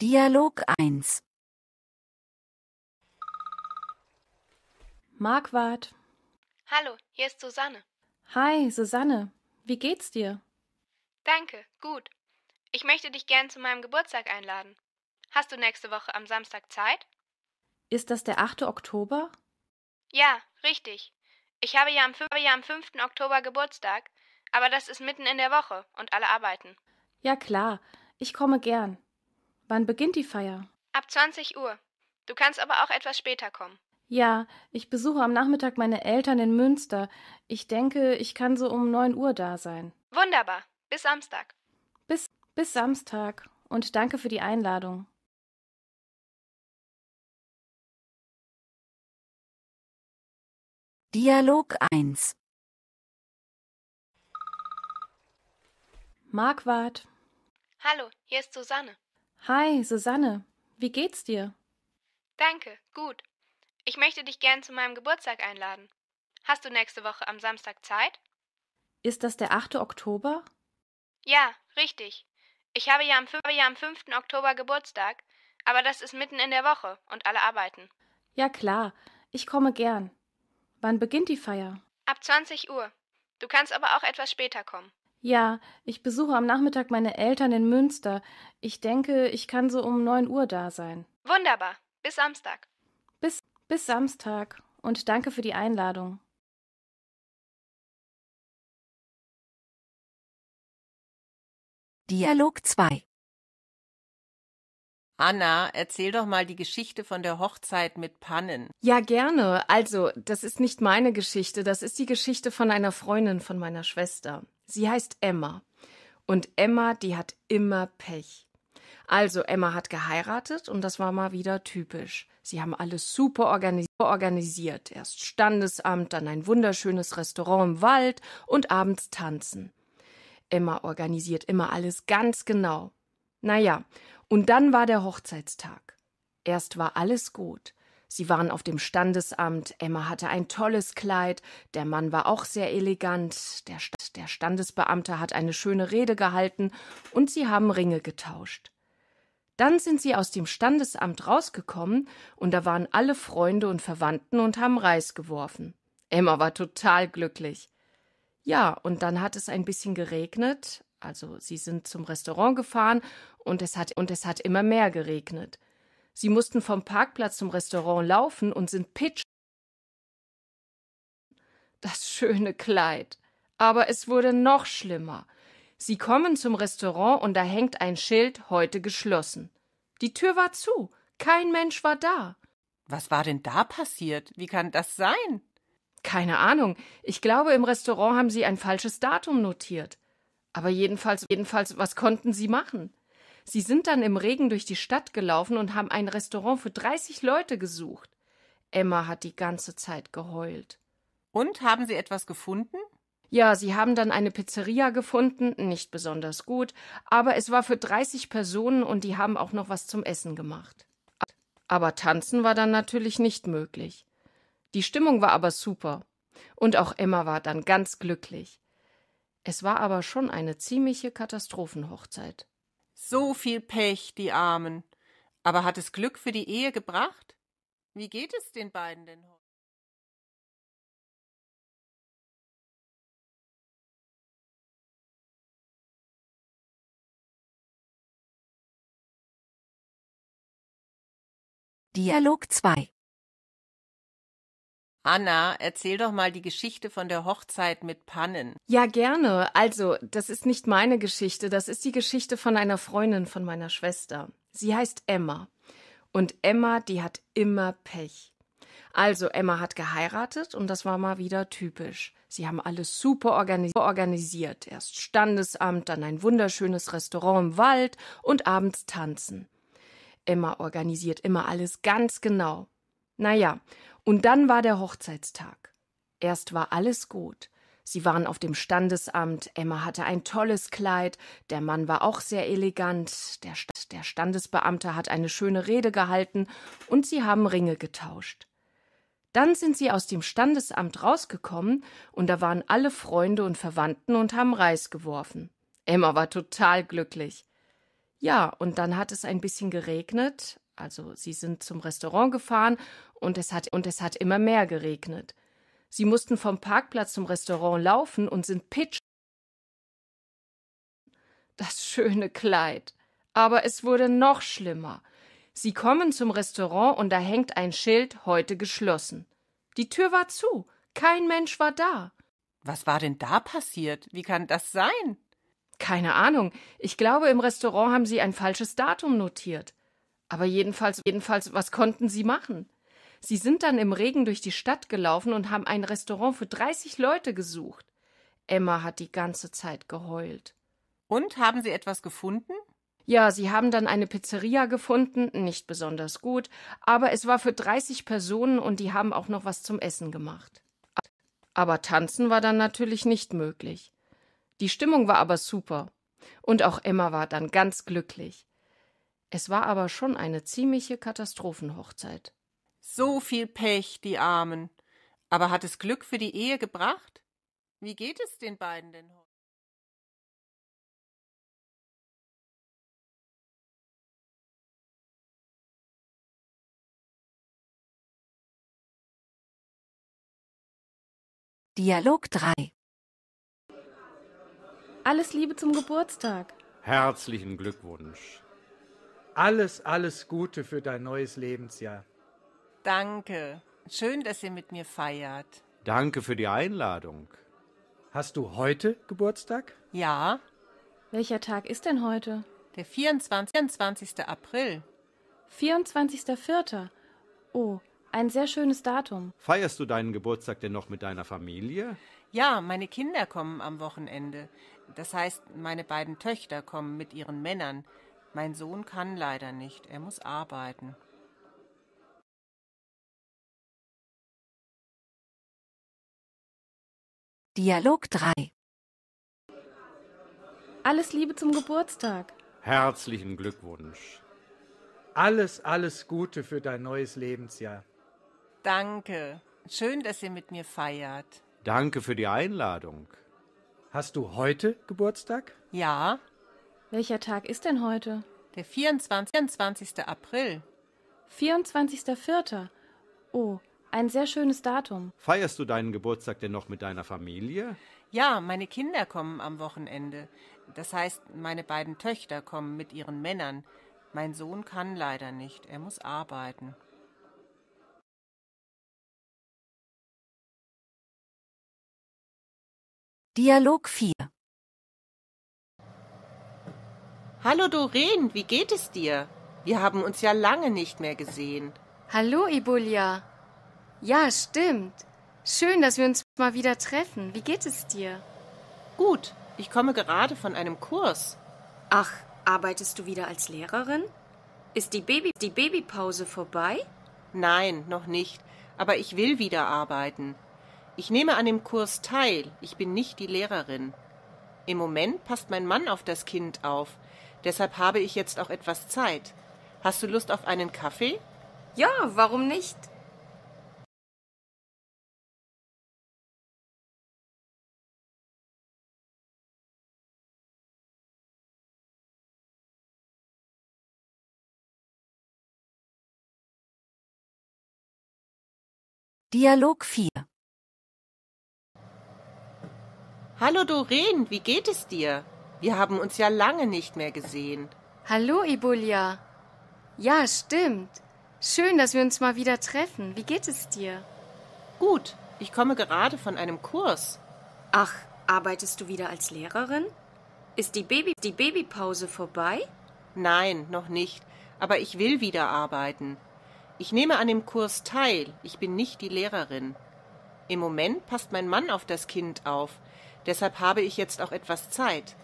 Dialog 1 Marquardt. Hallo, hier ist Susanne. Hi, Susanne. Wie geht's dir? Danke, gut. Ich möchte dich gern zu meinem Geburtstag einladen. Hast du nächste Woche am Samstag Zeit? Ist das der 8. Oktober? Ja, richtig. Ich habe ja am, ja am 5. Oktober Geburtstag, aber das ist mitten in der Woche und alle arbeiten. Ja klar, ich komme gern. Wann beginnt die Feier? Ab 20 Uhr. Du kannst aber auch etwas später kommen. Ja, ich besuche am Nachmittag meine Eltern in Münster. Ich denke, ich kann so um 9 Uhr da sein. Wunderbar. Bis Samstag. Bis, bis Samstag. Und danke für die Einladung. Dialog 1 Marquardt. Hallo, hier ist Susanne. Hi, Susanne. Wie geht's dir? Danke, gut. Ich möchte dich gern zu meinem Geburtstag einladen. Hast du nächste Woche am Samstag Zeit? Ist das der 8. Oktober? Ja, richtig. Ich habe ja am, ja am 5. Oktober Geburtstag, aber das ist mitten in der Woche und alle arbeiten. Ja klar, ich komme gern. Wann beginnt die Feier? Ab 20 Uhr. Du kannst aber auch etwas später kommen. Ja, ich besuche am Nachmittag meine Eltern in Münster. Ich denke, ich kann so um 9 Uhr da sein. Wunderbar. Bis Samstag. Bis, bis Samstag. Und danke für die Einladung. Dialog 2 Anna, erzähl doch mal die Geschichte von der Hochzeit mit Pannen. Ja, gerne. Also, das ist nicht meine Geschichte, das ist die Geschichte von einer Freundin von meiner Schwester. Sie heißt Emma. Und Emma, die hat immer Pech. Also, Emma hat geheiratet und das war mal wieder typisch. Sie haben alles super organi organisiert. Erst Standesamt, dann ein wunderschönes Restaurant im Wald und abends tanzen. Emma organisiert immer alles ganz genau. Naja, und dann war der Hochzeitstag. Erst war alles gut. Sie waren auf dem Standesamt, Emma hatte ein tolles Kleid, der Mann war auch sehr elegant, der, St der Standesbeamte hat eine schöne Rede gehalten und sie haben Ringe getauscht. Dann sind sie aus dem Standesamt rausgekommen und da waren alle Freunde und Verwandten und haben Reis geworfen. Emma war total glücklich. Ja, und dann hat es ein bisschen geregnet, also sie sind zum Restaurant gefahren und es hat und es hat immer mehr geregnet. Sie mussten vom Parkplatz zum Restaurant laufen und sind pitsch. Das schöne Kleid. Aber es wurde noch schlimmer. Sie kommen zum Restaurant und da hängt ein Schild heute geschlossen. Die Tür war zu. Kein Mensch war da. Was war denn da passiert? Wie kann das sein? Keine Ahnung. Ich glaube, im Restaurant haben sie ein falsches Datum notiert. Aber jedenfalls, jedenfalls, was konnten sie machen? Sie sind dann im Regen durch die Stadt gelaufen und haben ein Restaurant für 30 Leute gesucht. Emma hat die ganze Zeit geheult. Und haben Sie etwas gefunden? Ja, sie haben dann eine Pizzeria gefunden, nicht besonders gut, aber es war für 30 Personen und die haben auch noch was zum Essen gemacht. Aber tanzen war dann natürlich nicht möglich. Die Stimmung war aber super. Und auch Emma war dann ganz glücklich. Es war aber schon eine ziemliche Katastrophenhochzeit. So viel Pech, die Armen. Aber hat es Glück für die Ehe gebracht? Wie geht es den beiden denn heute? Dialog 2 Anna, erzähl doch mal die Geschichte von der Hochzeit mit Pannen. Ja, gerne. Also, das ist nicht meine Geschichte, das ist die Geschichte von einer Freundin von meiner Schwester. Sie heißt Emma. Und Emma, die hat immer Pech. Also, Emma hat geheiratet und das war mal wieder typisch. Sie haben alles super organi organisiert. Erst Standesamt, dann ein wunderschönes Restaurant im Wald und abends tanzen. Emma organisiert immer alles ganz genau. Naja, und dann war der Hochzeitstag. Erst war alles gut. Sie waren auf dem Standesamt, Emma hatte ein tolles Kleid, der Mann war auch sehr elegant, der, St der Standesbeamte hat eine schöne Rede gehalten und sie haben Ringe getauscht. Dann sind sie aus dem Standesamt rausgekommen und da waren alle Freunde und Verwandten und haben Reis geworfen. Emma war total glücklich. Ja, und dann hat es ein bisschen geregnet. Also sie sind zum Restaurant gefahren und es hat, und es hat immer mehr geregnet. Sie mussten vom Parkplatz zum Restaurant laufen und sind pitsch. Das schöne Kleid. Aber es wurde noch schlimmer. Sie kommen zum Restaurant und da hängt ein Schild heute geschlossen. Die Tür war zu. Kein Mensch war da. Was war denn da passiert? Wie kann das sein? Keine Ahnung. Ich glaube, im Restaurant haben sie ein falsches Datum notiert. Aber jedenfalls, jedenfalls, was konnten sie machen? Sie sind dann im Regen durch die Stadt gelaufen und haben ein Restaurant für 30 Leute gesucht. Emma hat die ganze Zeit geheult. Und haben Sie etwas gefunden? Ja, sie haben dann eine Pizzeria gefunden, nicht besonders gut, aber es war für 30 Personen und die haben auch noch was zum Essen gemacht. Aber tanzen war dann natürlich nicht möglich. Die Stimmung war aber super. Und auch Emma war dann ganz glücklich. Es war aber schon eine ziemliche Katastrophenhochzeit. So viel Pech, die Armen. Aber hat es Glück für die Ehe gebracht? Wie geht es den beiden denn heute? Dialog 3. Alles Liebe zum Geburtstag. Herzlichen Glückwunsch. Alles, alles Gute für dein neues Lebensjahr. Danke. Schön, dass ihr mit mir feiert. Danke für die Einladung. Hast du heute Geburtstag? Ja, Welcher Tag ist denn heute? der 24. 24. April. 24.04. Oh, ein sehr schönes Datum. Feierst du deinen Geburtstag denn noch mit deiner Familie? Ja, meine Kinder kommen am Wochenende. Das heißt, meine beiden Töchter kommen mit ihren Männern. Mein Sohn kann leider nicht. Er muss arbeiten. Dialog 3. Alles Liebe zum Geburtstag. Herzlichen Glückwunsch. Alles, alles Gute für dein neues Lebensjahr. Danke. Schön, dass ihr mit mir feiert. Danke für die Einladung. Hast du heute Geburtstag? Ja, Welcher Tag ist denn heute? der 24. 24. April. 24.04. Oh, ein sehr schönes Datum. Feierst du deinen Geburtstag denn noch mit deiner Familie? Ja, meine Kinder kommen am Wochenende. Das heißt, meine beiden Töchter kommen mit ihren Männern. Mein Sohn kann leider nicht. Er muss arbeiten. Dialog 4. Hallo Doreen, wie geht es dir? Wir haben uns ja lange nicht mehr gesehen. Hallo, Ibulia. Ja, stimmt. Schön, dass wir uns mal wieder treffen. Wie geht es dir? Gut, ich komme gerade von einem Kurs. Ach, arbeitest du wieder als Lehrerin? Ist die, Baby die Babypause vorbei? Nein, noch nicht, aber ich will wieder arbeiten. Ich nehme an dem Kurs teil, ich bin nicht die Lehrerin. Im Moment passt mein Mann auf das Kind auf, deshalb habe ich jetzt auch etwas Zeit. Hast du Lust auf einen Kaffee? Ja, warum nicht? Dialog 4. Hallo Doreen, wie geht es dir? Wir haben uns ja lange nicht mehr gesehen. Hallo, Ibulia. Ja, stimmt. Schön, dass wir uns mal wieder treffen. Wie geht es dir? Gut, ich komme gerade von einem Kurs. Ach, arbeitest du wieder als Lehrerin? Ist die, Baby die Babypause vorbei? Nein, noch nicht, aber ich will wieder arbeiten. Ich nehme an dem Kurs teil, ich bin nicht die Lehrerin. Im Moment passt mein Mann auf das Kind auf, deshalb habe ich jetzt auch etwas Zeit.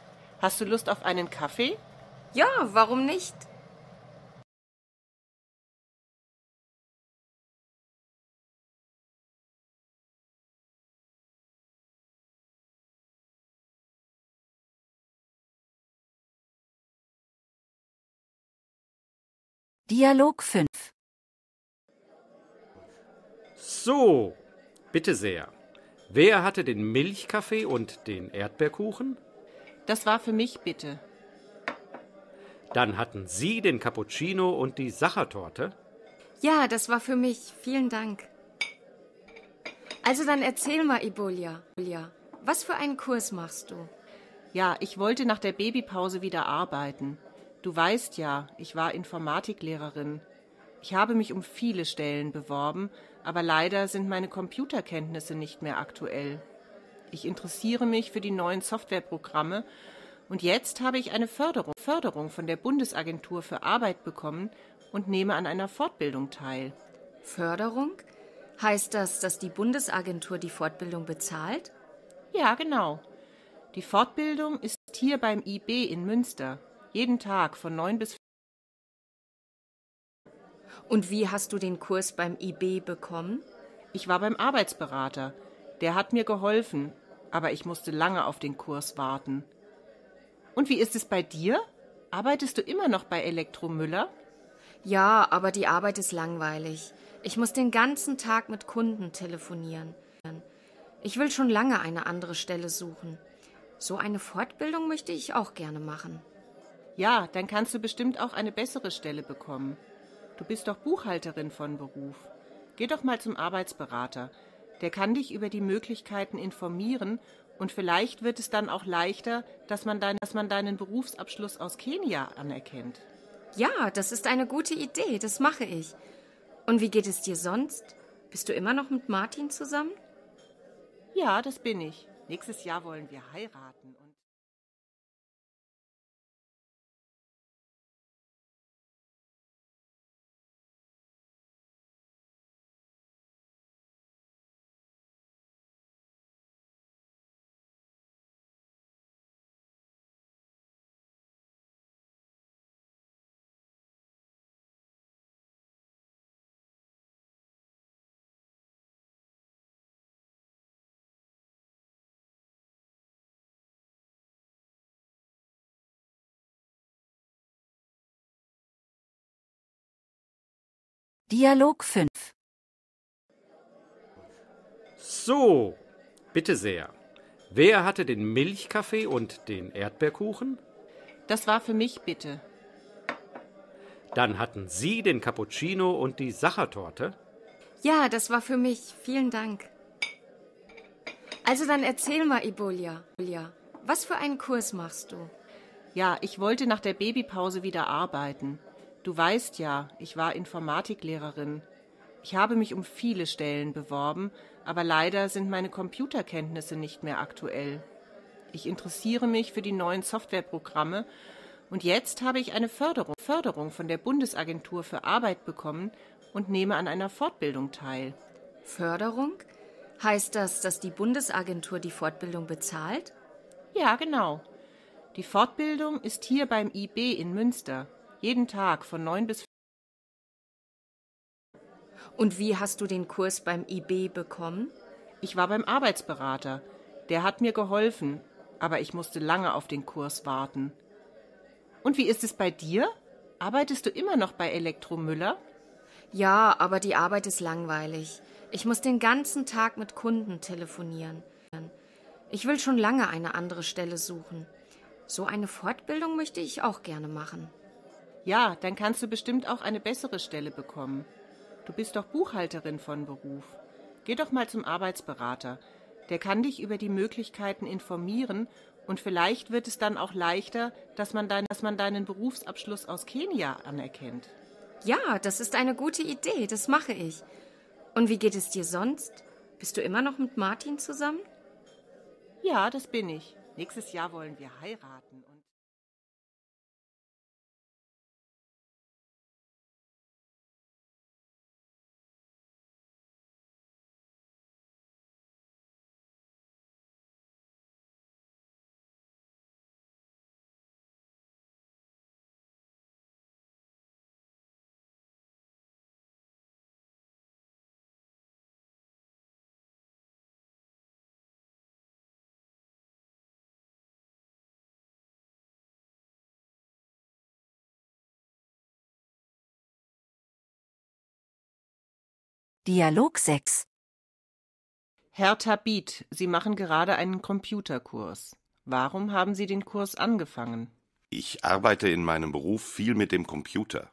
Hast du Lust auf einen Kaffee? Ja, warum nicht? Dialog 5. So, bitte sehr. Wer hatte den Milchkaffee und den Erdbeerkuchen? Das war für mich bitte. Dann hatten Sie den Cappuccino und die Sachertorte? Ja, das war für mich. Vielen Dank. Also dann erzähl mal, Ibolia. Ibolia, Was für einen Kurs machst du? Ja, ich wollte nach der Babypause wieder arbeiten. Du weißt ja, ich war Informatiklehrerin. Ich habe mich um viele Stellen beworben, aber leider sind meine Computerkenntnisse nicht mehr aktuell. Ich interessiere mich für die neuen Softwareprogramme und jetzt habe ich eine Förderung, Förderung von der Bundesagentur für Arbeit bekommen und nehme an einer Fortbildung teil. Förderung? Heißt das, dass die Bundesagentur die Fortbildung bezahlt? Ja, genau. Die Fortbildung ist hier beim IB in Münster. Jeden Tag von 9 bis Und wie hast du den Kurs beim IB bekommen? Ich war beim Arbeitsberater. Der hat mir geholfen, aber ich musste lange auf den Kurs warten. Und wie ist es bei dir? Arbeitest du immer noch bei Elektromüller? Ja, aber die Arbeit ist langweilig. Ich muss den ganzen Tag mit Kunden telefonieren. Ich will schon lange eine andere Stelle suchen. So eine Fortbildung möchte ich auch gerne machen. Ja, dann kannst du bestimmt auch eine bessere Stelle bekommen. Du bist doch Buchhalterin von Beruf. Geh doch mal zum Arbeitsberater. Der kann dich über die Möglichkeiten informieren und vielleicht wird es dann auch leichter, dass man, dein, dass man deinen Berufsabschluss aus Kenia anerkennt. Ja, das ist eine gute Idee, das mache ich. Und wie geht es dir sonst? Bist du immer noch mit Martin zusammen? Ja, das bin ich. Nächstes Jahr wollen wir heiraten. Dialog 5. So, bitte sehr. Wer hatte den Milchkaffee und den Erdbeerkuchen? das war für mich bitte. Dann hatten Sie den Cappuccino und die Sachertorte? Ja, das war für mich. Vielen Dank. Also dann erzähl mal, Ibolia. Ibolia, Was für einen Kurs machst du? Ja, ich wollte nach der Babypause wieder arbeiten. Du weißt ja, ich war Informatiklehrerin. Ich habe mich um viele Stellen beworben, aber leider sind meine Computerkenntnisse nicht mehr aktuell. Ich interessiere mich für die neuen Softwareprogramme und jetzt habe ich eine Förderung, Förderung von der Bundesagentur für Arbeit bekommen und nehme an einer Fortbildung teil. Förderung? Heißt das, dass die Bundesagentur die Fortbildung bezahlt? Ja, genau. Die Fortbildung ist hier beim IB in Münster. Jeden Tag von 9 bis Und wie hast du den Kurs beim IB bekommen? Ich war beim Arbeitsberater. Der hat mir geholfen, aber ich musste lange auf den Kurs warten. Und wie ist es bei dir? Arbeitest du immer noch bei Elektromüller? Ja, aber die Arbeit ist langweilig. Ich muss den ganzen Tag mit Kunden telefonieren. Ich will schon lange eine andere Stelle suchen. So eine Fortbildung möchte ich auch gerne machen. Ja, dann kannst du bestimmt auch eine bessere Stelle bekommen. Du bist doch Buchhalterin von Beruf. Geh doch mal zum Arbeitsberater. Der kann dich über die Möglichkeiten informieren und vielleicht wird es dann auch leichter, dass man, dein, dass man deinen Berufsabschluss aus Kenia anerkennt. Ja, das ist eine gute Idee, das mache ich. Und wie geht es dir sonst? Bist du immer noch mit Martin zusammen? Ja, das bin ich. Nächstes Jahr wollen wir heiraten. Dialog 6. Herr Tabit, Sie machen gerade einen Computerkurs. Warum haben Sie den Kurs angefangen? Ich arbeite in meinem Beruf viel mit dem Computer.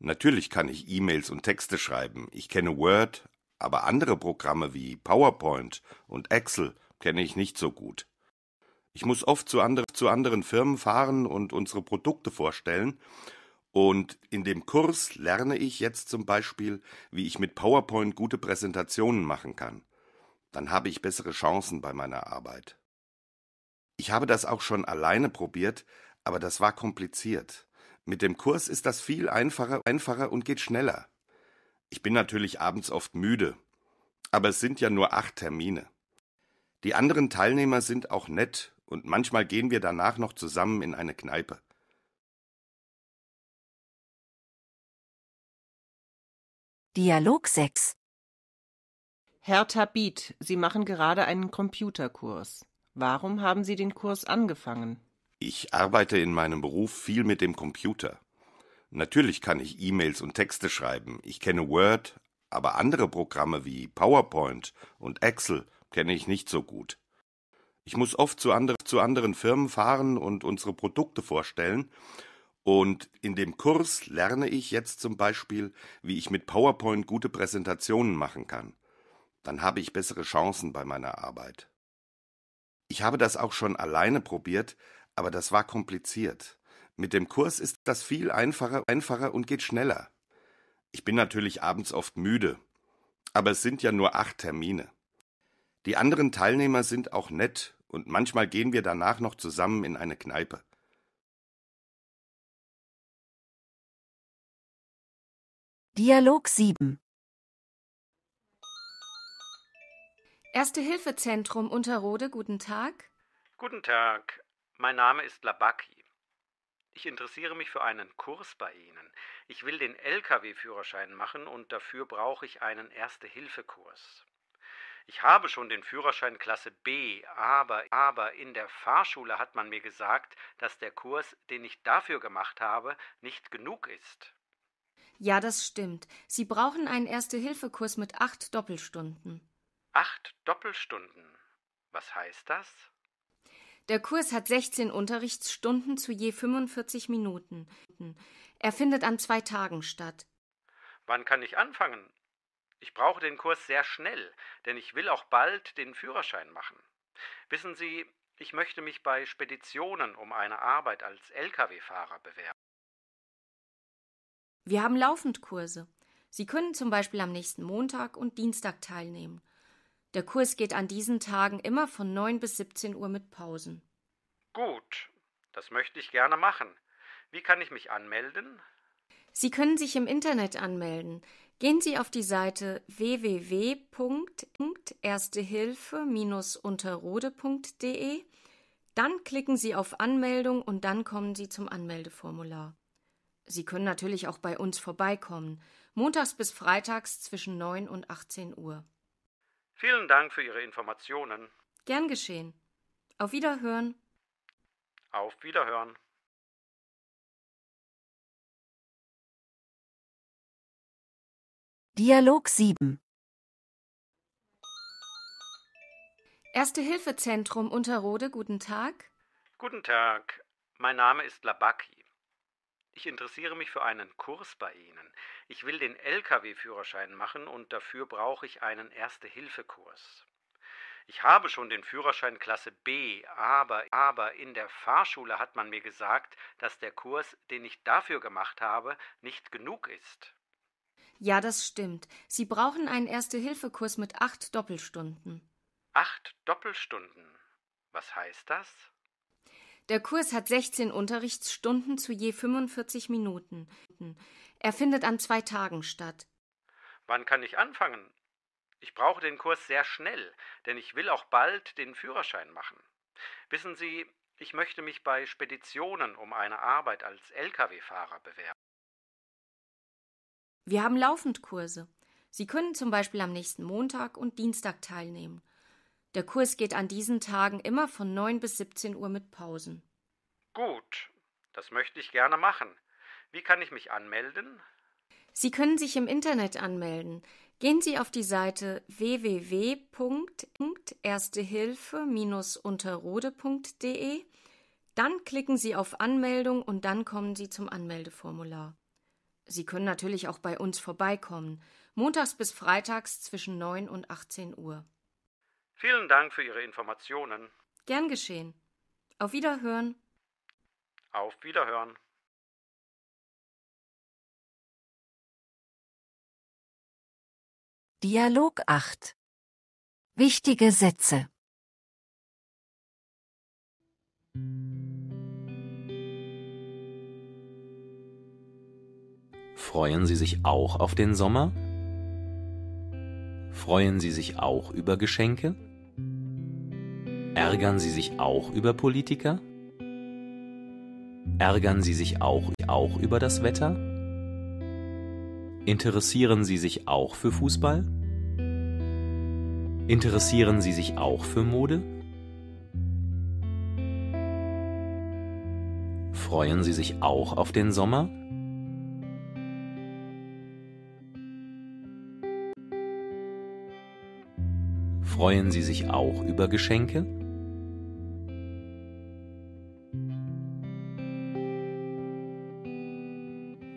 Natürlich kann ich E-Mails und Texte schreiben. Ich kenne Word, aber andere Programme wie PowerPoint und Excel kenne ich nicht so gut. Ich muss oft zu, andre, zu anderen Firmen fahren und unsere Produkte vorstellen. Und in dem Kurs lerne ich jetzt zum Beispiel, wie ich mit PowerPoint gute Präsentationen machen kann. Dann habe ich bessere Chancen bei meiner Arbeit. Ich habe das auch schon alleine probiert, aber das war kompliziert. Mit dem Kurs ist das viel einfacher, einfacher und geht schneller. Ich bin natürlich abends oft müde, aber es sind ja nur acht Termine. Die anderen Teilnehmer sind auch nett und manchmal gehen wir danach noch zusammen in eine Kneipe. Dialog 6 Hertha Biet, Sie machen gerade einen Computerkurs. Warum haben Sie den Kurs angefangen? Ich arbeite in meinem Beruf viel mit dem Computer. Natürlich kann ich E-Mails und Texte schreiben. Ich kenne Word, aber andere Programme wie PowerPoint und Excel kenne ich nicht so gut. Ich muss oft zu, andre, zu anderen Firmen fahren und unsere Produkte vorstellen. Und in dem Kurs lerne ich jetzt zum Beispiel, wie ich mit PowerPoint gute Präsentationen machen kann. Dann habe ich bessere Chancen bei meiner Arbeit. Ich habe das auch schon alleine probiert, aber das war kompliziert. Mit dem Kurs ist das viel einfacher, einfacher und geht schneller. Ich bin natürlich abends oft müde, aber es sind ja nur acht Termine. Die anderen Teilnehmer sind auch nett und manchmal gehen wir danach noch zusammen in eine Kneipe. Dialog 7 Erste-Hilfe-Zentrum Unterrode, guten Tag. Guten Tag, mein Name ist Labaki. Ich interessiere mich für einen Kurs bei Ihnen. Ich will den Lkw-Führerschein machen und dafür brauche ich einen Erste-Hilfe-Kurs. Ich habe schon den Führerschein Klasse B, aber, aber in der Fahrschule hat man mir gesagt, dass der Kurs, den ich dafür gemacht habe, nicht genug ist. Ja, das stimmt. Sie brauchen einen Erste-Hilfe-Kurs mit acht Doppelstunden. Acht Doppelstunden. Was heißt das? Der Kurs hat 16 Unterrichtsstunden zu je 45 Minuten. Er findet an zwei Tagen statt. Wann kann ich anfangen? Ich brauche den Kurs sehr schnell, denn ich will auch bald den Führerschein machen. Wissen Sie, ich möchte mich bei Speditionen um eine Arbeit als Lkw-Fahrer bewerben. Wir haben laufend Kurse. Sie können zum Beispiel am nächsten Montag und Dienstag teilnehmen. Der Kurs geht an diesen Tagen immer von 9 bis 17 Uhr mit Pausen. Gut, das möchte ich gerne machen. Wie kann ich mich anmelden? Sie können sich im Internet anmelden. Gehen Sie auf die Seite www.erstehilfe-unterrode.de. Dann klicken Sie auf Anmeldung und dann kommen Sie zum Anmeldeformular. Sie können natürlich auch bei uns vorbeikommen, montags bis freitags zwischen 9 und 18 Uhr. Vielen Dank für Ihre Informationen. Gern geschehen. Auf Wiederhören. Auf Wiederhören. Dialog 7 Erste-Hilfe-Zentrum Unterrode, guten Tag. Guten Tag, mein Name ist Labaki. Ich interessiere mich für einen Kurs bei Ihnen. Ich will den Lkw-Führerschein machen und dafür brauche ich einen Erste-Hilfe-Kurs. Ich habe schon den Führerschein Klasse B, aber, aber in der Fahrschule hat man mir gesagt, dass der Kurs, den ich dafür gemacht habe, nicht genug ist. Ja, das stimmt. Sie brauchen einen Erste-Hilfe-Kurs mit acht Doppelstunden. Acht Doppelstunden? Was heißt das? Der Kurs hat 16 Unterrichtsstunden zu je 45 Minuten. Er findet an zwei Tagen statt. Wann kann ich anfangen? Ich brauche den Kurs sehr schnell, denn ich will auch bald den Führerschein machen. Wissen Sie, ich möchte mich bei Speditionen um eine Arbeit als Lkw-Fahrer bewerben. Wir haben laufend Kurse. Sie können zum Beispiel am nächsten Montag und Dienstag teilnehmen. Der Kurs geht an diesen Tagen immer von 9 bis 17 Uhr mit Pausen. Gut, das möchte ich gerne machen. Wie kann ich mich anmelden? Sie können sich im Internet anmelden. Gehen Sie auf die Seite www.erstehilfe-unterrode.de. Dann klicken Sie auf Anmeldung und dann kommen Sie zum Anmeldeformular. Sie können natürlich auch bei uns vorbeikommen, montags bis freitags zwischen 9 und 18 Uhr. Vielen Dank für Ihre Informationen. Gern geschehen. Auf Wiederhören. Auf Wiederhören. Dialog 8. Wichtige Sätze. Freuen Sie sich auch auf den Sommer? Freuen Sie sich auch über Geschenke? Ärgern Sie sich auch über Politiker? Ärgern Sie sich auch, auch über das Wetter? Interessieren Sie sich auch für Fußball? Interessieren Sie sich auch für Mode? Freuen Sie sich auch auf den Sommer? Freuen Sie sich auch über Geschenke?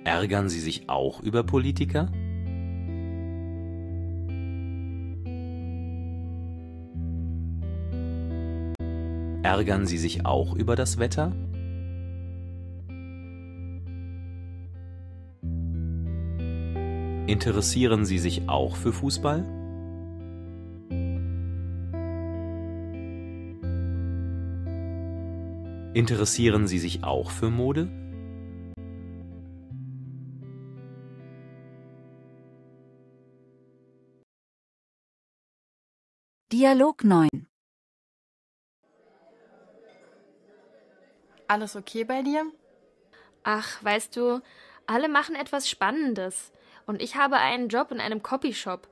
Ärgern Sie sich auch über Politiker? Ärgern Sie sich auch über das Wetter? Interessieren Sie sich auch für Fußball? Interessieren Sie sich auch für Mode? Dialog 9. Alles okay bei dir? Ach, weißt du, alle machen etwas Spannendes. Und ich habe einen Job in einem Copyshop,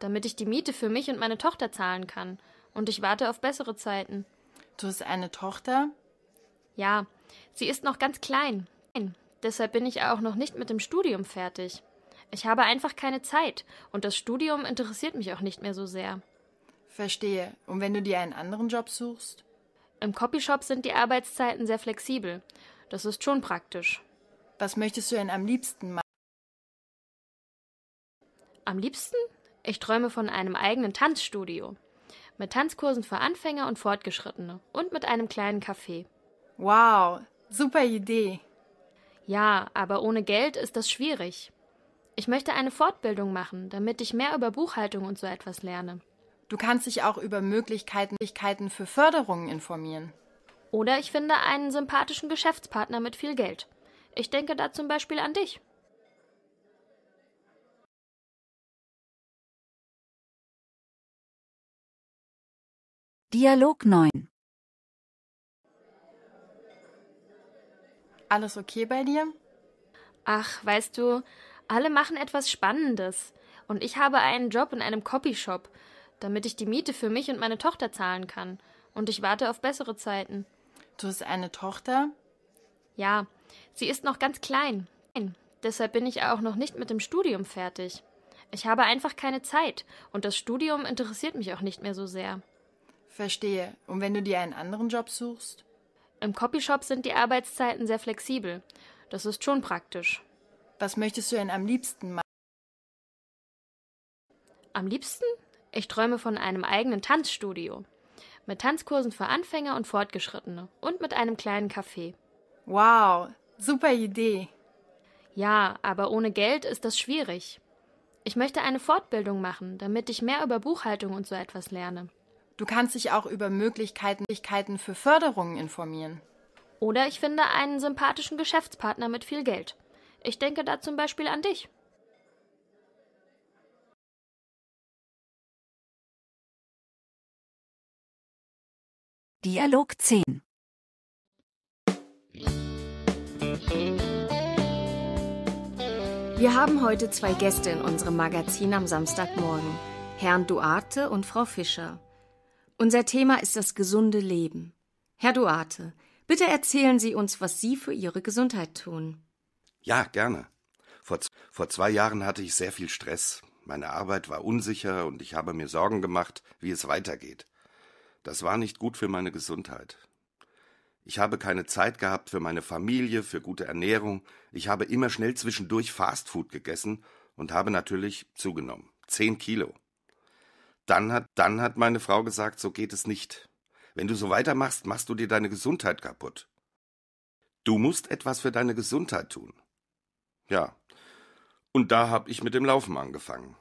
damit ich die Miete für mich und meine Tochter zahlen kann. Und ich warte auf bessere Zeiten. Du hast eine Tochter? Ja, sie ist noch ganz klein. Deshalb bin ich auch noch nicht mit dem Studium fertig. Ich habe einfach keine Zeit und das Studium interessiert mich auch nicht mehr so sehr. Verstehe. Und wenn du dir einen anderen Job suchst? Im Copyshop sind die Arbeitszeiten sehr flexibel. Das ist schon praktisch. Was möchtest du denn am liebsten machen? Am liebsten? Ich träume von einem eigenen Tanzstudio. Mit Tanzkursen für Anfänger und Fortgeschrittene und mit einem kleinen Café. Wow, super Idee. Ja, aber ohne Geld ist das schwierig. Ich möchte eine Fortbildung machen, damit ich mehr über Buchhaltung und so etwas lerne. Du kannst dich auch über Möglichkeiten für Förderungen informieren. Oder ich finde einen sympathischen Geschäftspartner mit viel Geld. Ich denke da zum Beispiel an dich. Dialog 9. Alles okay bei dir? Ach, weißt du, alle machen etwas Spannendes. Und ich habe einen Job in einem Copyshop, damit ich die Miete für mich und meine Tochter zahlen kann. Und ich warte auf bessere Zeiten. Du hast eine Tochter? Ja, sie ist noch ganz klein. Deshalb bin ich auch noch nicht mit dem Studium fertig. Ich habe einfach keine Zeit und das Studium interessiert mich auch nicht mehr so sehr. Verstehe. Und wenn du dir einen anderen Job suchst? Im Copyshop sind die Arbeitszeiten sehr flexibel. Das ist schon praktisch. Was möchtest du denn am liebsten machen? Am liebsten? Ich träume von einem eigenen Tanzstudio. Mit Tanzkursen für Anfänger und Fortgeschrittene und mit einem kleinen Café. Wow, super Idee. Ja, aber ohne Geld ist das schwierig. Ich möchte eine Fortbildung machen, damit ich mehr über Buchhaltung und so etwas lerne. Du kannst dich auch über Möglichkeiten für Förderungen informieren. Oder ich finde einen sympathischen Geschäftspartner mit viel Geld. Ich denke da zum Beispiel an dich. Dialog 10. Wir haben heute zwei Gäste in unserem Magazin am Samstagmorgen, Herrn Duarte und Frau Fischer. Unser Thema ist das gesunde Leben. Herr Duarte, bitte erzählen Sie uns, was Sie für Ihre Gesundheit tun. Ja, gerne. Vor, vor zwei Jahren hatte ich sehr viel Stress. Meine Arbeit war unsicher und ich habe mir Sorgen gemacht, wie es weitergeht. Das war nicht gut für meine Gesundheit. Ich habe keine Zeit gehabt für meine Familie, für gute Ernährung. Ich habe immer schnell zwischendurch Fastfood gegessen und habe natürlich zugenommen. Zehn Kilo. Dann hat, dann hat meine Frau gesagt, so geht es nicht. Wenn du so weitermachst, machst du dir deine Gesundheit kaputt. Du musst etwas für deine Gesundheit tun. Ja. Und da habe ich mit dem Laufen angefangen.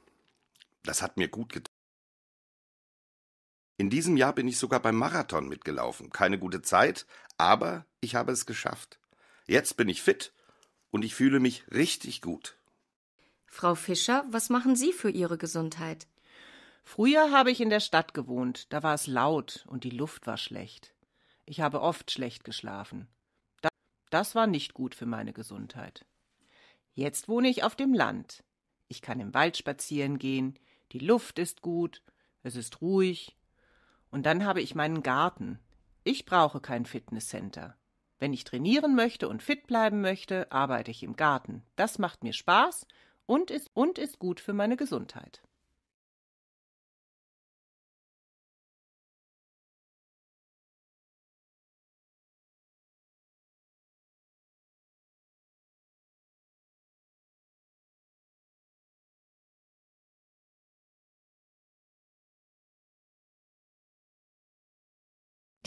Das hat mir gut getan. In diesem Jahr bin ich sogar beim Marathon mitgelaufen. Keine gute Zeit, aber ich habe es geschafft. Jetzt bin ich fit und ich fühle mich richtig gut. Frau Fischer, was machen Sie für Ihre Gesundheit? Früher habe ich in der Stadt gewohnt, da war es laut und die Luft war schlecht. Ich habe oft schlecht geschlafen. Das war nicht gut für meine Gesundheit. Jetzt wohne ich auf dem Land. Ich kann im Wald spazieren gehen, die Luft ist gut, es ist ruhig. Und dann habe ich meinen Garten. Ich brauche kein Fitnesscenter. Wenn ich trainieren möchte und fit bleiben möchte, arbeite ich im Garten. Das macht mir Spaß und ist, und ist gut für meine Gesundheit.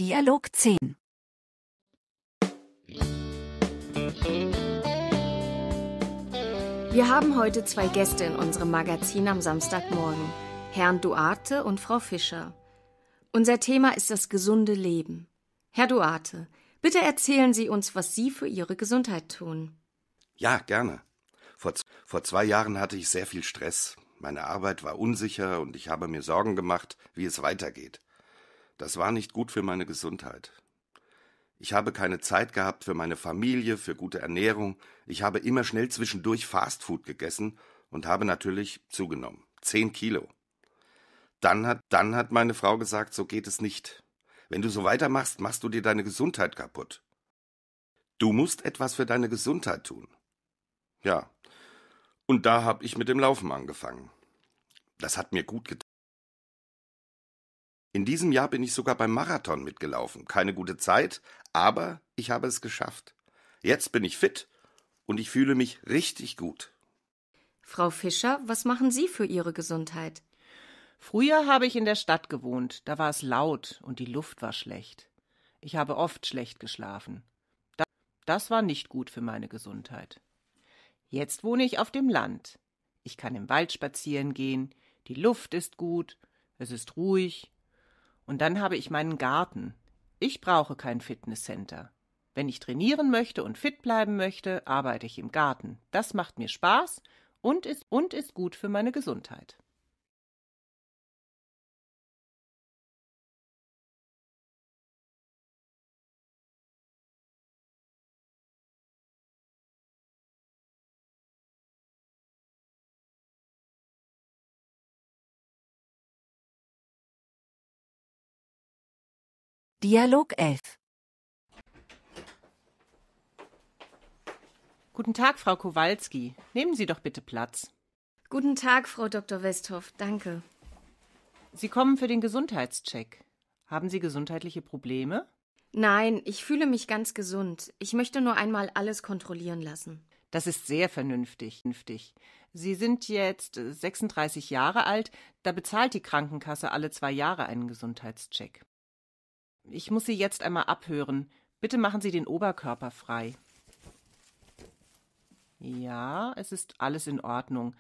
Dialog 10 Wir haben heute zwei Gäste in unserem Magazin am Samstagmorgen, Herrn Duarte und Frau Fischer. Unser Thema ist das gesunde Leben. Herr Duarte, bitte erzählen Sie uns, was Sie für Ihre Gesundheit tun. Ja, gerne. Vor, vor zwei Jahren hatte ich sehr viel Stress. Meine Arbeit war unsicher und ich habe mir Sorgen gemacht, wie es weitergeht. Das war nicht gut für meine Gesundheit. Ich habe keine Zeit gehabt für meine Familie, für gute Ernährung. Ich habe immer schnell zwischendurch Fastfood gegessen und habe natürlich zugenommen. Zehn Kilo. Dann hat, dann hat meine Frau gesagt, so geht es nicht. Wenn du so weitermachst, machst du dir deine Gesundheit kaputt. Du musst etwas für deine Gesundheit tun. Ja. Und da habe ich mit dem Laufen angefangen. Das hat mir gut getan. In diesem Jahr bin ich sogar beim Marathon mitgelaufen. Keine gute Zeit, aber ich habe es geschafft. Jetzt bin ich fit und ich fühle mich richtig gut. Frau Fischer, was machen Sie für Ihre Gesundheit? Früher habe ich in der Stadt gewohnt, da war es laut und die Luft war schlecht. Ich habe oft schlecht geschlafen. Das war nicht gut für meine Gesundheit. Jetzt wohne ich auf dem Land. Ich kann im Wald spazieren gehen, die Luft ist gut, es ist ruhig, und dann habe ich meinen Garten. Ich brauche kein Fitnesscenter. Wenn ich trainieren möchte und fit bleiben möchte, arbeite ich im Garten. Das macht mir Spaß und ist, und ist gut für meine Gesundheit. Dialog 11 Guten Tag, Frau Kowalski. Nehmen Sie doch bitte Platz. Guten Tag, Frau Dr. Westhoff. Danke. Sie kommen für den Gesundheitscheck. Haben Sie gesundheitliche Probleme? Nein, ich fühle mich ganz gesund. Ich möchte nur einmal alles kontrollieren lassen. Das ist sehr vernünftig. Sie sind jetzt 36 Jahre alt, da bezahlt die Krankenkasse alle zwei Jahre einen Gesundheitscheck. Ich muss Sie jetzt einmal abhören. Bitte machen Sie den Oberkörper frei. Ja, es ist alles in Ordnung.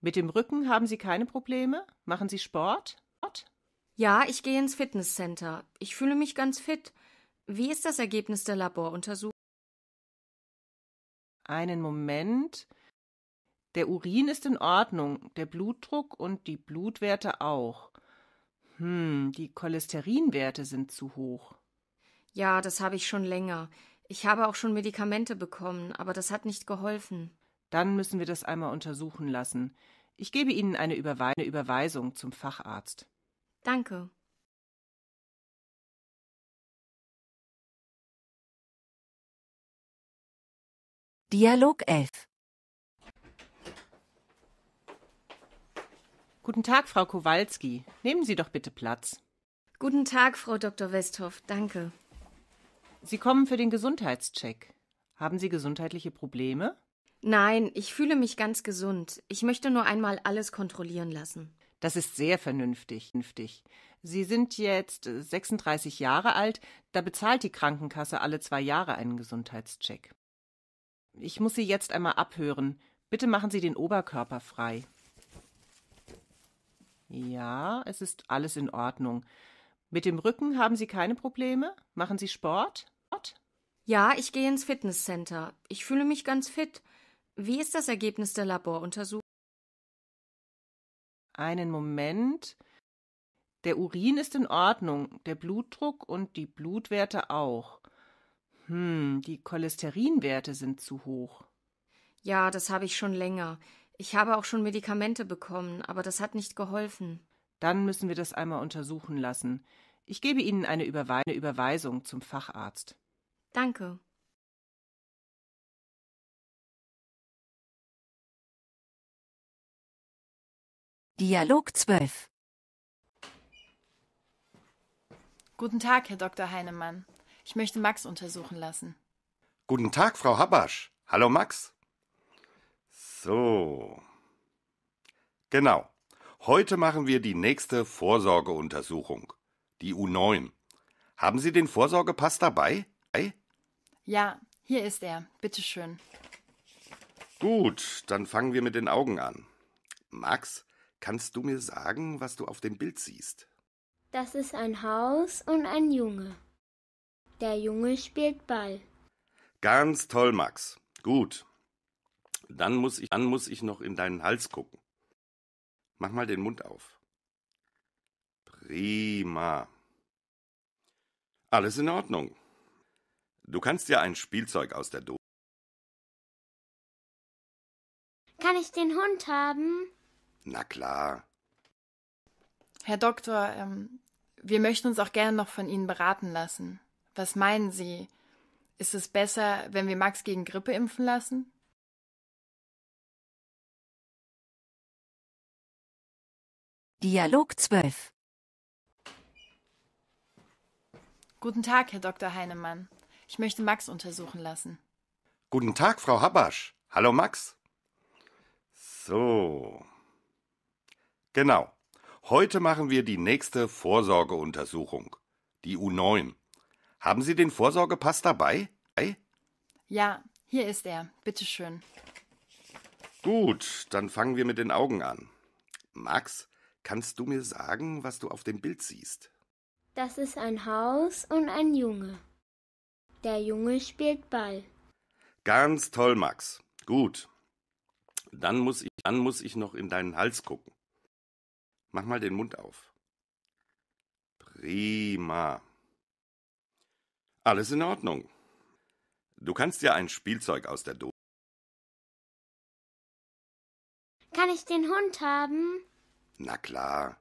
Mit dem Rücken haben Sie keine Probleme? Machen Sie Sport? Ja, ich gehe ins Fitnesscenter. Ich fühle mich ganz fit. Wie ist das Ergebnis der Laboruntersuchung? Einen Moment. Der Urin ist in Ordnung, der Blutdruck und die Blutwerte auch. Hm, die Cholesterinwerte sind zu hoch. Ja, das habe ich schon länger. Ich habe auch schon Medikamente bekommen, aber das hat nicht geholfen. Dann müssen wir das einmal untersuchen lassen. Ich gebe Ihnen eine, Überwe eine Überweisung zum Facharzt. Danke. Dialog 11 Guten Tag, Frau Kowalski. Nehmen Sie doch bitte Platz. Guten Tag, Frau Dr. Westhoff. Danke. Sie kommen für den Gesundheitscheck. Haben Sie gesundheitliche Probleme? Nein, ich fühle mich ganz gesund. Ich möchte nur einmal alles kontrollieren lassen. Das ist sehr vernünftig. Sie sind jetzt 36 Jahre alt, da bezahlt die Krankenkasse alle zwei Jahre einen Gesundheitscheck. Ich muss Sie jetzt einmal abhören. Bitte machen Sie den Oberkörper frei. Ja, es ist alles in Ordnung. Mit dem Rücken haben Sie keine Probleme? Machen Sie Sport? Ja, ich gehe ins Fitnesscenter. Ich fühle mich ganz fit. Wie ist das Ergebnis der Laboruntersuchung? Einen Moment. Der Urin ist in Ordnung, der Blutdruck und die Blutwerte auch. Hm, die Cholesterinwerte sind zu hoch. Ja, das habe ich schon länger. Ich habe auch schon Medikamente bekommen, aber das hat nicht geholfen. Dann müssen wir das einmal untersuchen lassen. Ich gebe Ihnen eine, Überwe eine Überweisung zum Facharzt. Danke. Dialog 12. Guten Tag, Herr Dr. Heinemann. Ich möchte Max untersuchen lassen. Guten Tag, Frau Habasch. Hallo, Max. So. Genau. Heute machen wir die nächste Vorsorgeuntersuchung. Die U9. Haben Sie den Vorsorgepass dabei? Ja, hier ist er. Bitte schön. Gut, dann fangen wir mit den Augen an. Max, kannst du mir sagen, was du auf dem Bild siehst? Das ist ein Haus und ein Junge. Der Junge spielt Ball. Ganz toll, Max. Gut. Dann muss ich, dann muss ich noch in deinen Hals gucken. Mach mal den Mund auf. Prima. Alles in Ordnung. Du kannst ja ein Spielzeug aus der Dose. Kann ich den Hund haben? Na klar. Herr Doktor, ähm, wir möchten uns auch gerne noch von Ihnen beraten lassen. Was meinen Sie? Ist es besser, wenn wir Max gegen Grippe impfen lassen? Dialog 12. Guten Tag, Herr Dr. Heinemann. Ich möchte Max untersuchen lassen. Guten Tag, Frau Habasch. Hallo, Max. So. Genau. Heute machen wir die nächste Vorsorgeuntersuchung. Die U9. Haben Sie den Vorsorgepass dabei? Ja, hier ist er. Bitte schön. Gut, dann fangen wir mit den Augen an. Max, kannst du mir sagen, was du auf dem Bild siehst? Das ist ein Haus und ein Junge. Der Junge spielt Ball. Ganz toll, Max. Gut. Dann muss ich, dann muss ich noch in deinen Hals gucken. Mach mal den Mund auf. Prima. Alles in Ordnung. Du kannst ja ein Spielzeug aus der Dose. Kann ich den Hund haben? Na klar.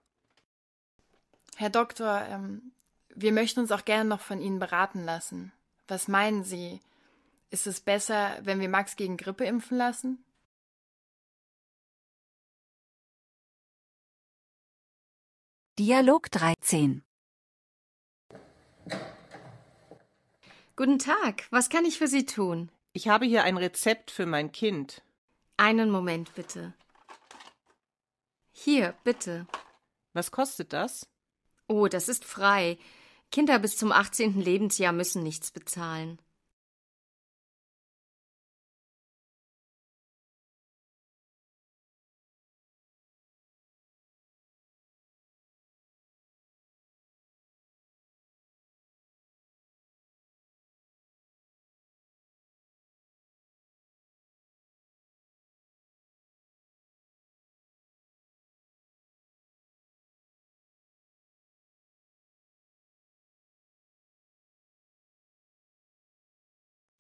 Herr Doktor, ähm, wir möchten uns auch gerne noch von Ihnen beraten lassen. Was meinen Sie? Ist es besser, wenn wir Max gegen Grippe impfen lassen? Dialog 13. Guten Tag, was kann ich für Sie tun? Ich habe hier ein Rezept für mein Kind. Einen Moment bitte. Hier, bitte. Was kostet das? Oh, das ist frei. Kinder bis zum 18. Lebensjahr müssen nichts bezahlen.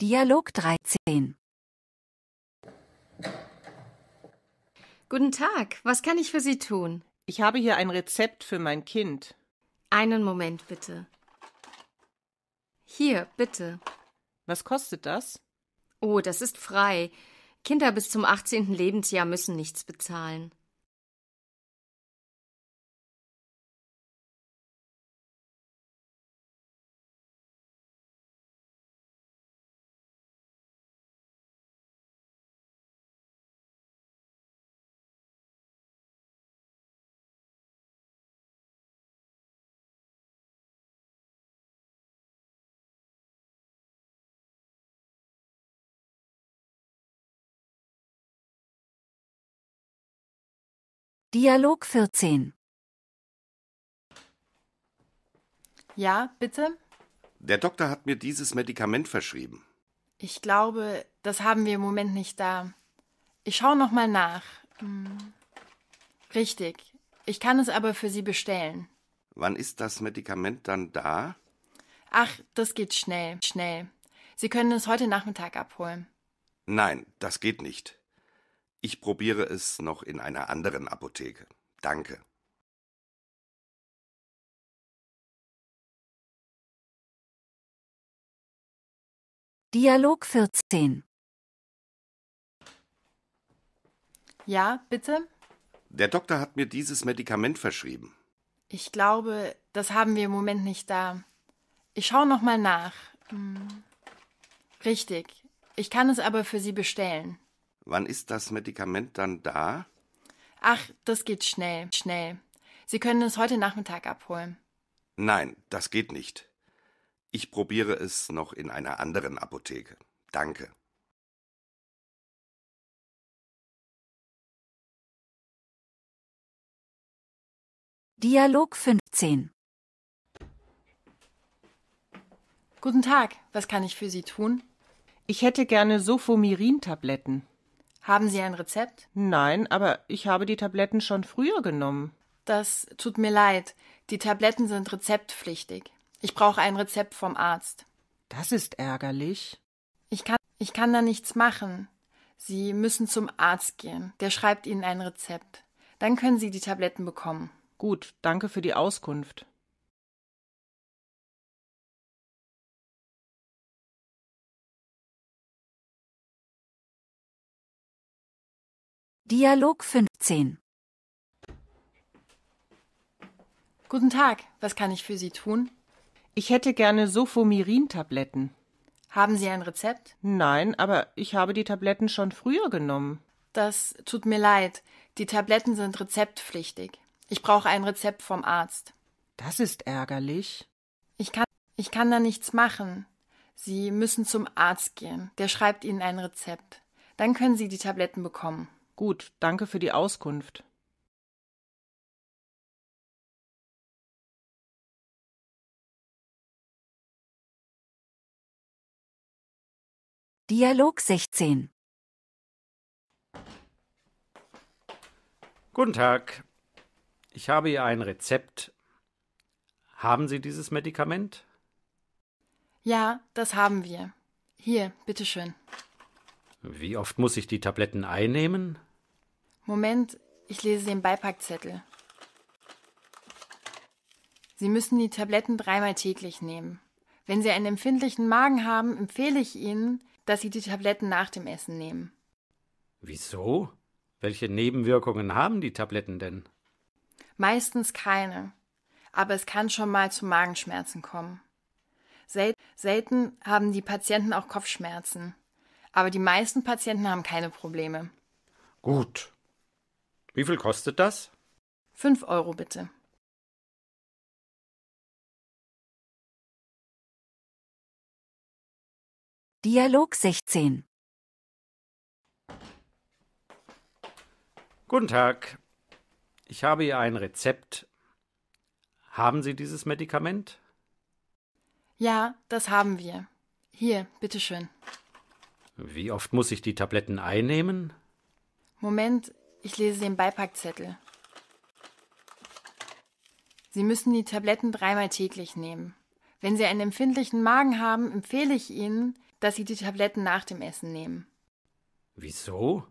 Dialog 13. Guten Tag, was kann ich für Sie tun? Ich habe hier ein Rezept für mein Kind. Einen Moment bitte. Hier, bitte. Was kostet das? Oh, das ist frei. Kinder bis zum 18. Lebensjahr müssen nichts bezahlen. Dialog 14. Ja, bitte? Der Doktor hat mir dieses Medikament verschrieben. Ich glaube, das haben wir im Moment nicht da. Ich schaue noch mal nach. Hm. Richtig. Ich kann es aber für Sie bestellen. Wann ist das Medikament dann da? Ach, das geht schnell, schnell. Sie können es heute Nachmittag abholen. Nein, das geht nicht. Ich probiere es noch in einer anderen Apotheke. Danke. Dialog 14. Ja, bitte? Der Doktor hat mir dieses Medikament verschrieben. Ich glaube, das haben wir im Moment nicht da. Ich schaue noch mal nach. Hm. Richtig. Ich kann es aber für Sie bestellen. Wann ist das Medikament dann da? Ach, das geht schnell, schnell. Sie können es heute Nachmittag abholen. Nein, das geht nicht. Ich probiere es noch in einer anderen Apotheke. Danke. Dialog 15. Guten Tag, was kann ich für Sie tun? Ich hätte gerne Sofomirin-Tabletten. Haben Sie ein Rezept? Nein, aber ich habe die Tabletten schon früher genommen. Das tut mir leid. Die Tabletten sind rezeptpflichtig. Ich brauche ein Rezept vom Arzt. Das ist ärgerlich. Ich kann, ich kann da nichts machen. Sie müssen zum Arzt gehen. Der schreibt Ihnen ein Rezept. Dann können Sie die Tabletten bekommen. Gut, danke für die Auskunft. Dialog 15. Guten Tag, was kann ich für Sie tun? Ich hätte gerne Sofomirin-Tabletten. Haben Sie ein Rezept? Nein, aber ich habe die Tabletten schon früher genommen. Das tut mir leid. Die Tabletten sind rezeptpflichtig. Ich brauche ein Rezept vom Arzt. Das ist ärgerlich. Ich kann, ich kann da nichts machen. Sie müssen zum Arzt gehen. Der schreibt Ihnen ein Rezept. Dann können Sie die Tabletten bekommen. Gut, danke für die Auskunft. Dialog 16. Guten Tag. Ich habe hier ein Rezept. Haben Sie dieses Medikament? Ja, das haben wir. Hier, bitteschön. Wie oft muss ich die Tabletten einnehmen? Moment, ich lese den Beipackzettel. Sie müssen die Tabletten dreimal täglich nehmen. Wenn Sie einen empfindlichen Magen haben, empfehle ich Ihnen, dass Sie die Tabletten nach dem Essen nehmen. Wieso? Welche Nebenwirkungen haben die Tabletten denn? Meistens keine. Aber es kann schon mal zu Magenschmerzen kommen. Sel selten haben die Patienten auch Kopfschmerzen. Aber die meisten Patienten haben keine Probleme. Gut. Wie viel kostet das? Fünf Euro bitte. Dialog 16. Guten Tag. Ich habe hier ein Rezept. Haben Sie dieses Medikament? Ja, das haben wir. Hier, bitteschön. Wie oft muss ich die Tabletten einnehmen? Moment, ich lese den Beipackzettel. Sie müssen die Tabletten dreimal täglich nehmen. Wenn Sie einen empfindlichen Magen haben, empfehle ich Ihnen, dass Sie die Tabletten nach dem Essen nehmen. Wieso?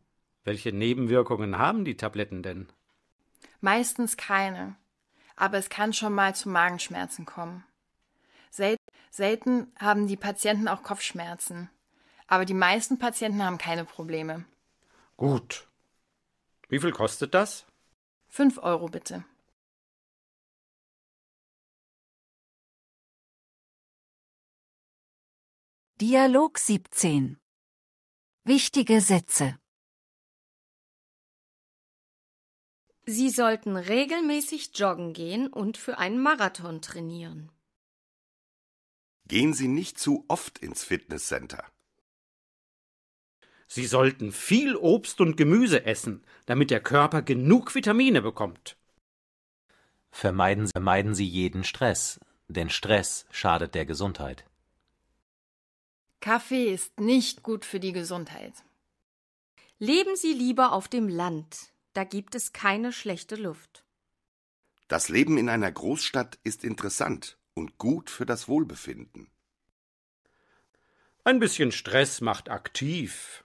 Welche Nebenwirkungen haben die Tabletten denn? Meistens keine. Aber es kann schon mal zu Magenschmerzen kommen. Sel selten haben die Patienten auch Kopfschmerzen. Aber die meisten Patienten haben keine Probleme. Gut. Wie viel kostet das? Fünf Euro bitte. Dialog 17. Wichtige Sätze. Sie sollten regelmäßig joggen gehen und für einen Marathon trainieren. Gehen Sie nicht zu oft ins Fitnesscenter. Sie sollten viel Obst und Gemüse essen, damit der Körper genug Vitamine bekommt. Vermeiden, vermeiden Sie jeden Stress, denn Stress schadet der Gesundheit. Kaffee ist nicht gut für die Gesundheit. Leben Sie lieber auf dem Land, da gibt es keine schlechte Luft. Das Leben in einer Großstadt ist interessant und gut für das Wohlbefinden. Ein bisschen Stress macht aktiv.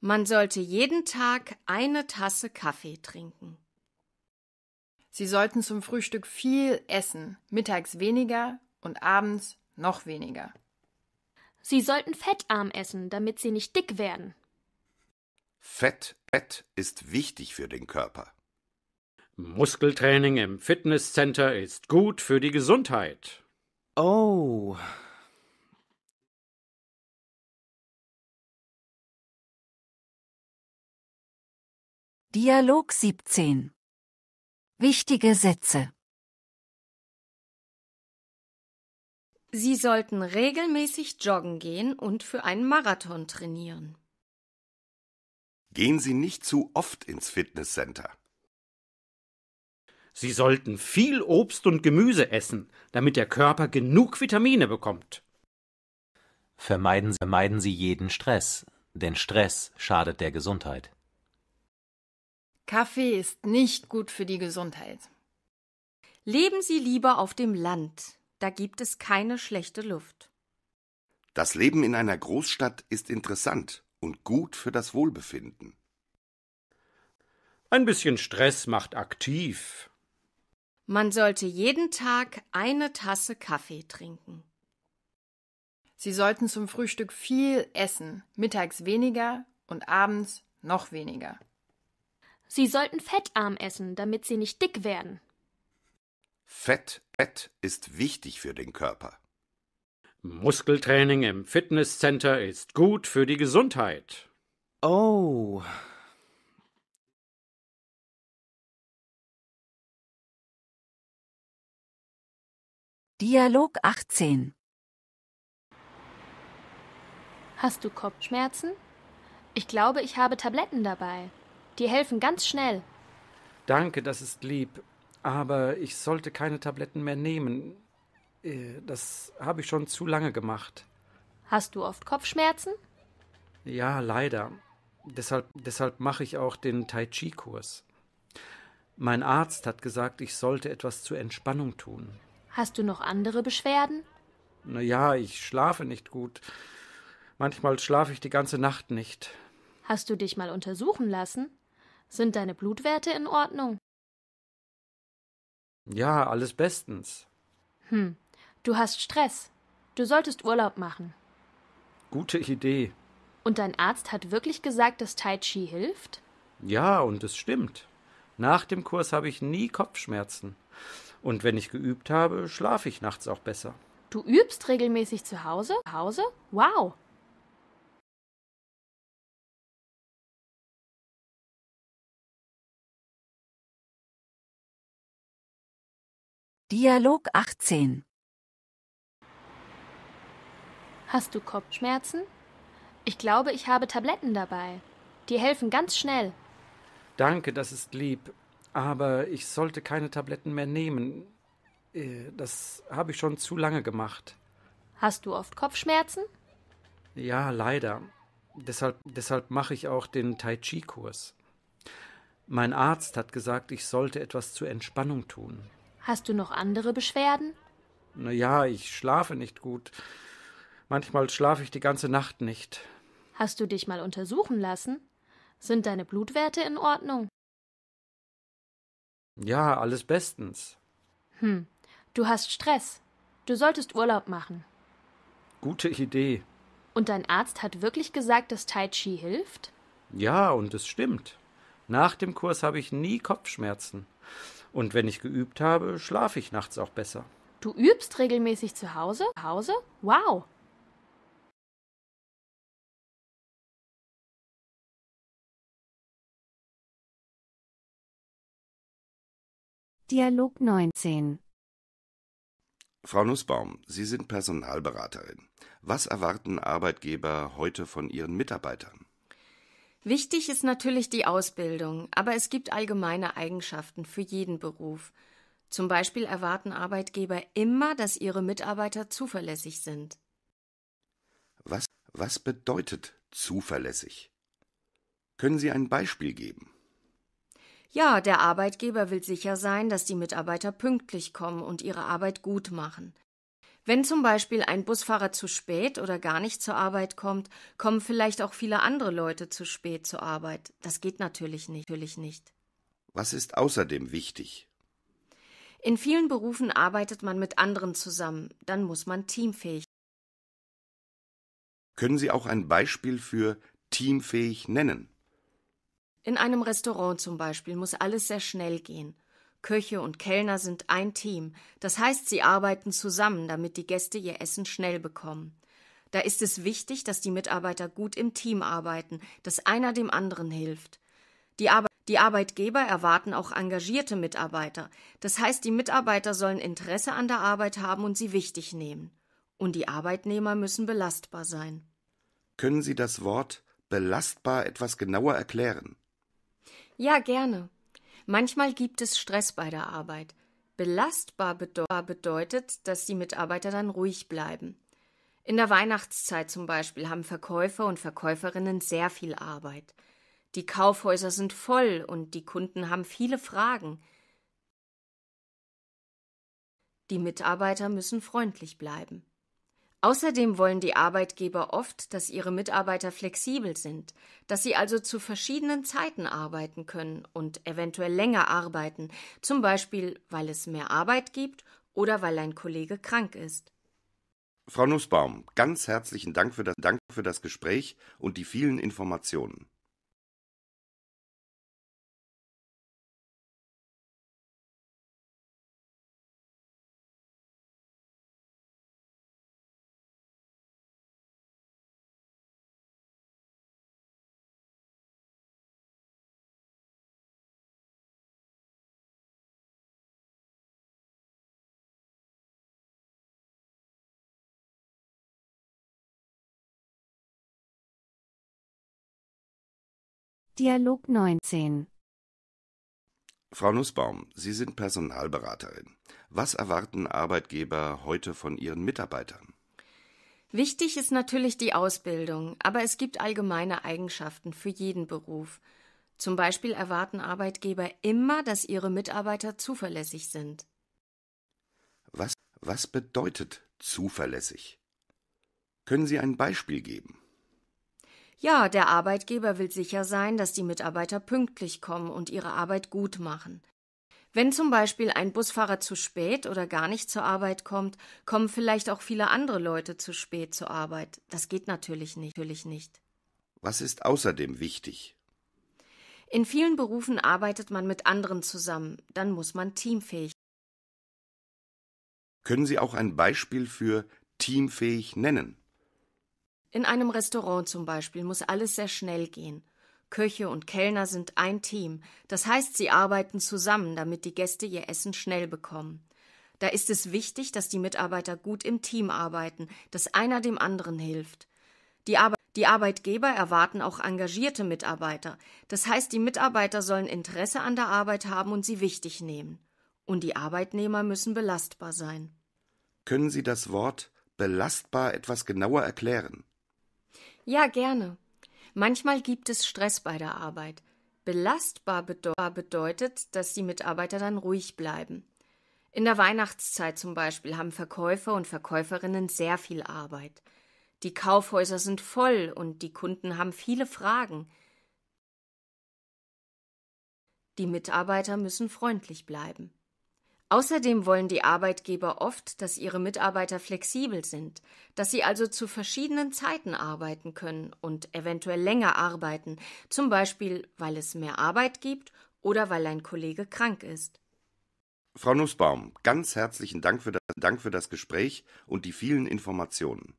Man sollte jeden Tag eine Tasse Kaffee trinken. Sie sollten zum Frühstück viel essen, mittags weniger und abends noch weniger. Sie sollten fettarm essen, damit sie nicht dick werden. Fett, Fett ist wichtig für den Körper. Muskeltraining im Fitnesscenter ist gut für die Gesundheit. Oh. Dialog 17 Wichtige Sätze Sie sollten regelmäßig joggen gehen und für einen Marathon trainieren. Gehen Sie nicht zu oft ins Fitnesscenter. Sie sollten viel Obst und Gemüse essen, damit der Körper genug Vitamine bekommt. Vermeiden, vermeiden Sie jeden Stress, denn Stress schadet der Gesundheit. Kaffee ist nicht gut für die Gesundheit. Leben Sie lieber auf dem Land, da gibt es keine schlechte Luft. Das Leben in einer Großstadt ist interessant und gut für das Wohlbefinden. Ein bisschen Stress macht aktiv. Man sollte jeden Tag eine Tasse Kaffee trinken. Sie sollten zum Frühstück viel essen, mittags weniger und abends noch weniger. Sie sollten fettarm essen, damit sie nicht dick werden. Fett, Fett ist wichtig für den Körper. Muskeltraining im Fitnesscenter ist gut für die Gesundheit. Oh. Dialog 18 Hast du Kopfschmerzen? Ich glaube, ich habe Tabletten dabei. Die helfen ganz schnell. Danke, das ist lieb. Aber ich sollte keine Tabletten mehr nehmen. Äh, Das habe ich schon zu lange gemacht. Hast du oft Kopfschmerzen? Ja, leider. Deshalb, deshalb mache ich auch den Tai Chi-Kurs. Mein Arzt hat gesagt, ich sollte etwas zur Entspannung tun. Hast du noch andere Beschwerden? Na ja, ich schlafe nicht gut. Manchmal schlafe ich die ganze Nacht nicht. Hast du dich mal untersuchen lassen? Sind deine Blutwerte in Ordnung? Ja, alles bestens. Hm, du hast Stress. Du solltest Urlaub machen. Gute Idee. Und dein Arzt hat wirklich gesagt, dass Tai Chi hilft? Ja, und es stimmt. Nach dem Kurs habe ich nie Kopfschmerzen. Und wenn ich geübt habe, schlafe ich nachts auch besser. Du übst regelmäßig zu Hause? Hause? Wow. Dialog 18 Hast du Kopfschmerzen? Ich glaube, ich habe Tabletten dabei. Die helfen ganz schnell. Danke, das ist lieb. Aber ich sollte keine Tabletten mehr nehmen. Äh, Das habe ich schon zu lange gemacht. Hast du oft Kopfschmerzen? Ja, leider. Deshalb, deshalb mache ich auch den Tai Chi-Kurs. Mein Arzt hat gesagt, ich sollte etwas zur Entspannung tun. Hast du noch andere Beschwerden? Na ja, ich schlafe nicht gut. Manchmal schlafe ich die ganze Nacht nicht. Hast du dich mal untersuchen lassen? Sind deine Blutwerte in Ordnung? Ja, alles bestens. Hm, du hast Stress. Du solltest Urlaub machen. Gute Idee. Und dein Arzt hat wirklich gesagt, dass Tai Chi hilft? Ja, und es stimmt. Nach dem Kurs habe ich nie Kopfschmerzen. Und wenn ich geübt habe, schlafe ich nachts auch besser. Du übst regelmäßig zu Hause? Hause? Wow. Dialog 19 Frau Nussbaum, Sie sind Personalberaterin. Was erwarten Arbeitgeber heute von ihren Mitarbeitern? Wichtig ist natürlich die Ausbildung, aber es gibt allgemeine Eigenschaften für jeden Beruf. Zum Beispiel erwarten Arbeitgeber immer, dass ihre Mitarbeiter zuverlässig sind. Was, was bedeutet zuverlässig? Können Sie ein Beispiel geben? Ja, der Arbeitgeber will sicher sein, dass die Mitarbeiter pünktlich kommen und ihre Arbeit gut machen. Wenn zum Beispiel ein Busfahrer zu spät oder gar nicht zur Arbeit kommt, kommen vielleicht auch viele andere Leute zu spät zur Arbeit. Das geht natürlich nicht. Natürlich nicht. Was ist außerdem wichtig? In vielen Berufen arbeitet man mit anderen zusammen, dann muss man teamfähig. Können Sie auch ein Beispiel für teamfähig nennen? In einem Restaurant zum Beispiel muss alles sehr schnell gehen. Köche und Kellner sind ein Team, das heißt, sie arbeiten zusammen, damit die Gäste ihr Essen schnell bekommen. Da ist es wichtig, dass die Mitarbeiter gut im Team arbeiten, dass einer dem anderen hilft. Die, Ar die Arbeitgeber erwarten auch engagierte Mitarbeiter, das heißt, die Mitarbeiter sollen Interesse an der Arbeit haben und sie wichtig nehmen. Und die Arbeitnehmer müssen belastbar sein. Können Sie das Wort belastbar etwas genauer erklären? Ja, gerne. Manchmal gibt es Stress bei der Arbeit. Belastbar bedeutet, dass die Mitarbeiter dann ruhig bleiben. In der Weihnachtszeit zum Beispiel haben Verkäufer und Verkäuferinnen sehr viel Arbeit. Die Kaufhäuser sind voll und die Kunden haben viele Fragen. Die Mitarbeiter müssen freundlich bleiben. Außerdem wollen die Arbeitgeber oft, dass ihre Mitarbeiter flexibel sind, dass sie also zu verschiedenen Zeiten arbeiten können und eventuell länger arbeiten, zum Beispiel weil es mehr Arbeit gibt oder weil ein Kollege krank ist. Frau Nussbaum, ganz herzlichen Dank für das, Dank für das Gespräch und die vielen Informationen. Dialog 19 Frau Nussbaum, Sie sind Personalberaterin. Was erwarten Arbeitgeber heute von ihren Mitarbeitern? Wichtig ist natürlich die Ausbildung, aber es gibt allgemeine Eigenschaften für jeden Beruf. Zum Beispiel erwarten Arbeitgeber immer, dass ihre Mitarbeiter zuverlässig sind. Was, was bedeutet zuverlässig? Können Sie ein Beispiel geben? Ja, der Arbeitgeber will sicher sein, dass die Mitarbeiter pünktlich kommen und ihre Arbeit gut machen. Wenn zum Beispiel ein Busfahrer zu spät oder gar nicht zur Arbeit kommt, kommen vielleicht auch viele andere Leute zu spät zur Arbeit. Das geht natürlich nicht. Natürlich nicht. Was ist außerdem wichtig? In vielen Berufen arbeitet man mit anderen zusammen, dann muss man teamfähig. Können Sie auch ein Beispiel für teamfähig nennen? In einem Restaurant zum Beispiel muss alles sehr schnell gehen. Köche und Kellner sind ein Team, das heißt, sie arbeiten zusammen, damit die Gäste ihr Essen schnell bekommen. Da ist es wichtig, dass die Mitarbeiter gut im Team arbeiten, dass einer dem anderen hilft. Die, Ar die Arbeitgeber erwarten auch engagierte Mitarbeiter, das heißt, die Mitarbeiter sollen Interesse an der Arbeit haben und sie wichtig nehmen. Und die Arbeitnehmer müssen belastbar sein. Können Sie das Wort belastbar etwas genauer erklären? Ja, gerne. Manchmal gibt es Stress bei der Arbeit. Belastbar bedeutet, dass die Mitarbeiter dann ruhig bleiben. In der Weihnachtszeit zum Beispiel haben Verkäufer und Verkäuferinnen sehr viel Arbeit. Die Kaufhäuser sind voll und die Kunden haben viele Fragen. Die Mitarbeiter müssen freundlich bleiben. Außerdem wollen die Arbeitgeber oft, dass ihre Mitarbeiter flexibel sind, dass sie also zu verschiedenen Zeiten arbeiten können und eventuell länger arbeiten, zum Beispiel weil es mehr Arbeit gibt oder weil ein Kollege krank ist. Frau Nussbaum, ganz herzlichen Dank für das, Dank für das Gespräch und die vielen Informationen.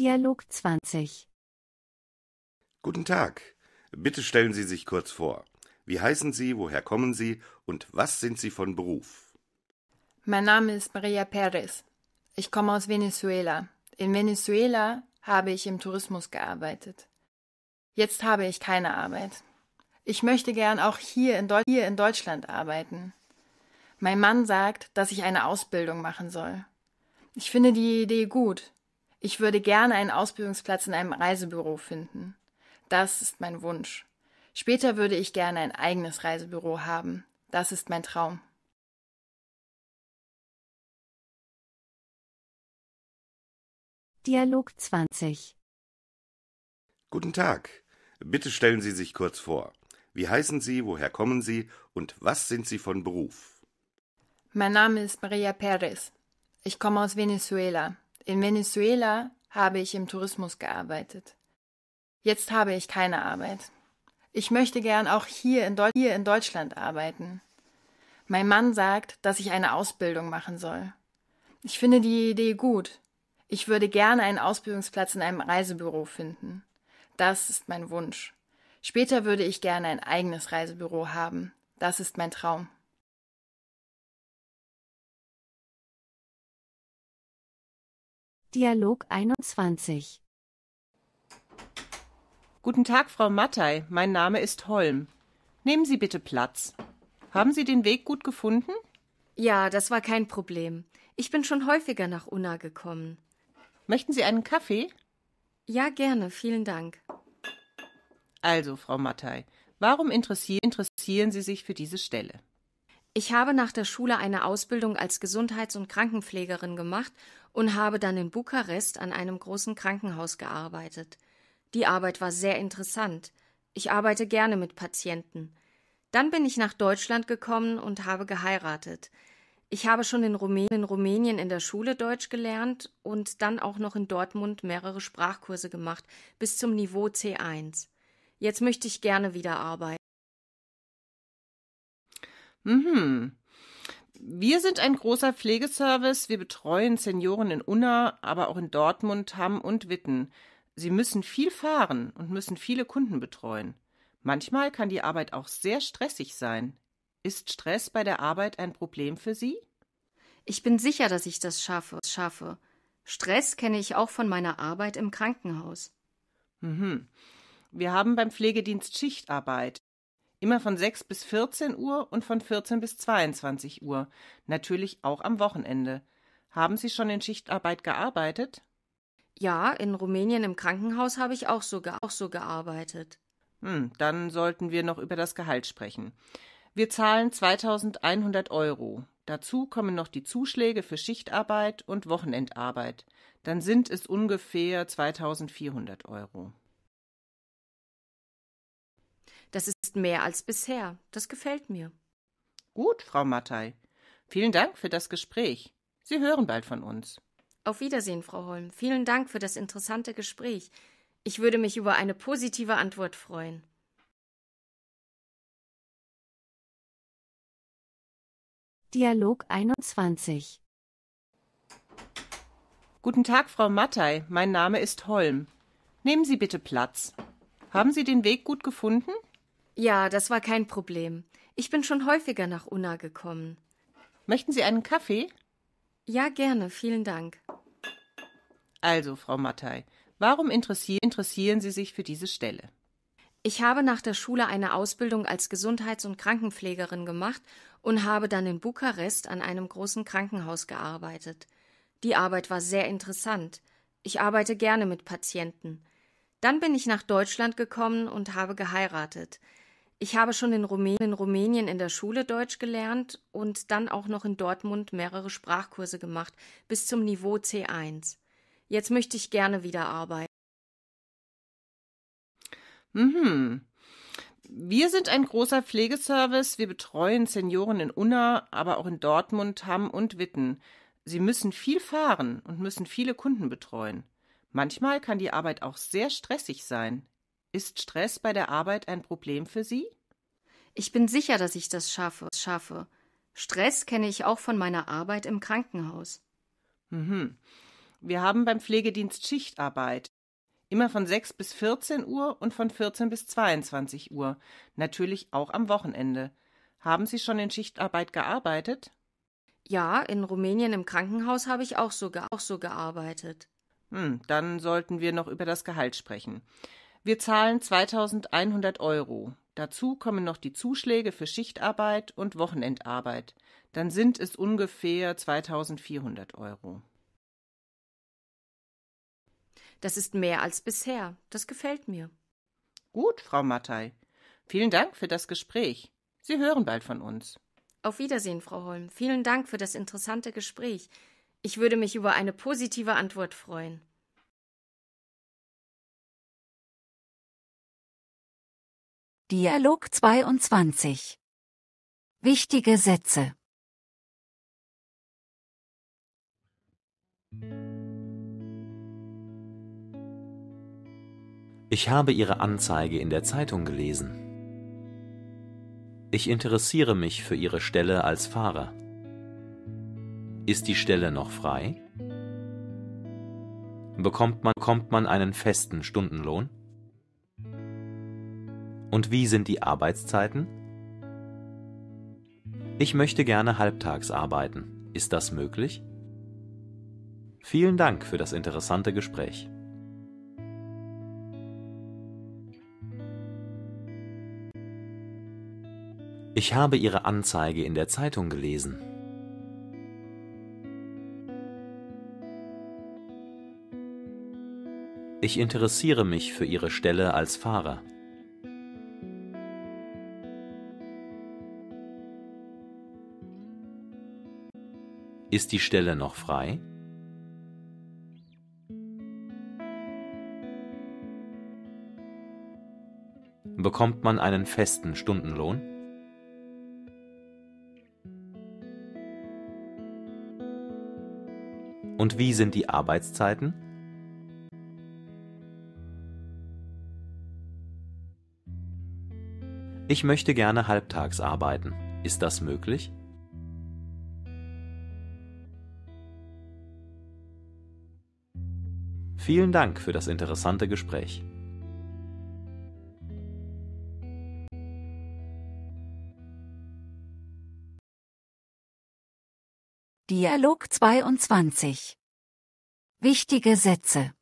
Dialog 20. Guten Tag. Bitte stellen Sie sich kurz vor. Wie heißen Sie, woher kommen Sie und was sind Sie von Beruf? Mein Name ist Maria Perez. Ich komme aus Venezuela. In Venezuela habe ich im Tourismus gearbeitet. Jetzt habe ich keine Arbeit. Ich möchte gern auch hier in, Deu hier in Deutschland arbeiten. Mein Mann sagt, dass ich eine Ausbildung machen soll. Ich finde die Idee gut. Ich würde gerne einen Ausbildungsplatz in einem Reisebüro finden. Das ist mein Wunsch. Später würde ich gerne ein eigenes Reisebüro haben. Das ist mein Traum. Dialog 20. Guten Tag. Bitte stellen Sie sich kurz vor. Wie heißen Sie, woher kommen Sie und was sind Sie von Beruf? Mein Name ist Maria Perez. Ich komme aus Venezuela. In Venezuela habe ich im Tourismus gearbeitet. Jetzt habe ich keine Arbeit. Ich möchte gern auch hier in, Deu hier in Deutschland arbeiten. Mein Mann sagt, dass ich eine Ausbildung machen soll. Ich finde die Idee gut. Ich würde gerne einen Ausbildungsplatz in einem Reisebüro finden. Das ist mein Wunsch. Später würde ich gerne ein eigenes Reisebüro haben. Das ist mein Traum. Dialog 21. Guten Tag, Frau Mattei. Mein Name ist Holm. Nehmen Sie bitte Platz. Haben Sie den Weg gut gefunden? Ja, das war kein Problem. Ich bin schon häufiger nach Unna gekommen. Möchten Sie einen Kaffee? Ja, gerne, vielen Dank. Also, Frau Mattei, warum interessieren Sie sich für diese Stelle? Ich habe nach der Schule eine Ausbildung als Gesundheits- und Krankenpflegerin gemacht und habe dann in Bukarest an einem großen Krankenhaus gearbeitet. Die Arbeit war sehr interessant. Ich arbeite gerne mit Patienten. Dann bin ich nach Deutschland gekommen und habe geheiratet. Ich habe schon in Rumänien, in der Schule Deutsch gelernt und dann auch noch in Dortmund mehrere Sprachkurse gemacht, bis zum Niveau C1. Jetzt möchte ich gerne wieder arbeiten. Mhm. Wir sind ein großer Pflegeservice. Wir betreuen Senioren in Unna, aber auch in Dortmund, Hamm und Witten. Sie müssen viel fahren und müssen viele Kunden betreuen. Manchmal kann die Arbeit auch sehr stressig sein. Ist Stress bei der Arbeit ein Problem für Sie? Ich bin sicher, dass ich das schaffe. schaffe. Stress kenne ich auch von meiner Arbeit im Krankenhaus. Mhm. Wir haben beim Pflegedienst Schichtarbeit. Immer von 6 bis 14 Uhr und von 14 bis 22 Uhr. Natürlich auch am Wochenende. Haben Sie schon in Schichtarbeit gearbeitet? Ja, in Rumänien im Krankenhaus habe ich auch so, auch so gearbeitet. Hm, dann sollten wir noch über das Gehalt sprechen. Wir zahlen 2100 Euro. Dazu kommen noch die Zuschläge für Schichtarbeit und Wochenendarbeit. Dann sind es ungefähr 2400 Euro. Das ist mehr als bisher. Das gefällt mir. Gut, Frau Mattei. Vielen Dank für das Gespräch. Sie hören bald von uns. Auf Wiedersehen, Frau Holm. Vielen Dank für das interessante Gespräch. Ich würde mich über eine positive Antwort freuen. Dialog 21. Guten Tag, Frau Mattei. Mein Name ist Holm. Nehmen Sie bitte Platz. Haben Sie den Weg gut gefunden? Ja, das war kein Problem. Ich bin schon häufiger nach Unna gekommen. Möchten Sie einen Kaffee? Ja, gerne, vielen Dank. Also, Frau Mattei, warum interessieren Sie sich für diese Stelle? Ich habe nach der Schule eine Ausbildung als Gesundheits- und Krankenpflegerin gemacht und habe dann in Bukarest an einem großen Krankenhaus gearbeitet. Die Arbeit war sehr interessant. Ich arbeite gerne mit Patienten. Dann bin ich nach Deutschland gekommen und habe geheiratet. Ich habe schon in Rumänien, in der Schule Deutsch gelernt und dann auch noch in Dortmund mehrere Sprachkurse gemacht, bis zum Niveau C1. Jetzt möchte ich gerne wieder arbeiten. Mhm. Wir sind ein großer Pflegeservice. Wir betreuen Senioren in Unna, aber auch in Dortmund, Hamm und Witten. Sie müssen viel fahren und müssen viele Kunden betreuen. Manchmal kann die Arbeit auch sehr stressig sein. Ist Stress bei der Arbeit ein Problem für Sie? Ich bin sicher, dass ich das schaffe. schaffe. Stress kenne ich auch von meiner Arbeit im Krankenhaus. Mhm. Wir haben beim Pflegedienst Schichtarbeit. Immer von 6 bis 14 Uhr und von 14 bis 22 Uhr. Natürlich auch am Wochenende. Haben Sie schon in Schichtarbeit gearbeitet? Ja, in Rumänien im Krankenhaus habe ich auch so, auch so gearbeitet. Hm, dann sollten wir noch über das Gehalt sprechen. Wir zahlen 2100 Euro. Dazu kommen noch die Zuschläge für Schichtarbeit und Wochenendarbeit. Dann sind es ungefähr 2400 Euro. Das ist mehr als bisher. Das gefällt mir. Gut, Frau Mattei. Vielen Dank für das Gespräch. Sie hören bald von uns. Auf Wiedersehen, Frau Holm. Vielen Dank für das interessante Gespräch. Ich würde mich über eine positive Antwort freuen. Dialog 22 Wichtige Sätze Ich habe Ihre Anzeige in der Zeitung gelesen. Ich interessiere mich für Ihre Stelle als Fahrer. Ist die Stelle noch frei? Bekommt man, bekommt man einen festen Stundenlohn? Und wie sind die Arbeitszeiten? Ich möchte gerne halbtags arbeiten. Ist das möglich? Vielen Dank für das interessante Gespräch. Ich habe Ihre Anzeige in der Zeitung gelesen. Ich interessiere mich für Ihre Stelle als Fahrer. Ist die Stelle noch frei? Bekommt man einen festen Stundenlohn? Und wie sind die Arbeitszeiten? Ich möchte gerne halbtags arbeiten. Ist das möglich? Vielen Dank für das interessante Gespräch. Dialog 22 Wichtige Sätze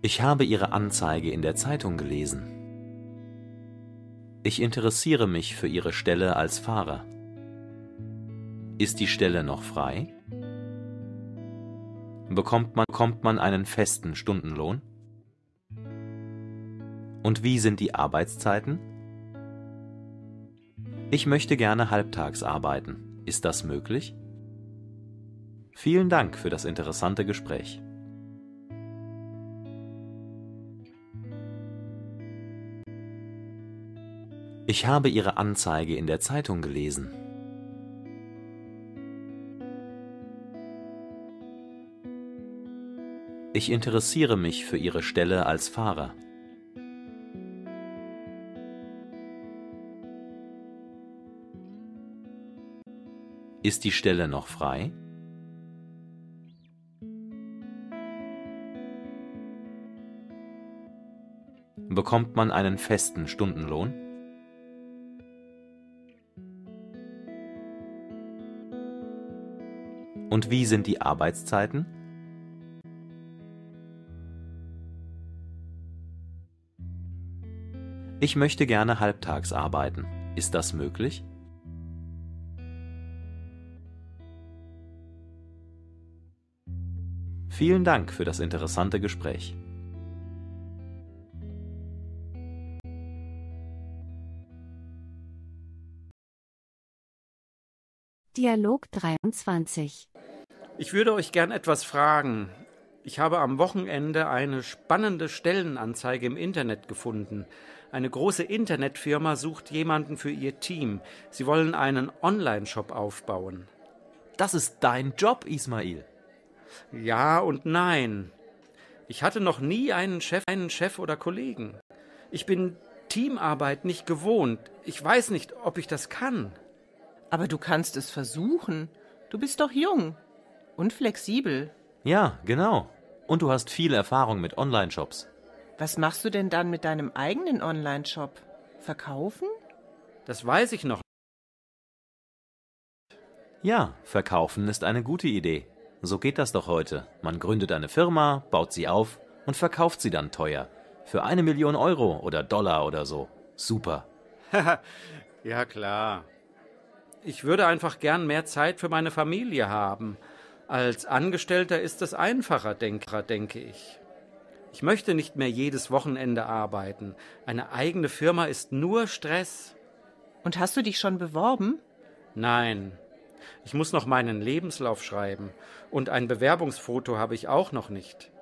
Ich habe Ihre Anzeige in der Zeitung gelesen. Ich interessiere mich für Ihre Stelle als Fahrer. Ist die Stelle noch frei? Bekommt man, bekommt man einen festen Stundenlohn? Und wie sind die Arbeitszeiten? Ich möchte gerne halbtags arbeiten. Ist das möglich? Vielen Dank für das interessante Gespräch. Ich habe Ihre Anzeige in der Zeitung gelesen. Ich interessiere mich für Ihre Stelle als Fahrer. Ist die Stelle noch frei? Bekommt man einen festen Stundenlohn? Und wie sind die Arbeitszeiten? Ich möchte gerne halbtags arbeiten. Ist das möglich? Vielen Dank für das interessante Gespräch. Dialog 23 Ich würde euch gern etwas fragen. Ich habe am Wochenende eine spannende Stellenanzeige im Internet gefunden. Eine große Internetfirma sucht jemanden für ihr Team. Sie wollen einen Online-Shop aufbauen. Das ist dein Job, Ismail. Ja und nein. Ich hatte noch nie einen Chef, einen Chef oder Kollegen. Ich bin Teamarbeit nicht gewohnt. Ich weiß nicht, ob ich das kann. Aber du kannst es versuchen. Du bist doch jung und flexibel. Ja, genau. Und du hast viel Erfahrung mit Online-Shops. Was machst du denn dann mit deinem eigenen Online-Shop? Verkaufen? Das weiß ich noch. Ja, verkaufen ist eine gute Idee. So geht das doch heute. Man gründet eine Firma, baut sie auf und verkauft sie dann teuer. Für eine Million Euro oder Dollar oder so. Super. ja, klar. Ich würde einfach gern mehr Zeit für meine Familie haben. Als Angestellter ist es einfacher, denke, denke ich. Ich möchte nicht mehr jedes Wochenende arbeiten. Eine eigene Firma ist nur Stress. Und hast du dich schon beworben? Nein. Ich muss noch meinen Lebenslauf schreiben. Und ein Bewerbungsfoto habe ich auch noch nicht.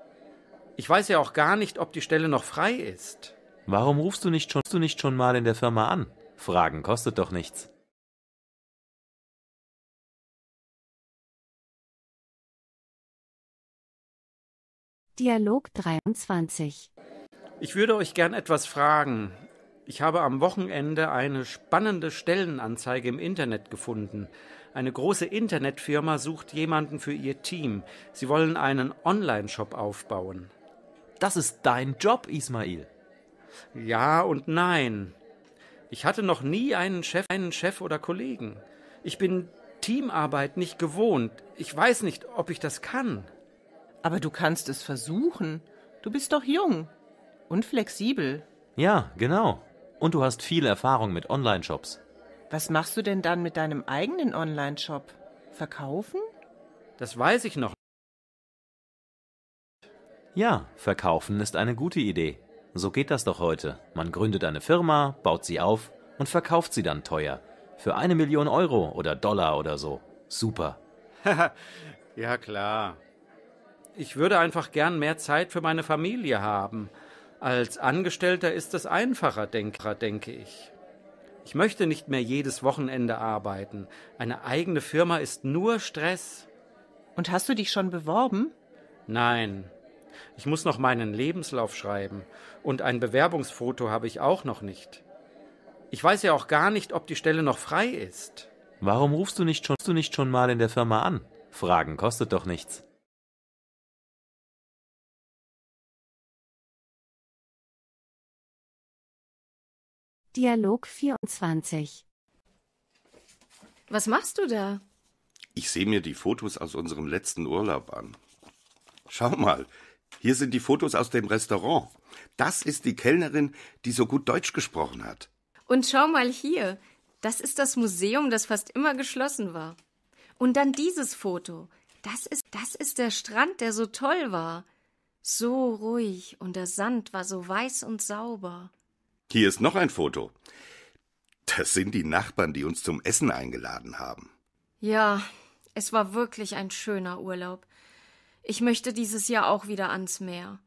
Ich weiß ja auch gar nicht, ob die Stelle noch frei ist. Warum rufst du nicht schon, du nicht schon mal in der Firma an? Fragen kostet doch nichts. Dialog 23 Ich würde euch gern etwas fragen. Ich habe am Wochenende eine spannende Stellenanzeige im Internet gefunden. Eine große Internetfirma sucht jemanden für ihr Team. Sie wollen einen Online-Shop aufbauen. Das ist dein Job, Ismail. Ja und nein. Ich hatte noch nie einen Chef, einen Chef oder Kollegen. Ich bin Teamarbeit nicht gewohnt. Ich weiß nicht, ob ich das kann. Aber du kannst es versuchen. Du bist doch jung und flexibel. Ja, genau. Und du hast viel Erfahrung mit Online-Shops. Was machst du denn dann mit deinem eigenen Online-Shop? Verkaufen? Das weiß ich noch. Ja, verkaufen ist eine gute Idee. So geht das doch heute. Man gründet eine Firma, baut sie auf und verkauft sie dann teuer. Für eine Million Euro oder Dollar oder so. Super. ja, klar. Ich würde einfach gern mehr Zeit für meine Familie haben. Als Angestellter ist es einfacher, denke, denke ich. Ich möchte nicht mehr jedes Wochenende arbeiten. Eine eigene Firma ist nur Stress. Und hast du dich schon beworben? Nein. Ich muss noch meinen Lebenslauf schreiben. Und ein Bewerbungsfoto habe ich auch noch nicht. Ich weiß ja auch gar nicht, ob die Stelle noch frei ist. Warum rufst du nicht schon, du nicht schon mal in der Firma an? Fragen kostet doch nichts. Dialog 24 Was machst du da? Ich sehe mir die Fotos aus unserem letzten Urlaub an. Schau mal, hier sind die Fotos aus dem Restaurant. Das ist die Kellnerin, die so gut Deutsch gesprochen hat. Und schau mal hier, das ist das Museum, das fast immer geschlossen war. Und dann dieses Foto. Das ist, das ist der Strand, der so toll war. So ruhig und der Sand war so weiß und sauber. Hier ist noch ein Foto. Das sind die Nachbarn, die uns zum Essen eingeladen haben. Ja, es war wirklich ein schöner Urlaub. Ich möchte dieses Jahr auch wieder ans Meer.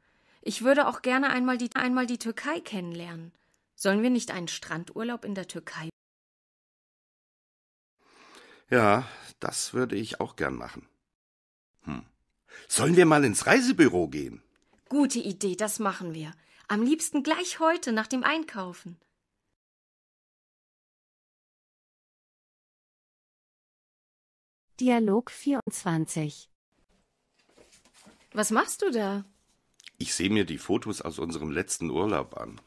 Ich würde auch gerne einmal die, einmal die Türkei kennenlernen. Sollen wir nicht einen Strandurlaub in der Türkei? Ja, das würde ich auch gern machen. Hm. Sollen wir mal ins Reisebüro gehen? Gute Idee, das machen wir. Am liebsten gleich heute nach dem Einkaufen. Dialog 24 Was machst du da? Ich sehe mir die Fotos aus unserem letzten Urlaub an.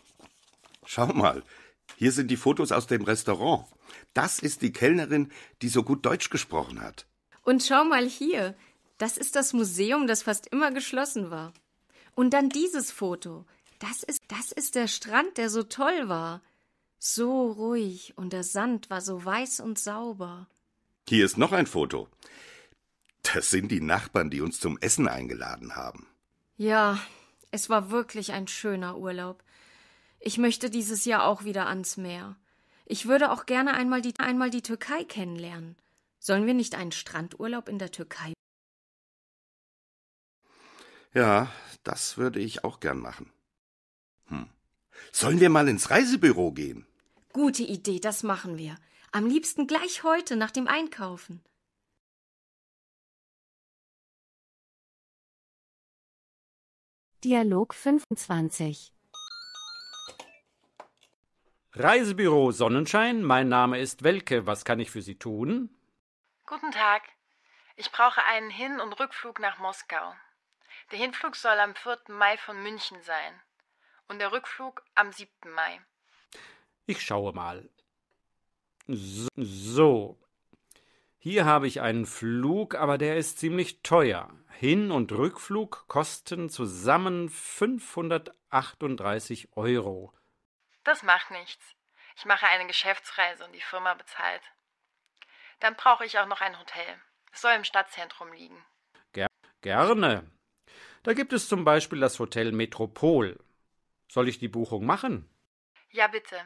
Schau mal, hier sind die Fotos aus dem Restaurant. Das ist die Kellnerin, die so gut Deutsch gesprochen hat. Und schau mal hier, das ist das Museum, das fast immer geschlossen war. Und dann dieses Foto. Das ist, das ist der Strand, der so toll war. So ruhig und der Sand war so weiß und sauber. Hier ist noch ein Foto. Das sind die Nachbarn, die uns zum Essen eingeladen haben. Ja, es war wirklich ein schöner Urlaub. Ich möchte dieses Jahr auch wieder ans Meer. Ich würde auch gerne einmal die, einmal die Türkei kennenlernen. Sollen wir nicht einen Strandurlaub in der Türkei? Ja, das würde ich auch gern machen. Sollen wir mal ins Reisebüro gehen? Gute Idee, das machen wir. Am liebsten gleich heute nach dem Einkaufen. Dialog 25 Reisebüro Sonnenschein, mein Name ist Welke. Was kann ich für Sie tun? Guten Tag. Ich brauche einen Hin- und Rückflug nach Moskau. Der Hinflug soll am 4. Mai von München sein und der Rückflug am 7. Mai. Ich schaue mal. So. Hier habe ich einen Flug, aber der ist ziemlich teuer. Hin- und Rückflug kosten zusammen 538 Euro. Das macht nichts. Ich mache eine Geschäftsreise und die Firma bezahlt. Dann brauche ich auch noch ein Hotel. Es soll im Stadtzentrum liegen. Ger gerne. Da gibt es zum Beispiel das Hotel Metropol. Soll ich die Buchung machen? Ja, bitte.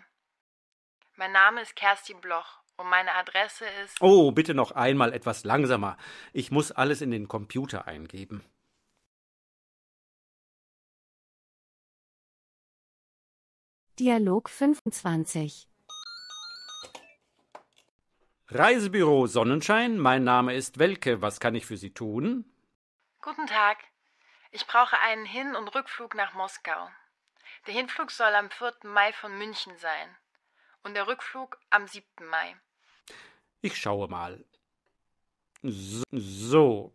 Mein Name ist Kerstin Bloch und meine Adresse ist. Oh, bitte noch einmal etwas langsamer. Ich muss alles in den Computer eingeben. Dialog 25 Reisebüro Sonnenschein, mein Name ist Welke. Was kann ich für Sie tun? Guten Tag. Ich brauche einen Hin- und Rückflug nach Moskau. Der Hinflug soll am 4. Mai von München sein und der Rückflug am 7. Mai. Ich schaue mal. So.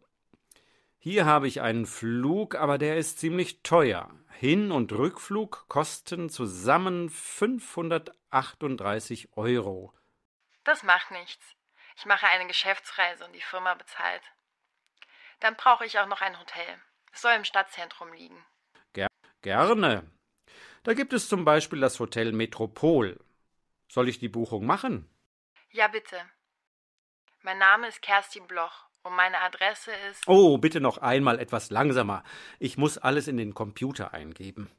Hier habe ich einen Flug, aber der ist ziemlich teuer. Hin- und Rückflug kosten zusammen 538 Euro. Das macht nichts. Ich mache eine Geschäftsreise und die Firma bezahlt. Dann brauche ich auch noch ein Hotel. Es soll im Stadtzentrum liegen. Ger gerne. Da gibt es zum Beispiel das Hotel Metropol. Soll ich die Buchung machen? Ja, bitte. Mein Name ist Kerstin Bloch und meine Adresse ist. Oh, bitte noch einmal etwas langsamer. Ich muss alles in den Computer eingeben.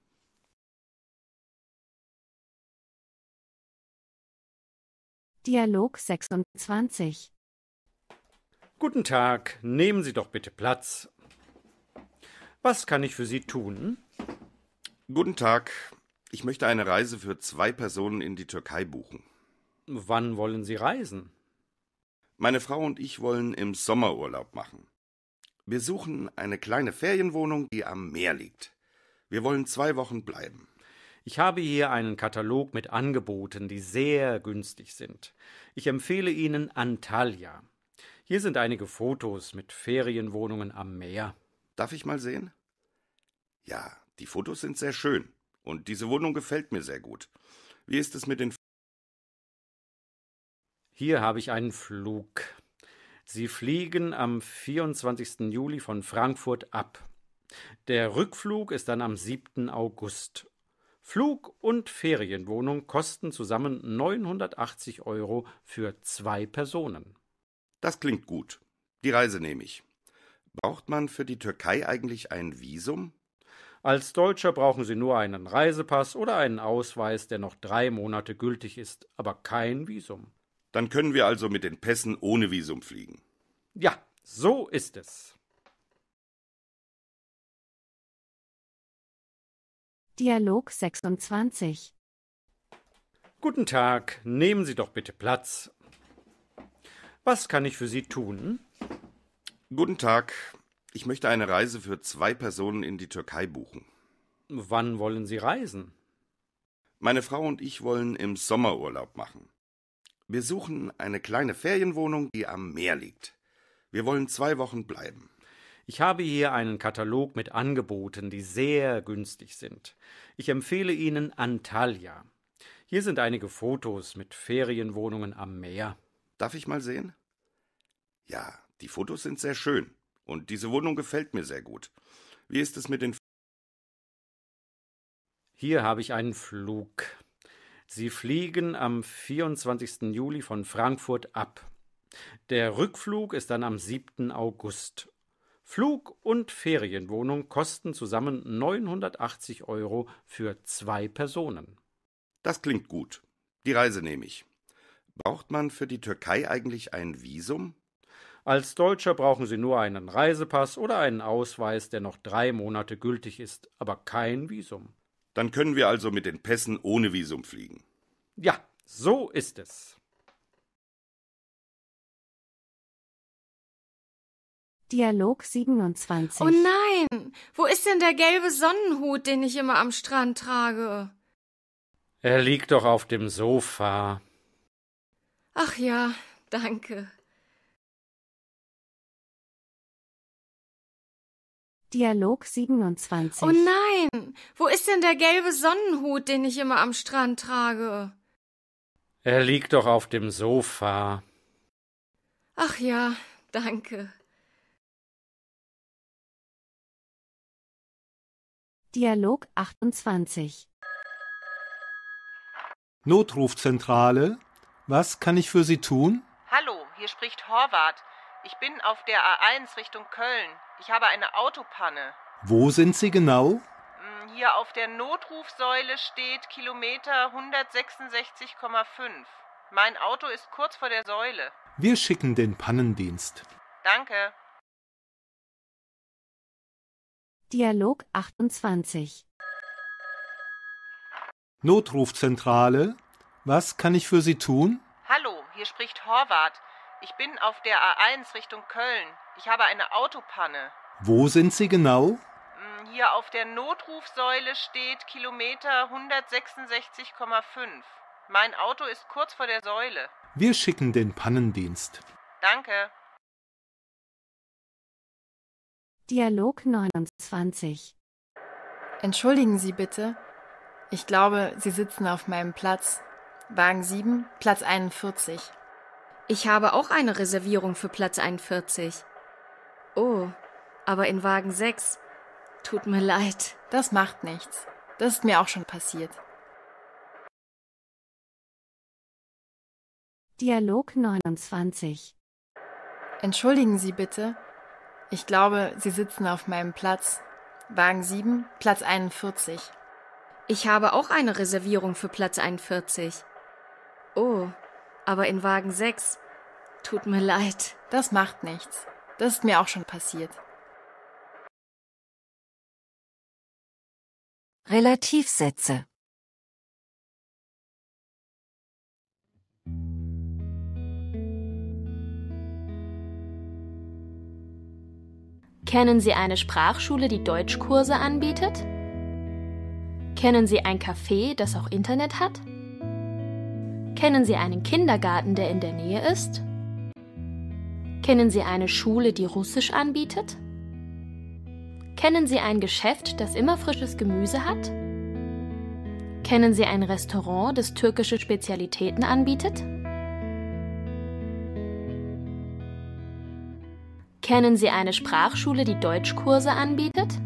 Dialog 26 Guten Tag, nehmen Sie doch bitte Platz. Was kann ich für Sie tun? Guten Tag. Ich möchte eine Reise für zwei Personen in die Türkei buchen. Wann wollen Sie reisen? Meine Frau und ich wollen im Sommerurlaub machen. Wir suchen eine kleine Ferienwohnung, die am Meer liegt. Wir wollen zwei Wochen bleiben. Ich habe hier einen Katalog mit Angeboten, die sehr günstig sind. Ich empfehle Ihnen Antalya. Hier sind einige Fotos mit Ferienwohnungen am Meer. Darf ich mal sehen? Ja, die Fotos sind sehr schön. Und diese Wohnung gefällt mir sehr gut. Wie ist es mit den. Hier habe ich einen Flug. Sie fliegen am 24. Juli von Frankfurt ab. Der Rückflug ist dann am 7. August. Flug und Ferienwohnung kosten zusammen 980 Euro für zwei Personen. Das klingt gut. Die Reise nehme ich. Braucht man für die Türkei eigentlich ein Visum? Als Deutscher brauchen Sie nur einen Reisepass oder einen Ausweis, der noch drei Monate gültig ist, aber kein Visum. Dann können wir also mit den Pässen ohne Visum fliegen. Ja, so ist es. Dialog 26 Guten Tag, nehmen Sie doch bitte Platz. Was kann ich für Sie tun? Guten Tag. Ich möchte eine Reise für zwei Personen in die Türkei buchen. Wann wollen Sie reisen? Meine Frau und ich wollen im Sommerurlaub machen. Wir suchen eine kleine Ferienwohnung, die am Meer liegt. Wir wollen zwei Wochen bleiben. Ich habe hier einen Katalog mit Angeboten, die sehr günstig sind. Ich empfehle Ihnen Antalya. Hier sind einige Fotos mit Ferienwohnungen am Meer. Darf ich mal sehen? Ja, die Fotos sind sehr schön. Und diese Wohnung gefällt mir sehr gut. Wie ist es mit den. Hier habe ich einen Flug. Sie fliegen am 24. Juli von Frankfurt ab. Der Rückflug ist dann am 7. August. Flug und Ferienwohnung kosten zusammen 980 Euro für zwei Personen. Das klingt gut. Die Reise nehme ich. Braucht man für die Türkei eigentlich ein Visum? Als Deutscher brauchen Sie nur einen Reisepass oder einen Ausweis, der noch drei Monate gültig ist, aber kein Visum. Dann können wir also mit den Pässen ohne Visum fliegen. Ja, so ist es. Dialog 27 Oh nein! Wo ist denn der gelbe Sonnenhut, den ich immer am Strand trage? Er liegt doch auf dem Sofa. Ach ja, danke. Dialog 27. Oh nein, wo ist denn der gelbe Sonnenhut, den ich immer am Strand trage? Er liegt doch auf dem Sofa. Ach ja, danke. Dialog 28. Notrufzentrale. Was kann ich für Sie tun? Hallo, hier spricht Horvath. Ich bin auf der A1 Richtung Köln. Ich habe eine Autopanne. Wo sind Sie genau? Hm, Hier auf der Notrufsäule steht Kilometer 166,5. Mein Auto ist kurz vor der Säule. Wir schicken den Pannendienst. Danke. Dialog 28. Notrufzentrale. Was kann ich für Sie tun? Hallo, hier spricht Horvath. Ich bin auf der A1 Richtung Köln. Ich habe eine Autopanne. Wo sind Sie genau? Hm, Hier auf der Notrufsäule steht Kilometer 166,5. Mein Auto ist kurz vor der Säule. Wir schicken den Pannendienst. Danke. Dialog 29. Entschuldigen Sie bitte. Ich glaube, Sie sitzen auf meinem Platz. Wagen 7, Platz 41. Ich habe auch eine Reservierung für Platz 41. Oh, aber in Wagen 6. Tut mir leid. Das macht nichts. Das ist mir auch schon passiert. Dialog 29. Entschuldigen Sie bitte. Ich glaube, Sie sitzen auf meinem Platz. Wagen 7, Platz 41. Ich habe auch eine Reservierung für Platz 41. Oh, aber in Wagen 6. Tut mir leid. Das macht nichts. Das ist mir auch schon passiert. Relativsätze. Kennen Sie eine Sprachschule, die Deutschkurse anbietet? Kennen Sie ein Café, das auch Internet hat? Kennen Sie einen Kindergarten, der in der Nähe ist? Kennen Sie eine Schule, die Russisch anbietet? Kennen Sie ein Geschäft, das immer frisches Gemüse hat? Kennen Sie ein Restaurant, das türkische Spezialitäten anbietet? Kennen Sie eine Sprachschule, die Deutschkurse anbietet?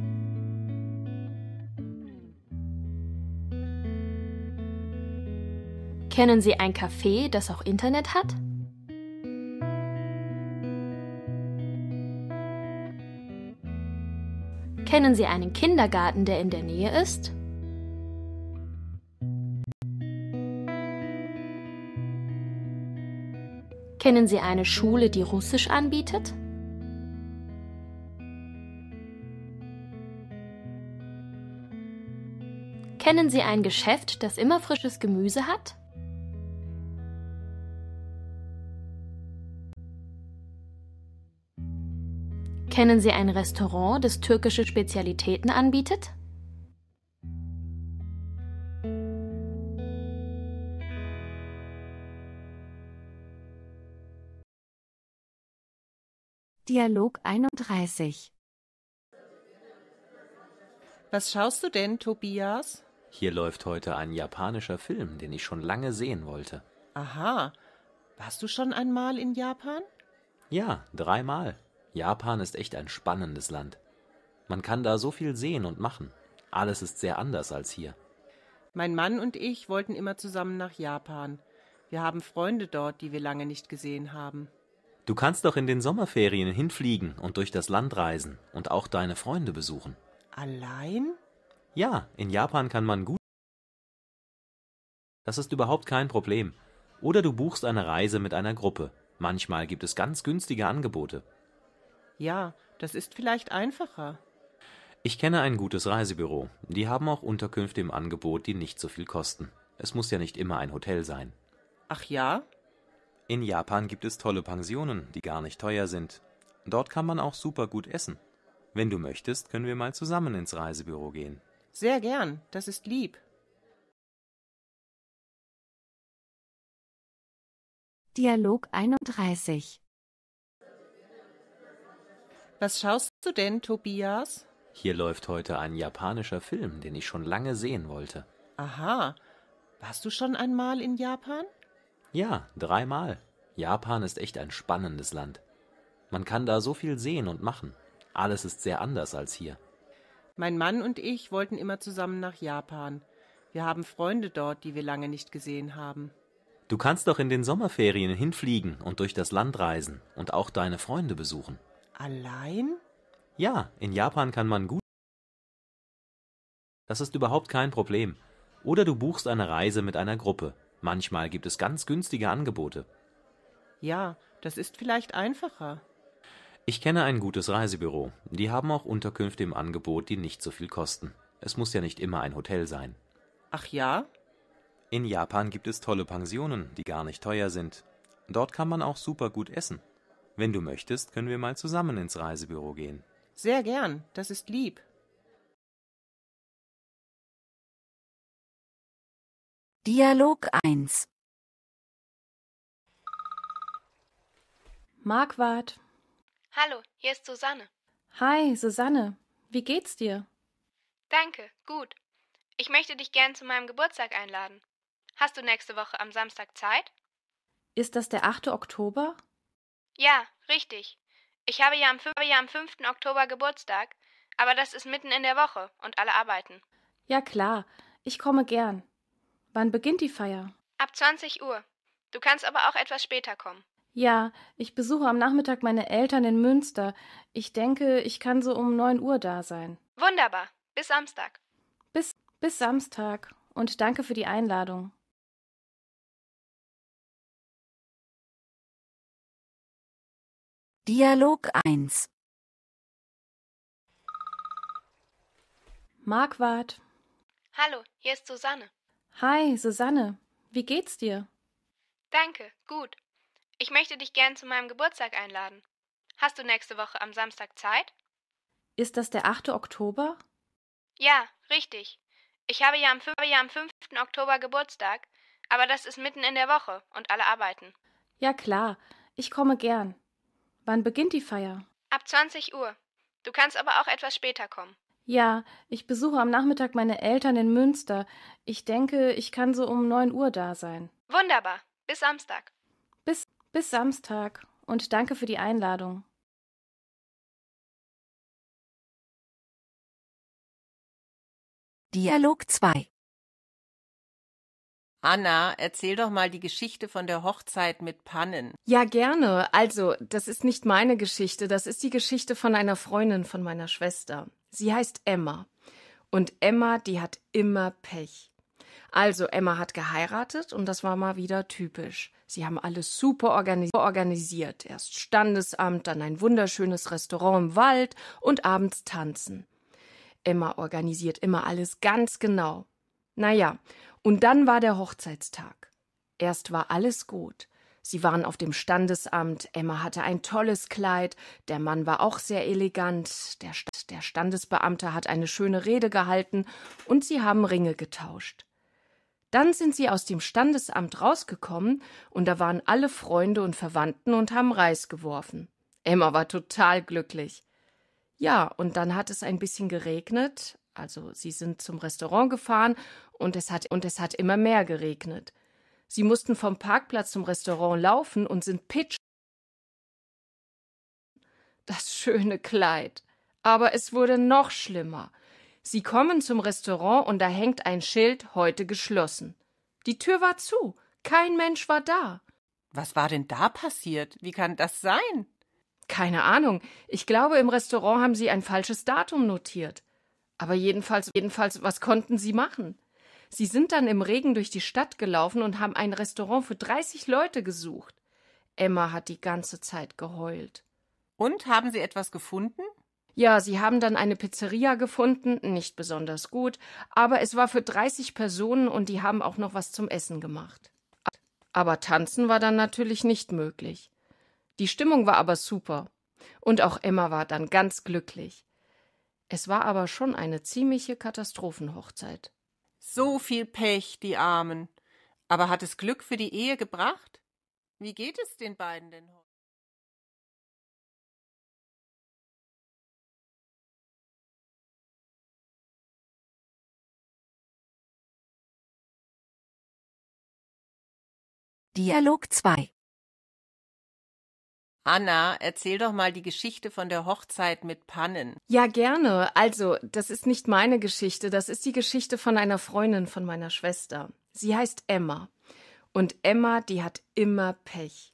Kennen Sie ein Café, das auch Internet hat? Kennen Sie einen Kindergarten, der in der Nähe ist? Kennen Sie eine Schule, die Russisch anbietet? Kennen Sie ein Geschäft, das immer frisches Gemüse hat? Kennen Sie ein Restaurant, das türkische Spezialitäten anbietet? Dialog 31. Was schaust du denn, Tobias? Hier läuft heute ein japanischer Film, den ich schon lange sehen wollte. Aha. Warst du schon einmal in Japan? Ja, dreimal. Japan ist echt ein spannendes Land. Man kann da so viel sehen und machen. Alles ist sehr anders als hier. Mein Mann und ich wollten immer zusammen nach Japan. Wir haben Freunde dort, die wir lange nicht gesehen haben. Du kannst doch in den Sommerferien hinfliegen und durch das Land reisen und auch deine Freunde besuchen. Allein? Ja, in Japan kann man gut. Das ist überhaupt kein Problem. Oder du buchst eine Reise mit einer Gruppe. Manchmal gibt es ganz günstige Angebote. Ja, das ist vielleicht einfacher. Ich kenne ein gutes Reisebüro. Die haben auch Unterkünfte im Angebot, die nicht so viel kosten. Es muss ja nicht immer ein Hotel sein. Ach ja? In Japan gibt es tolle Pensionen, die gar nicht teuer sind. Dort kann man auch super gut essen. Wenn du möchtest, können wir mal zusammen ins Reisebüro gehen. Sehr gern, das ist lieb. Dialog 31 was schaust du denn, Tobias? Hier läuft heute ein japanischer Film, den ich schon lange sehen wollte. Aha. Warst du schon einmal in Japan? Ja, dreimal. Japan ist echt ein spannendes Land. Man kann da so viel sehen und machen. Alles ist sehr anders als hier. Mein Mann und ich wollten immer zusammen nach Japan. Wir haben Freunde dort, die wir lange nicht gesehen haben. Du kannst doch in den Sommerferien hinfliegen und durch das Land reisen und auch deine Freunde besuchen. Allein? Ja, in Japan kann man gut. Das ist überhaupt kein Problem. Oder du buchst eine Reise mit einer Gruppe. Manchmal gibt es ganz günstige Angebote. Ja, das ist vielleicht einfacher. Ich kenne ein gutes Reisebüro. Die haben auch Unterkünfte im Angebot, die nicht so viel kosten. Es muss ja nicht immer ein Hotel sein. Ach ja? In Japan gibt es tolle Pensionen, die gar nicht teuer sind. Dort kann man auch super gut essen. Wenn du möchtest, können wir mal zusammen ins Reisebüro gehen. Sehr gern, das ist lieb. Dialog 1. Marquardt. Hallo, hier ist Susanne. Hi, Susanne. Wie geht's dir? Danke, gut. Ich möchte dich gern zu meinem Geburtstag einladen. Hast du nächste Woche am Samstag Zeit? Ist das der 8. Oktober? Ja, richtig. Ich habe ja am, ja am 5. Oktober Geburtstag, aber das ist mitten in der Woche und alle arbeiten. Ja klar, ich komme gern. Wann beginnt die Feier? Ab 20 Uhr. Du kannst aber auch etwas später kommen. Ja, ich besuche am Nachmittag meine Eltern in Münster. Ich denke, ich kann so um 9 Uhr da sein. Wunderbar. Bis Samstag. Bis, bis Samstag. Und danke für die Einladung. Dialog 1. Marquardt. Hallo, hier ist Susanne. Hi, Susanne. Wie geht's dir? Danke, gut. Ich möchte dich gern zu meinem Geburtstag einladen. Hast du nächste Woche am Samstag Zeit? Ist das der 8. Oktober? Ja, richtig. Ich habe ja am, ja am 5. Oktober Geburtstag, aber das ist mitten in der Woche und alle arbeiten. Ja klar, ich komme gern. Wann beginnt die Feier? Ab 20 Uhr. Du kannst aber auch etwas später kommen. Ja, ich besuche am Nachmittag meine Eltern in Münster. Ich denke, ich kann so um 9 Uhr da sein. Wunderbar. Bis Samstag. Bis, bis Samstag. Und danke für die Einladung. Dialog 2. Anna, erzähl doch mal die Geschichte von der Hochzeit mit Pannen. Ja, gerne. Also, das ist nicht meine Geschichte, das ist die Geschichte von einer Freundin von meiner Schwester. Sie heißt Emma. Und Emma, die hat immer Pech. Also, Emma hat geheiratet und das war mal wieder typisch. Sie haben alles super organisiert. Erst Standesamt, dann ein wunderschönes Restaurant im Wald und abends tanzen. Emma organisiert immer alles ganz genau. Naja, und dann war der Hochzeitstag. Erst war alles gut. Sie waren auf dem Standesamt, Emma hatte ein tolles Kleid, der Mann war auch sehr elegant, der, der Standesbeamte hat eine schöne Rede gehalten und sie haben Ringe getauscht. Dann sind sie aus dem Standesamt rausgekommen und da waren alle Freunde und Verwandten und haben Reis geworfen. Emma war total glücklich. Ja, und dann hat es ein bisschen geregnet, also sie sind zum Restaurant gefahren und es hat und es hat immer mehr geregnet. Sie mussten vom Parkplatz zum Restaurant laufen und sind pitsch. Das schöne Kleid. Aber es wurde noch schlimmer. Sie kommen zum Restaurant und da hängt ein Schild heute geschlossen. Die Tür war zu. Kein Mensch war da. Was war denn da passiert? Wie kann das sein? Keine Ahnung. Ich glaube, im Restaurant haben sie ein falsches Datum notiert. Aber jedenfalls, jedenfalls, was konnten sie machen? Sie sind dann im Regen durch die Stadt gelaufen und haben ein Restaurant für 30 Leute gesucht. Emma hat die ganze Zeit geheult. Und haben Sie etwas gefunden? Ja, sie haben dann eine Pizzeria gefunden, nicht besonders gut, aber es war für 30 Personen und die haben auch noch was zum Essen gemacht. Aber tanzen war dann natürlich nicht möglich. Die Stimmung war aber super. Und auch Emma war dann ganz glücklich. Es war aber schon eine ziemliche Katastrophenhochzeit. So viel Pech, die Armen. Aber hat es Glück für die Ehe gebracht? Wie geht es den beiden denn heute? Dialog 2 Anna, erzähl doch mal die Geschichte von der Hochzeit mit Pannen. Ja, gerne. Also, das ist nicht meine Geschichte, das ist die Geschichte von einer Freundin von meiner Schwester. Sie heißt Emma. Und Emma, die hat immer Pech.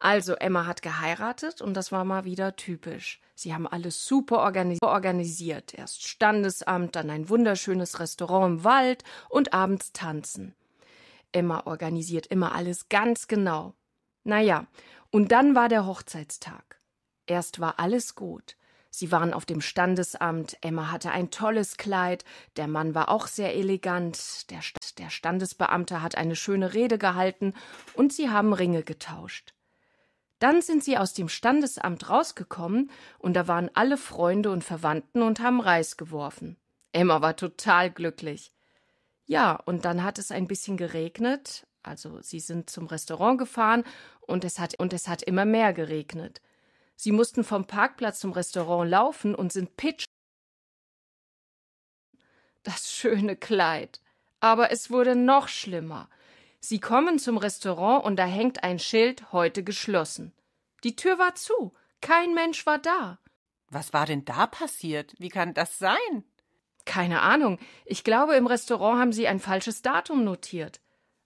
Also, Emma hat geheiratet und das war mal wieder typisch. Sie haben alles super organisiert. Erst Standesamt, dann ein wunderschönes Restaurant im Wald und abends tanzen. Emma organisiert immer alles ganz genau. Naja, und dann war der Hochzeitstag. Erst war alles gut. Sie waren auf dem Standesamt, Emma hatte ein tolles Kleid, der Mann war auch sehr elegant, der, der Standesbeamte hat eine schöne Rede gehalten und sie haben Ringe getauscht. Dann sind sie aus dem Standesamt rausgekommen und da waren alle Freunde und Verwandten und haben Reis geworfen. Emma war total glücklich. Ja, und dann hat es ein bisschen geregnet, also sie sind zum Restaurant gefahren und es hat und es hat immer mehr geregnet. Sie mussten vom Parkplatz zum Restaurant laufen und sind pitsch. Das schöne Kleid. Aber es wurde noch schlimmer. Sie kommen zum Restaurant und da hängt ein Schild heute geschlossen. Die Tür war zu. Kein Mensch war da. Was war denn da passiert? Wie kann das sein? Keine Ahnung. Ich glaube, im Restaurant haben sie ein falsches Datum notiert.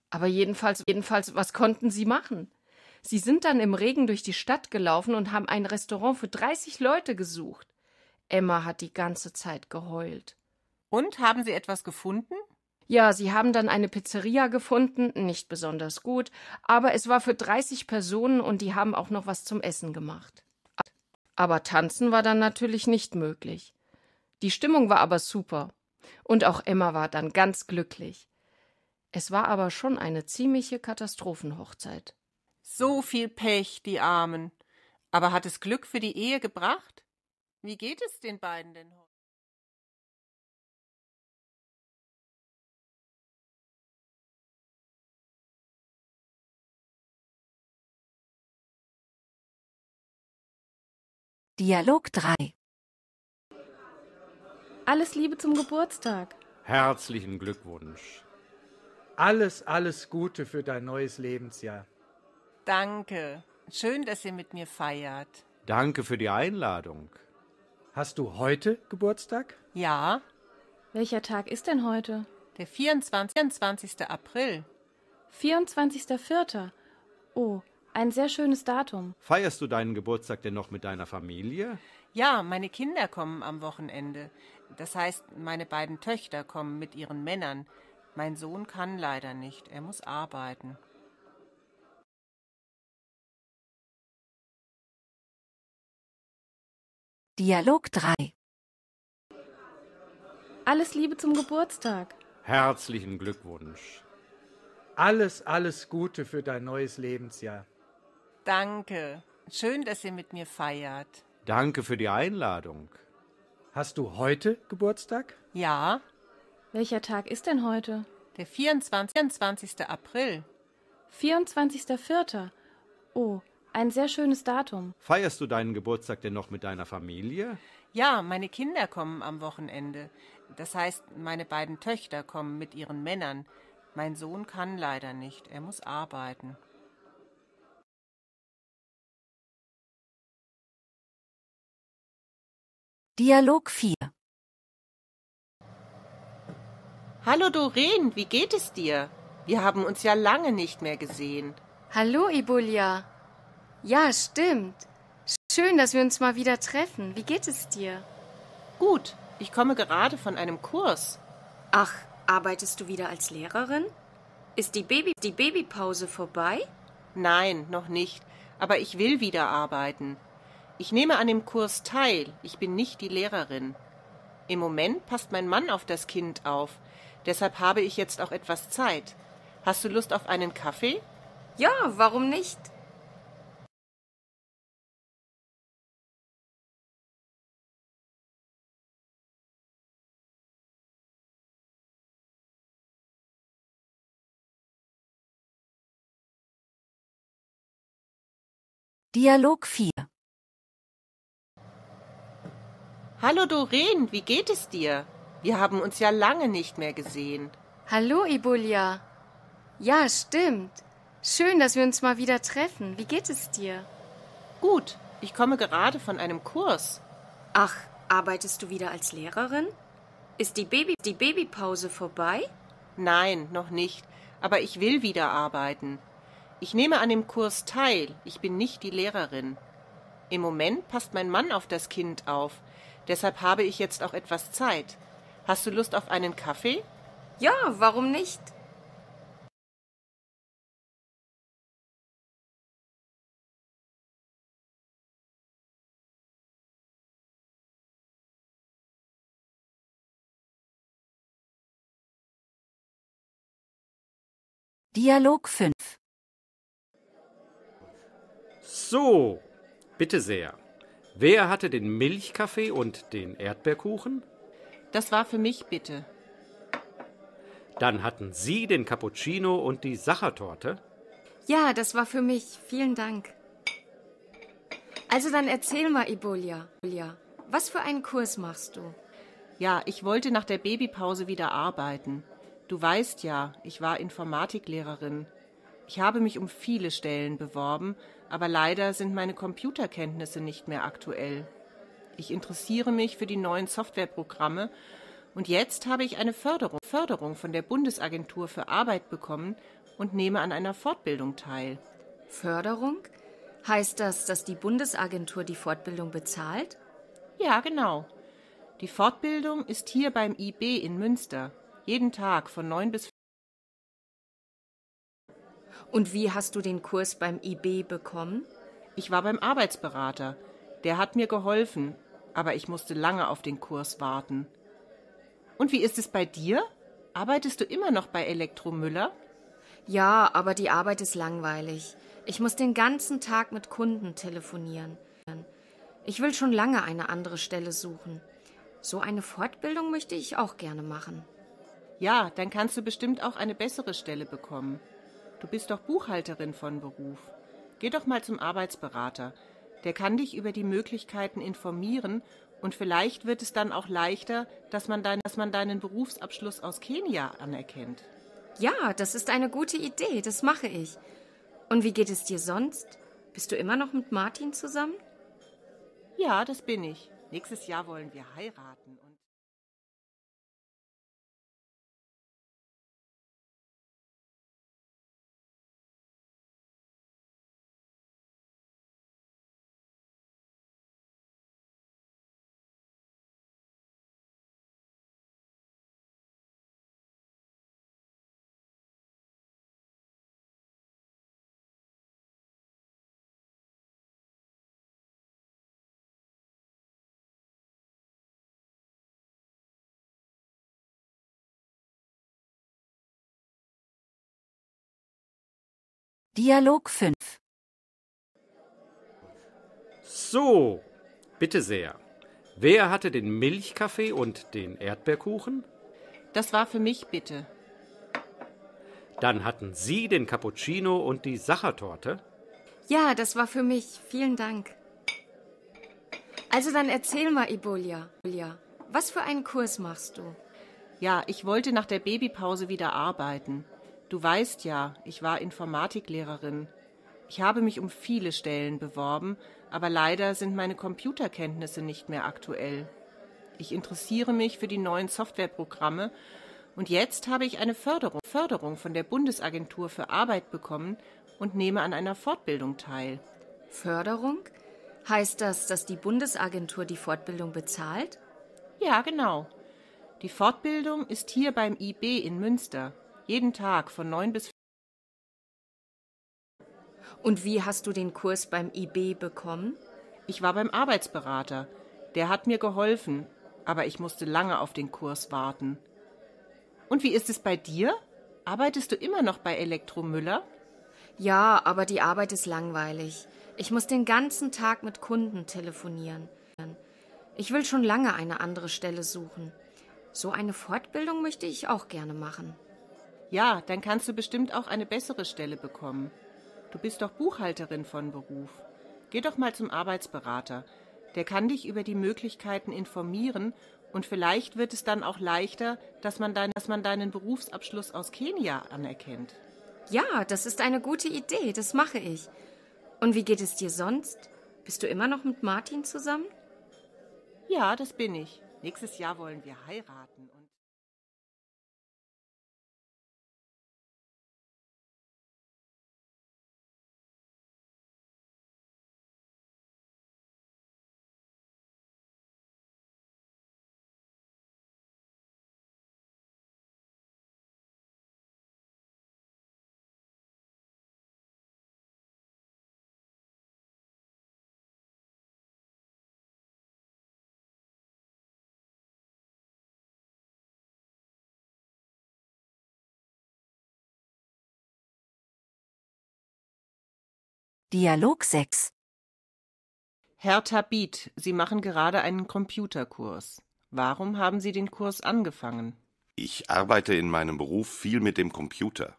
Aber jedenfalls, jedenfalls, was konnten sie machen? Sie sind dann im Regen durch die Stadt gelaufen und haben ein Restaurant für 30 Leute gesucht. Emma hat die ganze Zeit geheult. Und haben Sie etwas gefunden? Ja, sie haben dann eine Pizzeria gefunden, nicht besonders gut, aber es war für 30 Personen und die haben auch noch was zum Essen gemacht. Aber tanzen war dann natürlich nicht möglich. Die Stimmung war aber super. Und auch Emma war dann ganz glücklich. Es war aber schon eine ziemliche Katastrophenhochzeit. So viel Pech, die Armen. Aber hat es Glück für die Ehe gebracht? Wie geht es den beiden denn heute? Dialog 3 Alles Liebe zum Geburtstag. Herzlichen Glückwunsch. Alles, alles Gute für dein neues Lebensjahr. Danke. Schön, dass ihr mit mir feiert. Danke für die Einladung. Hast du heute Geburtstag? Ja. Welcher Tag ist denn heute? Der 24. 24. April. 24.04. Oh, ein sehr schönes Datum. Feierst du deinen Geburtstag denn noch mit deiner Familie? Ja, meine Kinder kommen am Wochenende. Das heißt, meine beiden Töchter kommen mit ihren Männern. Mein Sohn kann leider nicht. Er muss arbeiten. Dialog 3 Alles Liebe zum Geburtstag. Herzlichen Glückwunsch. Alles, alles Gute für dein neues Lebensjahr. Danke. Schön, dass ihr mit mir feiert. Danke für die Einladung. Hast du heute Geburtstag? Ja. Welcher Tag ist denn heute? Der 24. 24. April. 24.04. Oh, ein sehr schönes Datum. Feierst du deinen Geburtstag denn noch mit deiner Familie? Ja, meine Kinder kommen am Wochenende. Das heißt, meine beiden Töchter kommen mit ihren Männern. Mein Sohn kann leider nicht. Er muss arbeiten. Dialog 4 Hallo Doreen, wie geht es dir? Wir haben uns ja lange nicht mehr gesehen. Hallo, Ibulia. Ja, stimmt. Schön, dass wir uns mal wieder treffen. Wie geht es dir? Gut, ich komme gerade von einem Kurs. Ach, arbeitest du wieder als Lehrerin? Ist die, Baby die Babypause vorbei? Nein, noch nicht. Aber ich will wieder arbeiten. Ich nehme an dem Kurs teil. Ich bin nicht die Lehrerin. Im Moment passt mein Mann auf das Kind auf. Deshalb habe ich jetzt auch etwas Zeit. Hast du Lust auf einen Kaffee? Ja, warum nicht? Dialog 4. Hallo Doreen, wie geht es dir? Wir haben uns ja lange nicht mehr gesehen. Hallo, Ibulia. Ja, stimmt. Schön, dass wir uns mal wieder treffen. Wie geht es dir? Gut, ich komme gerade von einem Kurs. Ach, arbeitest du wieder als Lehrerin? Ist die, Baby die Babypause vorbei? Nein, noch nicht. Aber ich will wieder arbeiten. Ich nehme an dem Kurs teil. Ich bin nicht die Lehrerin. Im Moment passt mein Mann auf das Kind auf. Deshalb habe ich jetzt auch etwas Zeit. Hast du Lust auf einen Kaffee? Ja, warum nicht? Dialog 5. So, bitte sehr. Wer hatte den Milchkaffee und den Erdbeerkuchen? Das war für mich, bitte. Dann hatten Sie den Cappuccino und die Sachertorte? Ja, das war für mich. Vielen Dank. Also dann erzähl mal, Ibolia. Was für einen Kurs machst du? Ja, ich wollte nach der Babypause wieder arbeiten. Du weißt ja, ich war Informatiklehrerin. Ich habe mich um viele Stellen beworben, aber leider sind meine Computerkenntnisse nicht mehr aktuell. Ich interessiere mich für die neuen Softwareprogramme und jetzt habe ich eine Förderung, Förderung von der Bundesagentur für Arbeit bekommen und nehme an einer Fortbildung teil. Förderung? Heißt das, dass die Bundesagentur die Fortbildung bezahlt? Ja, genau. Die Fortbildung ist hier beim IB in Münster. Jeden Tag von 9 bis Und wie hast du den Kurs beim IB bekommen? Ich war beim Arbeitsberater. Der hat mir geholfen, aber ich musste lange auf den Kurs warten. Und wie ist es bei dir? Arbeitest du immer noch bei Elektromüller? Ja, aber die Arbeit ist langweilig. Ich muss den ganzen Tag mit Kunden telefonieren. Ich will schon lange eine andere Stelle suchen. So eine Fortbildung möchte ich auch gerne machen. Ja, dann kannst du bestimmt auch eine bessere Stelle bekommen. Du bist doch Buchhalterin von Beruf. Geh doch mal zum Arbeitsberater. Der kann dich über die Möglichkeiten informieren und vielleicht wird es dann auch leichter, dass man, dein, dass man deinen Berufsabschluss aus Kenia anerkennt. Ja, das ist eine gute Idee, das mache ich. Und wie geht es dir sonst? Bist du immer noch mit Martin zusammen? Ja, das bin ich. Nächstes Jahr wollen wir heiraten. Dialog 5. So, bitte sehr. Wer hatte den Milchkaffee und den Erdbeerkuchen? Das war für mich, bitte. Dann hatten Sie den Cappuccino und die Sachertorte? Ja, das war für mich. Vielen Dank. Also dann erzähl mal, Ibolia. Was für einen Kurs machst du? Ja, ich wollte nach der Babypause wieder arbeiten. Du weißt ja, ich war Informatiklehrerin. Ich habe mich um viele Stellen beworben, aber leider sind meine Computerkenntnisse nicht mehr aktuell. Ich interessiere mich für die neuen Softwareprogramme und jetzt habe ich eine Förderung, Förderung von der Bundesagentur für Arbeit bekommen und nehme an einer Fortbildung teil. Förderung? Heißt das, dass die Bundesagentur die Fortbildung bezahlt? Ja, genau. Die Fortbildung ist hier beim IB in Münster. Jeden Tag von 9 bis Und wie hast du den Kurs beim IB bekommen? Ich war beim Arbeitsberater. Der hat mir geholfen, aber ich musste lange auf den Kurs warten. Und wie ist es bei dir? Arbeitest du immer noch bei Elektromüller? Ja, aber die Arbeit ist langweilig. Ich muss den ganzen Tag mit Kunden telefonieren. Ich will schon lange eine andere Stelle suchen. So eine Fortbildung möchte ich auch gerne machen. Ja, dann kannst du bestimmt auch eine bessere Stelle bekommen. Du bist doch Buchhalterin von Beruf. Geh doch mal zum Arbeitsberater. Der kann dich über die Möglichkeiten informieren und vielleicht wird es dann auch leichter, dass man, dein, dass man deinen Berufsabschluss aus Kenia anerkennt. Ja, das ist eine gute Idee, das mache ich. Und wie geht es dir sonst? Bist du immer noch mit Martin zusammen? Ja, das bin ich. Nächstes Jahr wollen wir heiraten. Dialog 6 Herr Biet, Sie machen gerade einen Computerkurs. Warum haben Sie den Kurs angefangen? Ich arbeite in meinem Beruf viel mit dem Computer.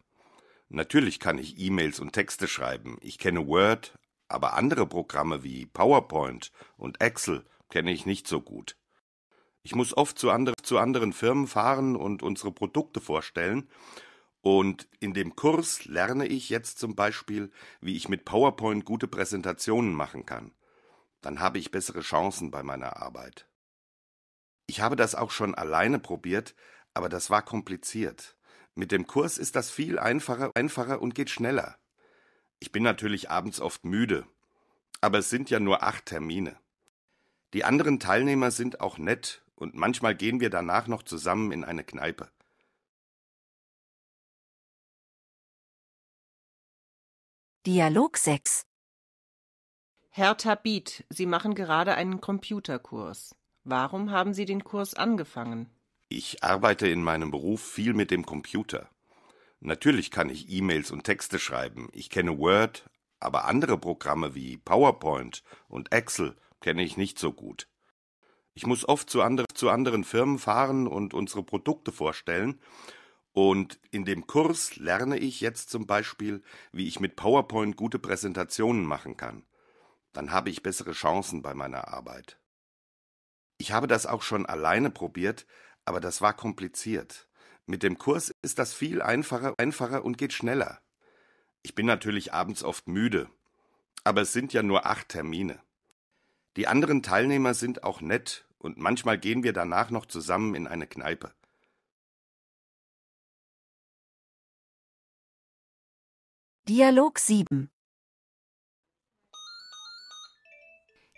Natürlich kann ich E-Mails und Texte schreiben. Ich kenne Word, aber andere Programme wie PowerPoint und Excel kenne ich nicht so gut. Ich muss oft zu, andre, zu anderen Firmen fahren und unsere Produkte vorstellen. Und in dem Kurs lerne ich jetzt zum Beispiel, wie ich mit PowerPoint gute Präsentationen machen kann. Dann habe ich bessere Chancen bei meiner Arbeit. Ich habe das auch schon alleine probiert, aber das war kompliziert. Mit dem Kurs ist das viel einfacher, einfacher und geht schneller. Ich bin natürlich abends oft müde, aber es sind ja nur acht Termine. Die anderen Teilnehmer sind auch nett und manchmal gehen wir danach noch zusammen in eine Kneipe. Dialog 6 Herr Biet, Sie machen gerade einen Computerkurs. Warum haben Sie den Kurs angefangen? Ich arbeite in meinem Beruf viel mit dem Computer. Natürlich kann ich E-Mails und Texte schreiben. Ich kenne Word, aber andere Programme wie PowerPoint und Excel kenne ich nicht so gut. Ich muss oft zu, andre, zu anderen Firmen fahren und unsere Produkte vorstellen. Und in dem Kurs lerne ich jetzt zum Beispiel, wie ich mit PowerPoint gute Präsentationen machen kann. Dann habe ich bessere Chancen bei meiner Arbeit. Ich habe das auch schon alleine probiert, aber das war kompliziert. Mit dem Kurs ist das viel einfacher, einfacher und geht schneller. Ich bin natürlich abends oft müde, aber es sind ja nur acht Termine. Die anderen Teilnehmer sind auch nett und manchmal gehen wir danach noch zusammen in eine Kneipe. Dialog 7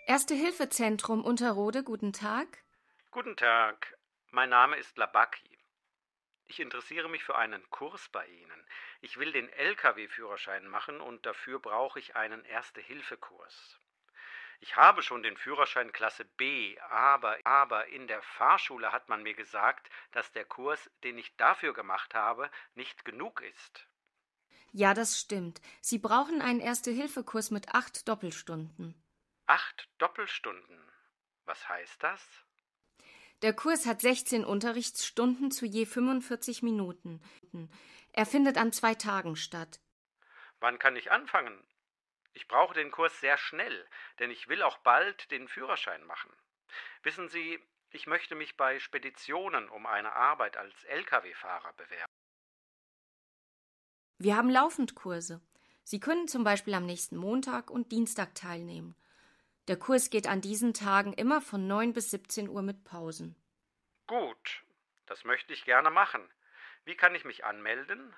Erste-Hilfe-Zentrum Unterrode, guten Tag. Guten Tag, mein Name ist Labaki. Ich interessiere mich für einen Kurs bei Ihnen. Ich will den Lkw-Führerschein machen und dafür brauche ich einen Erste-Hilfe-Kurs. Ich habe schon den Führerschein Klasse B, aber, aber in der Fahrschule hat man mir gesagt, dass der Kurs, den ich dafür gemacht habe, nicht genug ist. Ja, das stimmt. Sie brauchen einen Erste-Hilfe-Kurs mit acht Doppelstunden. Acht Doppelstunden. Was heißt das? Der Kurs hat 16 Unterrichtsstunden zu je 45 Minuten. Er findet an zwei Tagen statt. Wann kann ich anfangen? Ich brauche den Kurs sehr schnell, denn ich will auch bald den Führerschein machen. Wissen Sie, ich möchte mich bei Speditionen um eine Arbeit als Lkw-Fahrer bewerben. Wir haben laufend Kurse. Sie können zum Beispiel am nächsten Montag und Dienstag teilnehmen. Der Kurs geht an diesen Tagen immer von 9 bis 17 Uhr mit Pausen. Gut, das möchte ich gerne machen. Wie kann ich mich anmelden?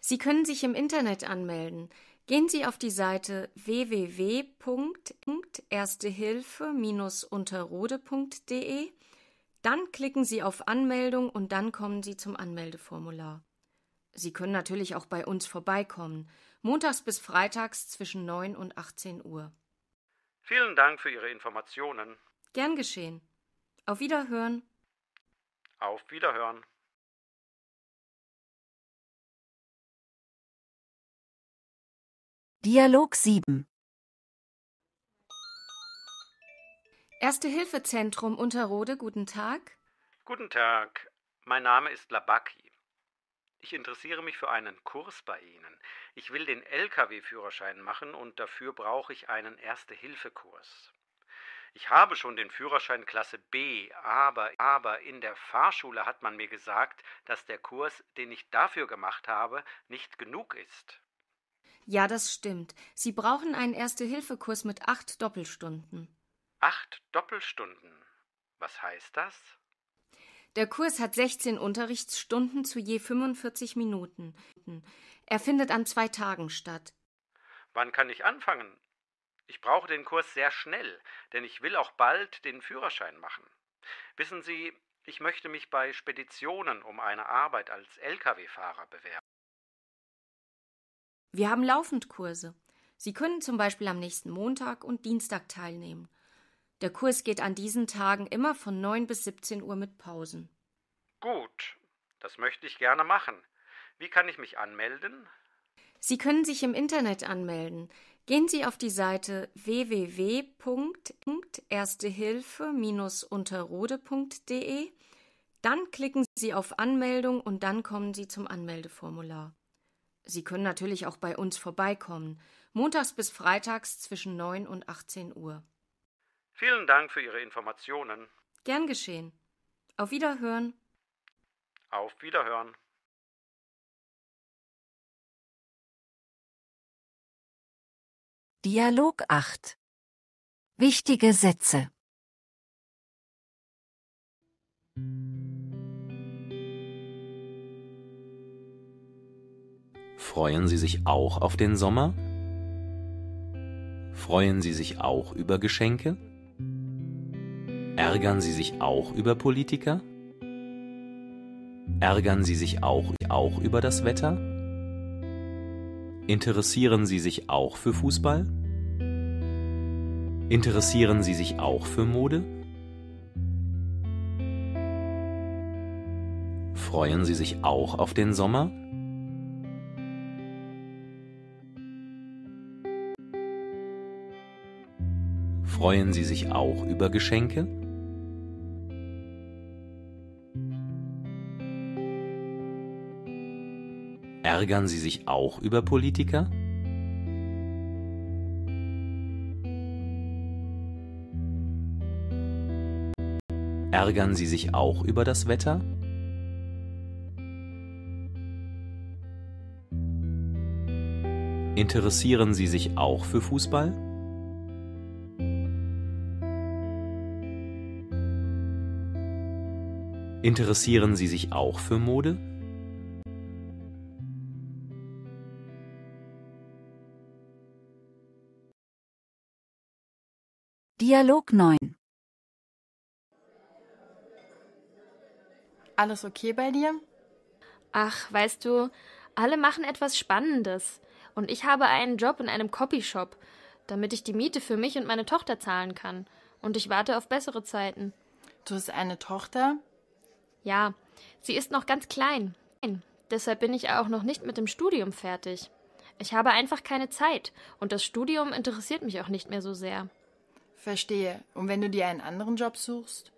Sie können sich im Internet anmelden. Gehen Sie auf die Seite www.erstehilfe-unterrode.de, dann klicken Sie auf Anmeldung und dann kommen Sie zum Anmeldeformular. Sie können natürlich auch bei uns vorbeikommen, montags bis freitags zwischen 9 und 18 Uhr. Vielen Dank für Ihre Informationen. Gern geschehen. Auf Wiederhören. Auf Wiederhören. Dialog 7 Erste-Hilfe-Zentrum Unterrode, guten Tag. Guten Tag, mein Name ist Labaki. Ich interessiere mich für einen Kurs bei Ihnen. Ich will den Lkw-Führerschein machen und dafür brauche ich einen Erste-Hilfe-Kurs. Ich habe schon den Führerschein Klasse B, aber, aber in der Fahrschule hat man mir gesagt, dass der Kurs, den ich dafür gemacht habe, nicht genug ist. Ja, das stimmt. Sie brauchen einen Erste-Hilfe-Kurs mit acht Doppelstunden. Acht Doppelstunden. Was heißt das? Der Kurs hat 16 Unterrichtsstunden zu je 45 Minuten. Er findet an zwei Tagen statt. Wann kann ich anfangen? Ich brauche den Kurs sehr schnell, denn ich will auch bald den Führerschein machen. Wissen Sie, ich möchte mich bei Speditionen um eine Arbeit als Lkw-Fahrer bewerben. Wir haben laufend Kurse. Sie können zum Beispiel am nächsten Montag und Dienstag teilnehmen. Der Kurs geht an diesen Tagen immer von 9 bis 17 Uhr mit Pausen. Gut, das möchte ich gerne machen. Wie kann ich mich anmelden? Sie können sich im Internet anmelden. Gehen Sie auf die Seite www.erstehilfe-unterrode.de, dann klicken Sie auf Anmeldung und dann kommen Sie zum Anmeldeformular. Sie können natürlich auch bei uns vorbeikommen, montags bis freitags zwischen 9 und 18 Uhr. Vielen Dank für Ihre Informationen. Gern geschehen. Auf Wiederhören. Auf Wiederhören. Dialog 8. Wichtige Sätze. Freuen Sie sich auch auf den Sommer? Freuen Sie sich auch über Geschenke? Ärgern Sie sich auch über Politiker? Ärgern Sie sich auch, auch über das Wetter? Interessieren Sie sich auch für Fußball? Interessieren Sie sich auch für Mode? Freuen Sie sich auch auf den Sommer? Freuen Sie sich auch über Geschenke? Ärgern Sie sich auch über Politiker? Ärgern Sie sich auch über das Wetter? Interessieren Sie sich auch für Fußball? Interessieren Sie sich auch für Mode? Dialog 9. Alles okay bei dir? Ach, weißt du, alle machen etwas Spannendes. Und ich habe einen Job in einem Copyshop, damit ich die Miete für mich und meine Tochter zahlen kann. Und ich warte auf bessere Zeiten. Du hast eine Tochter? Ja, sie ist noch ganz klein. Deshalb bin ich auch noch nicht mit dem Studium fertig. Ich habe einfach keine Zeit und das Studium interessiert mich auch nicht mehr so sehr. Verstehe. Und wenn du dir einen anderen Job suchst?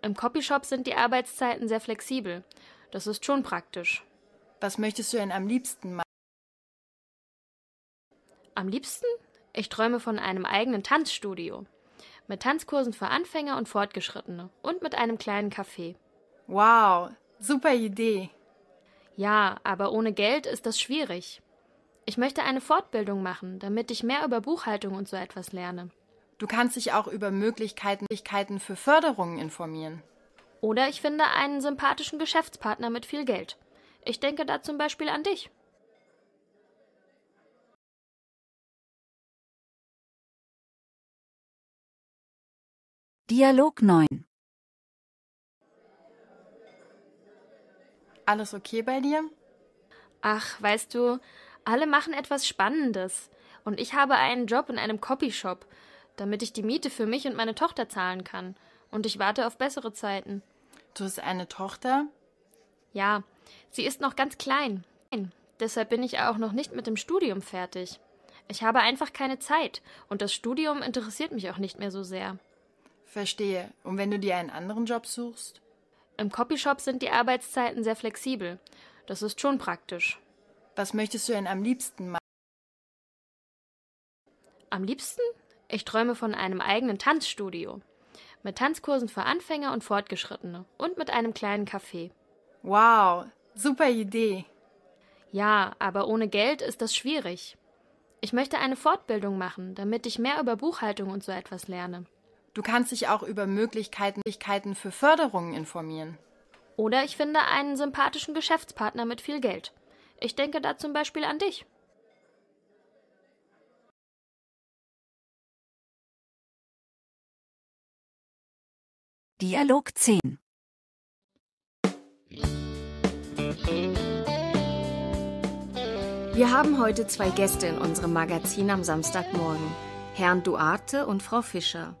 Im Copyshop sind die Arbeitszeiten sehr flexibel. Das ist schon praktisch. Was möchtest du denn am liebsten machen? Am liebsten? Ich träume von einem eigenen Tanzstudio. Mit Tanzkursen für Anfänger und Fortgeschrittene und mit einem kleinen Café. Wow, super Idee. Ja, aber ohne Geld ist das schwierig. Ich möchte eine Fortbildung machen, damit ich mehr über Buchhaltung und so etwas lerne. Du kannst dich auch über Möglichkeiten für Förderungen informieren. Oder ich finde einen sympathischen Geschäftspartner mit viel Geld. Ich denke da zum Beispiel an dich. Dialog 9. Alles okay bei dir? Ach, weißt du, alle machen etwas Spannendes. Und ich habe einen Job in einem Copyshop, damit ich die Miete für mich und meine Tochter zahlen kann. Und ich warte auf bessere Zeiten. Du hast eine Tochter? Ja, sie ist noch ganz klein. Deshalb bin ich auch noch nicht mit dem Studium fertig. Ich habe einfach keine Zeit und das Studium interessiert mich auch nicht mehr so sehr. Verstehe. Und wenn du dir einen anderen Job suchst? Im Copyshop sind die Arbeitszeiten sehr flexibel. Das ist schon praktisch. Was möchtest du denn am liebsten machen? Am liebsten? Ich träume von einem eigenen Tanzstudio. Mit Tanzkursen für Anfänger und Fortgeschrittene und mit einem kleinen Café. Wow, super Idee. Ja, aber ohne Geld ist das schwierig. Ich möchte eine Fortbildung machen, damit ich mehr über Buchhaltung und so etwas lerne. Du kannst dich auch über Möglichkeiten für Förderungen informieren. Oder ich finde einen sympathischen Geschäftspartner mit viel Geld. Ich denke da zum Beispiel an dich. Dialog 10 Wir haben heute zwei Gäste in unserem Magazin am Samstagmorgen, Herrn Duarte und Frau Fischer.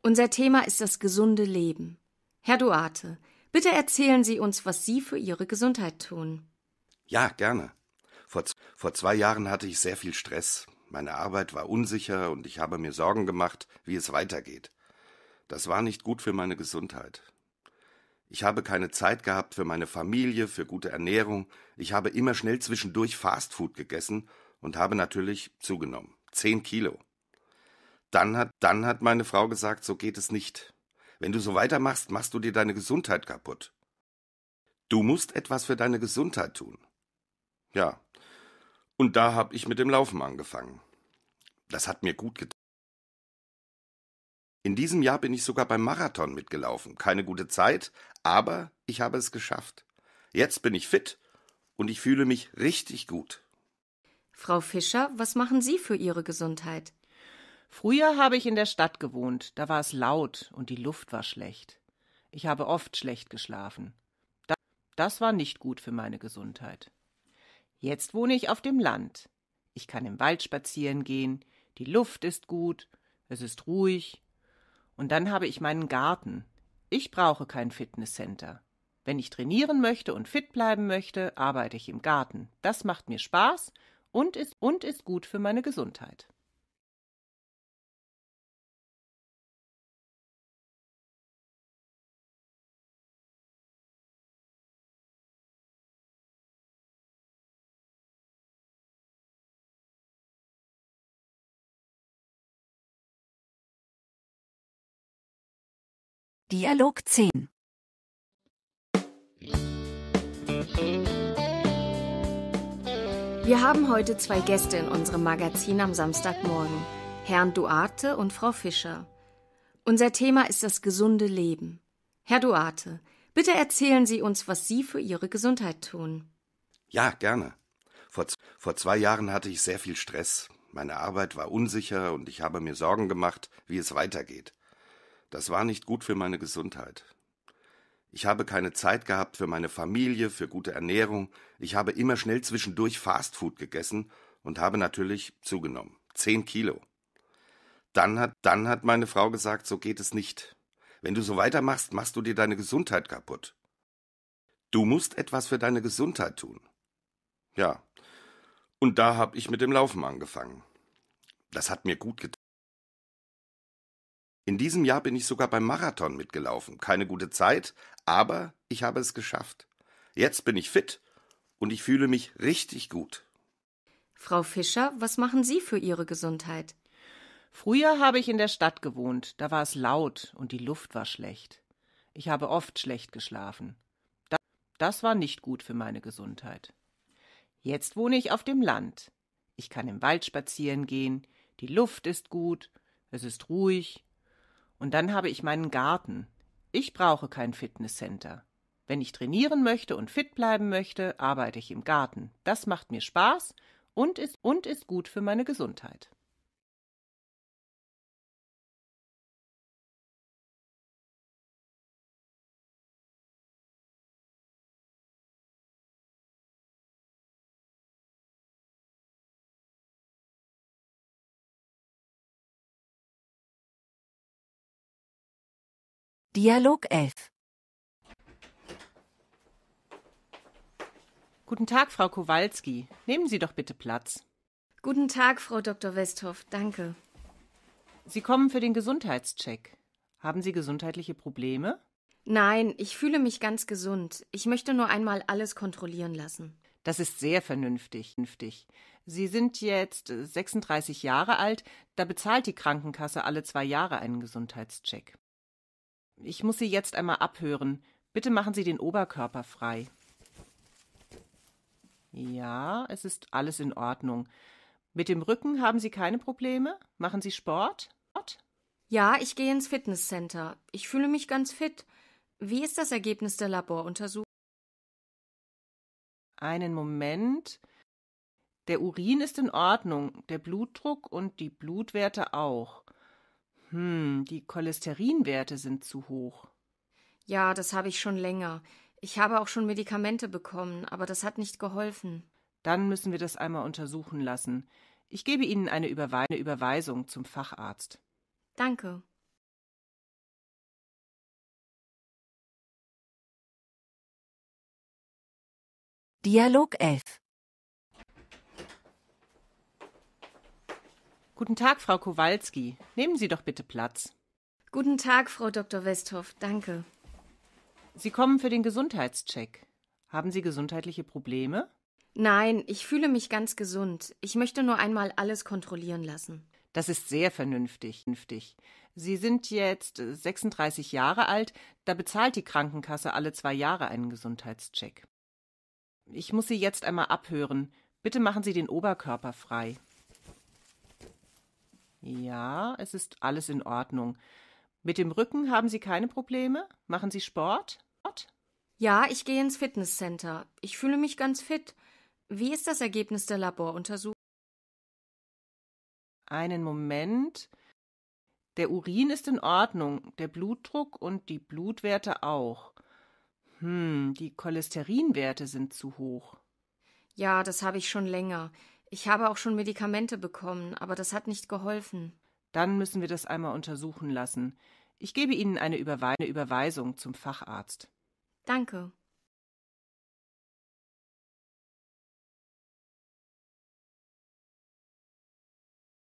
Unser Thema ist das gesunde Leben. Herr Duarte, bitte erzählen Sie uns, was Sie für Ihre Gesundheit tun. Ja, gerne. Vor, vor zwei Jahren hatte ich sehr viel Stress. Meine Arbeit war unsicher und ich habe mir Sorgen gemacht, wie es weitergeht. Das war nicht gut für meine Gesundheit. Ich habe keine Zeit gehabt für meine Familie, für gute Ernährung. Ich habe immer schnell zwischendurch Fastfood gegessen und habe natürlich zugenommen. Zehn Kilo. Dann hat, dann hat meine Frau gesagt, so geht es nicht. Wenn du so weitermachst, machst du dir deine Gesundheit kaputt. Du musst etwas für deine Gesundheit tun. Ja. Und da habe ich mit dem Laufen angefangen. Das hat mir gut getan. In diesem Jahr bin ich sogar beim Marathon mitgelaufen. Keine gute Zeit, aber ich habe es geschafft. Jetzt bin ich fit und ich fühle mich richtig gut. Frau Fischer, was machen Sie für Ihre Gesundheit? Früher habe ich in der Stadt gewohnt, da war es laut und die Luft war schlecht. Ich habe oft schlecht geschlafen. Das war nicht gut für meine Gesundheit. Jetzt wohne ich auf dem Land. Ich kann im Wald spazieren gehen, die Luft ist gut, es ist ruhig, und dann habe ich meinen Garten. Ich brauche kein Fitnesscenter. Wenn ich trainieren möchte und fit bleiben möchte, arbeite ich im Garten. Das macht mir Spaß und ist, und ist gut für meine Gesundheit. Dialog 10 Wir haben heute zwei Gäste in unserem Magazin am Samstagmorgen, Herrn Duarte und Frau Fischer. Unser Thema ist das gesunde Leben. Herr Duarte, bitte erzählen Sie uns, was Sie für Ihre Gesundheit tun. Ja, gerne. Vor, vor zwei Jahren hatte ich sehr viel Stress. Meine Arbeit war unsicher und ich habe mir Sorgen gemacht, wie es weitergeht. Das war nicht gut für meine Gesundheit. Ich habe keine Zeit gehabt für meine Familie, für gute Ernährung. Ich habe immer schnell zwischendurch Fastfood gegessen und habe natürlich zugenommen. Zehn Kilo. Dann hat, dann hat meine Frau gesagt, so geht es nicht. Wenn du so weitermachst, machst du dir deine Gesundheit kaputt. Du musst etwas für deine Gesundheit tun. Ja. Und da habe ich mit dem Laufen angefangen. Das hat mir gut getan. In diesem Jahr bin ich sogar beim Marathon mitgelaufen. Keine gute Zeit, aber ich habe es geschafft. Jetzt bin ich fit und ich fühle mich richtig gut. Frau Fischer, was machen Sie für Ihre Gesundheit? Früher habe ich in der Stadt gewohnt, da war es laut und die Luft war schlecht. Ich habe oft schlecht geschlafen. Das war nicht gut für meine Gesundheit. Jetzt wohne ich auf dem Land. Ich kann im Wald spazieren gehen, die Luft ist gut, es ist ruhig, und dann habe ich meinen Garten. Ich brauche kein Fitnesscenter. Wenn ich trainieren möchte und fit bleiben möchte, arbeite ich im Garten. Das macht mir Spaß und ist, und ist gut für meine Gesundheit. Dialog 11 Guten Tag, Frau Kowalski. Nehmen Sie doch bitte Platz. Guten Tag, Frau Dr. Westhoff. Danke. Sie kommen für den Gesundheitscheck. Haben Sie gesundheitliche Probleme? Nein, ich fühle mich ganz gesund. Ich möchte nur einmal alles kontrollieren lassen. Das ist sehr vernünftig. vernünftig. Sie sind jetzt 36 Jahre alt, da bezahlt die Krankenkasse alle zwei Jahre einen Gesundheitscheck. Ich muss Sie jetzt einmal abhören. Bitte machen Sie den Oberkörper frei. Ja, es ist alles in Ordnung. Mit dem Rücken haben Sie keine Probleme? Machen Sie Sport? Ja, ich gehe ins Fitnesscenter. Ich fühle mich ganz fit. Wie ist das Ergebnis der Laboruntersuchung? Einen Moment. Der Urin ist in Ordnung, der Blutdruck und die Blutwerte auch. Hm, die Cholesterinwerte sind zu hoch. Ja, das habe ich schon länger. Ich habe auch schon Medikamente bekommen, aber das hat nicht geholfen. Dann müssen wir das einmal untersuchen lassen. Ich gebe Ihnen eine, Überwe eine Überweisung zum Facharzt. Danke. Dialog 11 Guten Tag, Frau Kowalski. Nehmen Sie doch bitte Platz. Guten Tag, Frau Dr. Westhoff. Danke. Sie kommen für den Gesundheitscheck. Haben Sie gesundheitliche Probleme? Nein, ich fühle mich ganz gesund. Ich möchte nur einmal alles kontrollieren lassen. Das ist sehr vernünftig. Sie sind jetzt 36 Jahre alt, da bezahlt die Krankenkasse alle zwei Jahre einen Gesundheitscheck. Ich muss Sie jetzt einmal abhören. Bitte machen Sie den Oberkörper frei. Ja, es ist alles in Ordnung. Mit dem Rücken haben Sie keine Probleme? Machen Sie Sport? Ja, ich gehe ins Fitnesscenter. Ich fühle mich ganz fit. Wie ist das Ergebnis der Laboruntersuchung? Einen Moment. Der Urin ist in Ordnung, der Blutdruck und die Blutwerte auch. Hm, die Cholesterinwerte sind zu hoch. Ja, das habe ich schon länger. Ich habe auch schon Medikamente bekommen, aber das hat nicht geholfen. Dann müssen wir das einmal untersuchen lassen. Ich gebe Ihnen eine, Überwe eine Überweisung zum Facharzt. Danke.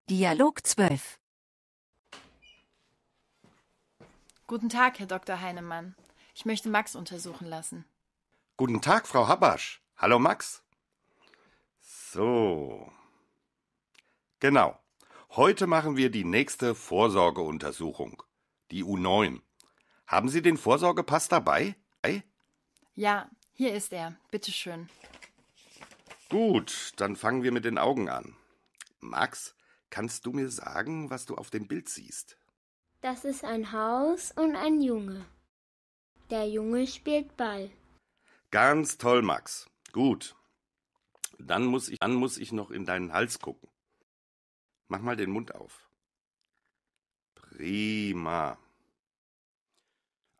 Dialog 12 Guten Tag, Herr Dr. Heinemann. Ich möchte Max untersuchen lassen. Guten Tag, Frau Habasch. Hallo, Max. So. Genau. Heute machen wir die nächste Vorsorgeuntersuchung. Die U9. Haben Sie den Vorsorgepass dabei? Ei? Ja, hier ist er. Bitte schön. Gut, dann fangen wir mit den Augen an. Max, kannst du mir sagen, was du auf dem Bild siehst? Das ist ein Haus und ein Junge. Der Junge spielt Ball. Ganz toll, Max. Gut. Dann muss ich, dann muss ich noch in deinen Hals gucken. Mach mal den Mund auf. Prima.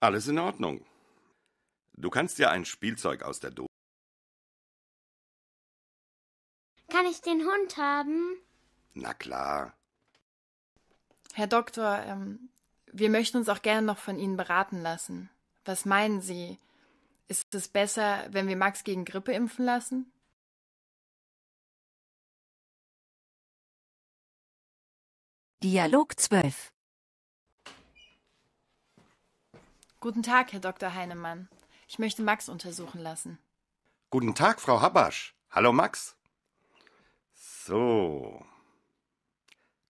Alles in Ordnung. Du kannst dir ein Spielzeug aus der Dose. Kann ich den Hund haben? Na klar. Herr Doktor, ähm, wir möchten uns auch gerne noch von Ihnen beraten lassen. Was meinen Sie? Ist es besser, wenn wir Max gegen Grippe impfen lassen? Dialog 12 Guten Tag, Herr Dr. Heinemann. Ich möchte Max untersuchen lassen. Guten Tag, Frau Habasch. Hallo, Max. So.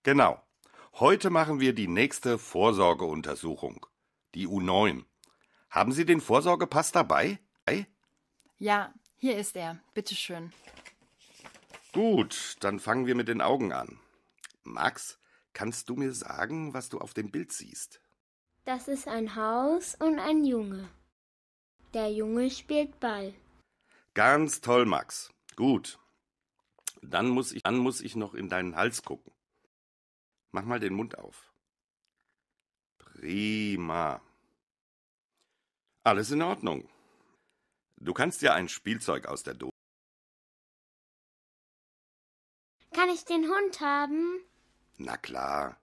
Genau. Heute machen wir die nächste Vorsorgeuntersuchung. Die U9. Haben Sie den Vorsorgepass dabei? Ei? Ja, hier ist er. Bitte schön. Gut, dann fangen wir mit den Augen an. Max, kannst du mir sagen, was du auf dem Bild siehst? Das ist ein Haus und ein Junge. Der Junge spielt Ball. Ganz toll, Max. Gut. Dann muss ich, dann muss ich noch in deinen Hals gucken. Mach mal den Mund auf. Prima. Alles in Ordnung. Du kannst dir ein Spielzeug aus der Dose. Kann ich den Hund haben? Na klar.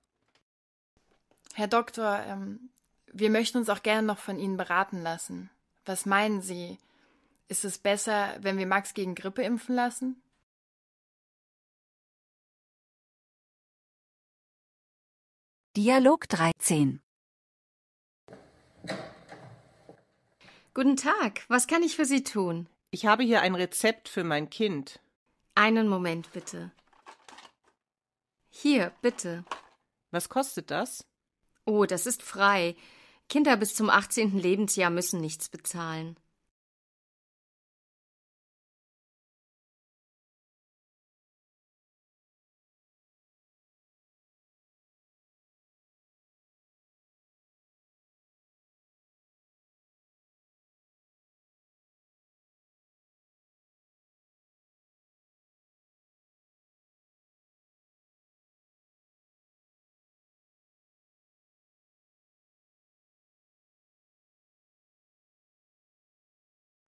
Herr Doktor, ähm, wir möchten uns auch gerne noch von Ihnen beraten lassen. Was meinen Sie? Ist es besser, wenn wir Max gegen Grippe impfen lassen? Dialog 13 Guten Tag, was kann ich für Sie tun? Ich habe hier ein Rezept für mein Kind. Einen Moment bitte. Hier, bitte. Was kostet das? Oh, das ist frei. Kinder bis zum 18. Lebensjahr müssen nichts bezahlen.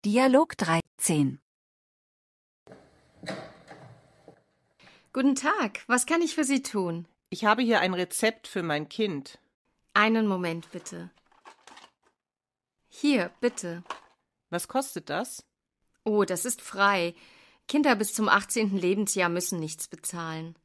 Dialog 13. Guten Tag, was kann ich für Sie tun? Ich habe hier ein Rezept für mein Kind. Einen Moment bitte. Hier, bitte. Was kostet das? Oh, das ist frei. Kinder bis zum 18. Lebensjahr müssen nichts bezahlen.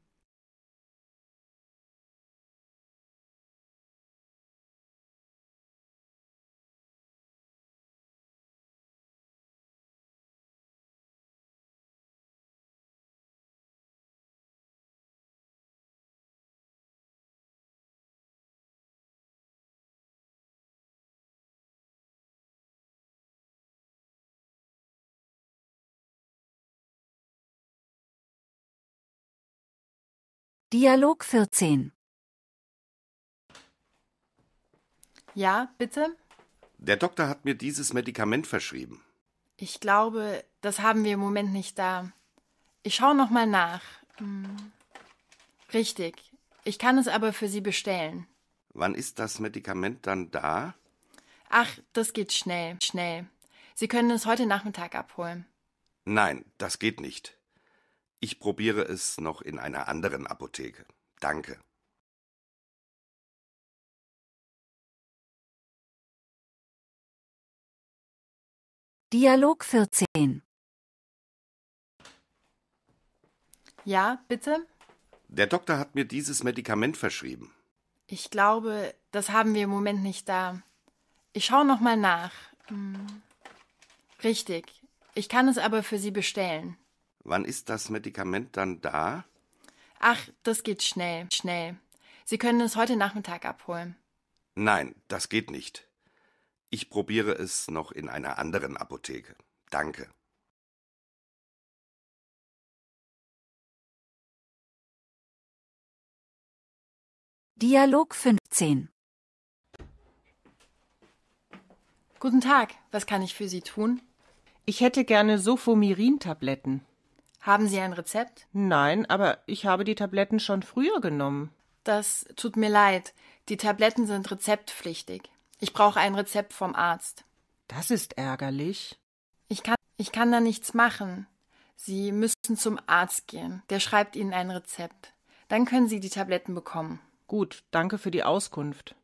Dialog 14. Ja, bitte? Der Doktor hat mir dieses Medikament verschrieben. Ich glaube, das haben wir im Moment nicht da. Ich schaue noch mal nach. Hm. Richtig. Ich kann es aber für Sie bestellen. Wann ist das Medikament dann da? Ach, das geht schnell, schnell. Sie können es heute Nachmittag abholen. Nein, das geht nicht. Ich probiere es noch in einer anderen Apotheke. Danke. Dialog 14. Ja, bitte? Der Doktor hat mir dieses Medikament verschrieben. Ich glaube, das haben wir im Moment nicht da. Ich schaue noch mal nach. Hm. Richtig. Ich kann es aber für Sie bestellen. Wann ist das Medikament dann da? Ach, das geht schnell, schnell. Sie können es heute Nachmittag abholen. Nein, das geht nicht. Ich probiere es noch in einer anderen Apotheke. Danke. Dialog 15. Guten Tag, was kann ich für Sie tun? Ich hätte gerne Sofomirin-Tabletten. Haben Sie ein Rezept? Nein, aber ich habe die Tabletten schon früher genommen. Das tut mir leid. Die Tabletten sind rezeptpflichtig. Ich brauche ein Rezept vom Arzt. Das ist ärgerlich. Ich kann, ich kann da nichts machen. Sie müssen zum Arzt gehen. Der schreibt Ihnen ein Rezept. Dann können Sie die Tabletten bekommen. Gut, danke für die Auskunft.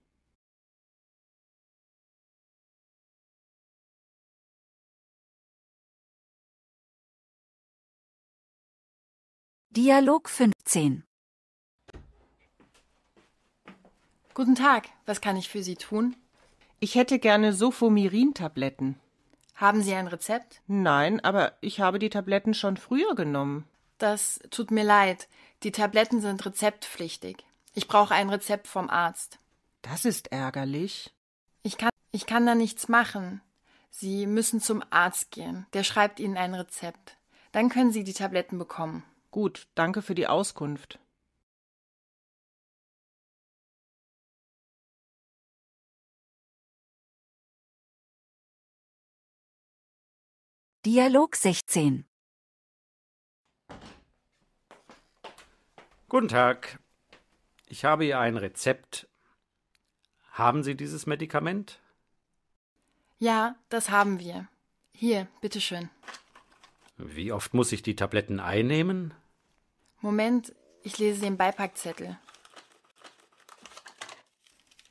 Dialog 15. Guten Tag, was kann ich für Sie tun? Ich hätte gerne Sofomirin-Tabletten. Haben Sie ein Rezept? Nein, aber ich habe die Tabletten schon früher genommen. Das tut mir leid. Die Tabletten sind rezeptpflichtig. Ich brauche ein Rezept vom Arzt. Das ist ärgerlich. Ich kann, ich kann da nichts machen. Sie müssen zum Arzt gehen. Der schreibt Ihnen ein Rezept. Dann können Sie die Tabletten bekommen. Gut, danke für die Auskunft. Dialog 16. Guten Tag. Ich habe hier ein Rezept. Haben Sie dieses Medikament? Ja, das haben wir. Hier, bitteschön. Wie oft muss ich die Tabletten einnehmen? Moment, ich lese den Beipackzettel.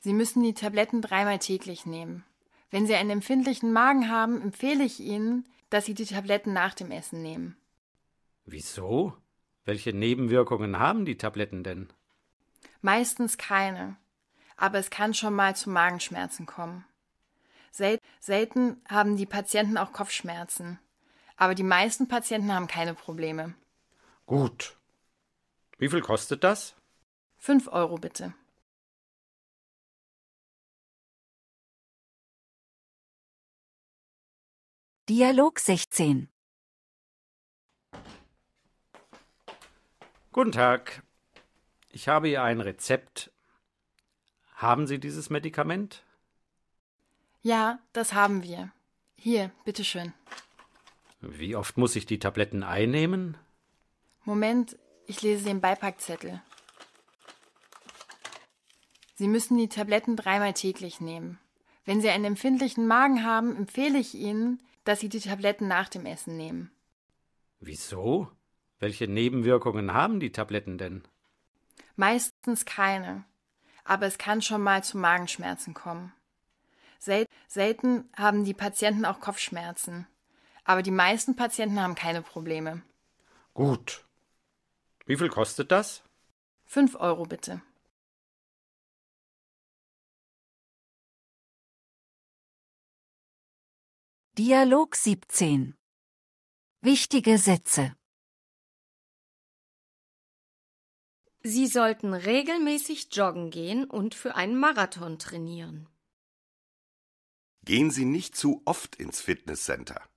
Sie müssen die Tabletten dreimal täglich nehmen. Wenn Sie einen empfindlichen Magen haben, empfehle ich Ihnen, dass Sie die Tabletten nach dem Essen nehmen. Wieso? Welche Nebenwirkungen haben die Tabletten denn? Meistens keine. Aber es kann schon mal zu Magenschmerzen kommen. Sel selten haben die Patienten auch Kopfschmerzen. Aber die meisten Patienten haben keine Probleme. Gut. Wie viel kostet das? Fünf Euro bitte. Dialog 16. Guten Tag. Ich habe hier ein Rezept. Haben Sie dieses Medikament? Ja, das haben wir. Hier, bitteschön. Wie oft muss ich die Tabletten einnehmen? Moment, ich lese den Beipackzettel. Sie müssen die Tabletten dreimal täglich nehmen. Wenn Sie einen empfindlichen Magen haben, empfehle ich Ihnen, dass Sie die Tabletten nach dem Essen nehmen. Wieso? Welche Nebenwirkungen haben die Tabletten denn? Meistens keine. Aber es kann schon mal zu Magenschmerzen kommen. Sel selten haben die Patienten auch Kopfschmerzen. Aber die meisten Patienten haben keine Probleme. Gut. Wie viel kostet das? Fünf Euro bitte. Dialog 17. Wichtige Sätze. Sie sollten regelmäßig joggen gehen und für einen Marathon trainieren. Gehen Sie nicht zu oft ins Fitnesscenter.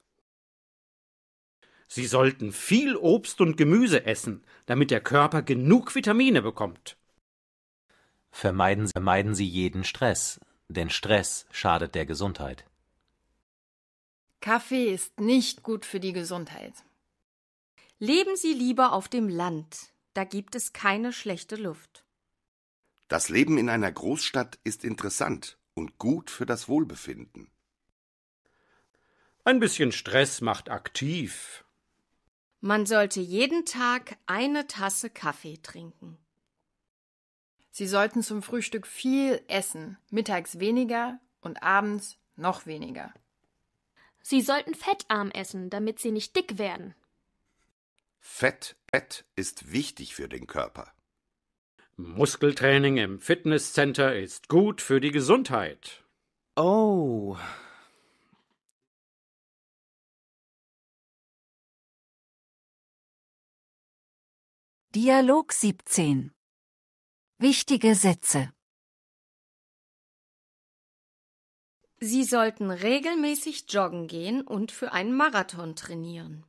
Sie sollten viel Obst und Gemüse essen, damit der Körper genug Vitamine bekommt. Vermeiden, vermeiden Sie jeden Stress, denn Stress schadet der Gesundheit. Kaffee ist nicht gut für die Gesundheit. Leben Sie lieber auf dem Land, da gibt es keine schlechte Luft. Das Leben in einer Großstadt ist interessant und gut für das Wohlbefinden. Ein bisschen Stress macht aktiv. Man sollte jeden Tag eine Tasse Kaffee trinken. Sie sollten zum Frühstück viel essen, mittags weniger und abends noch weniger. Sie sollten fettarm essen, damit sie nicht dick werden. Fett, Fett ist wichtig für den Körper. Muskeltraining im Fitnesscenter ist gut für die Gesundheit. Oh. Dialog 17. Wichtige Sätze. Sie sollten regelmäßig joggen gehen und für einen Marathon trainieren.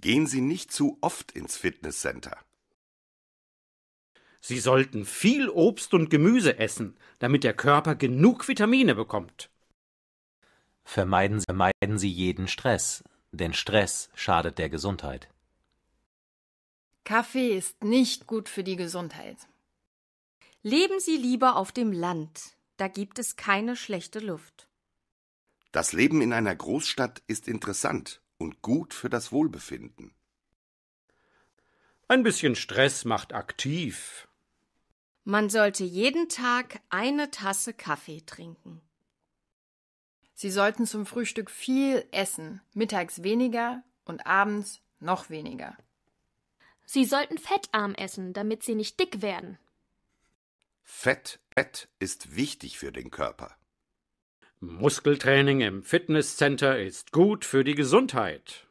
Gehen Sie nicht zu oft ins Fitnesscenter. Sie sollten viel Obst und Gemüse essen, damit der Körper genug Vitamine bekommt. Vermeiden, vermeiden Sie jeden Stress, denn Stress schadet der Gesundheit. Kaffee ist nicht gut für die Gesundheit. Leben Sie lieber auf dem Land, da gibt es keine schlechte Luft. Das Leben in einer Großstadt ist interessant und gut für das Wohlbefinden. Ein bisschen Stress macht aktiv. Man sollte jeden Tag eine Tasse Kaffee trinken. Sie sollten zum Frühstück viel essen, mittags weniger und abends noch weniger. Sie sollten fettarm essen, damit sie nicht dick werden. Fett, Fett ist wichtig für den Körper. Muskeltraining im Fitnesscenter ist gut für die Gesundheit.